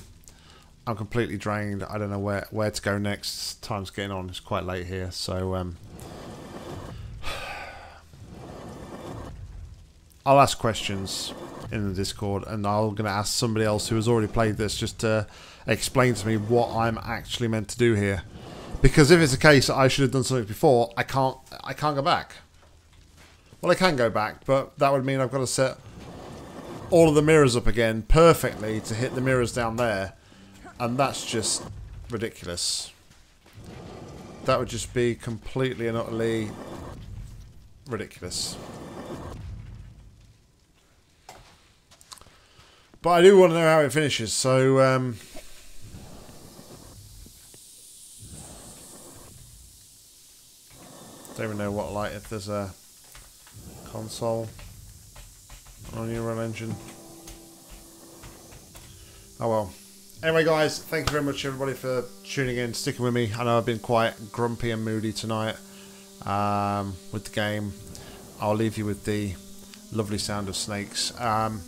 I'm completely drained. I don't know where, where to go next. Time's getting on. It's quite late here, so um, *sighs* I'll ask questions in the Discord, and I'm going to ask somebody else who has already played this just to explain to me what I'm actually meant to do here. Because if it's a case I should have done something before, I can't. I can't go back. Well, I can go back, but that would mean I've got to set all of the mirrors up again perfectly to hit the mirrors down there, and that's just ridiculous. That would just be completely and utterly ridiculous. But I do want to know how it finishes, so um, don't even know what light if there's a console on Unreal Engine. Oh well. Anyway, guys, thank you very much, everybody, for tuning in, sticking with me. I know I've been quite grumpy and moody tonight um, with the game. I'll leave you with the lovely sound of snakes. Um,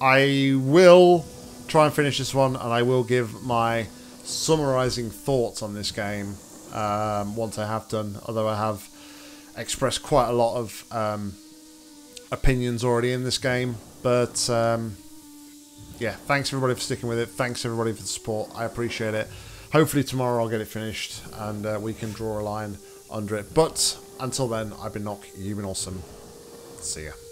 I will try and finish this one, and I will give my summarizing thoughts on this game um, once I have done. Although I have expressed quite a lot of um, opinions already in this game, but um, yeah, thanks everybody for sticking with it. Thanks everybody for the support. I appreciate it. Hopefully tomorrow I'll get it finished and uh, we can draw a line under it. But until then, I've been Nock. You've been awesome. See ya.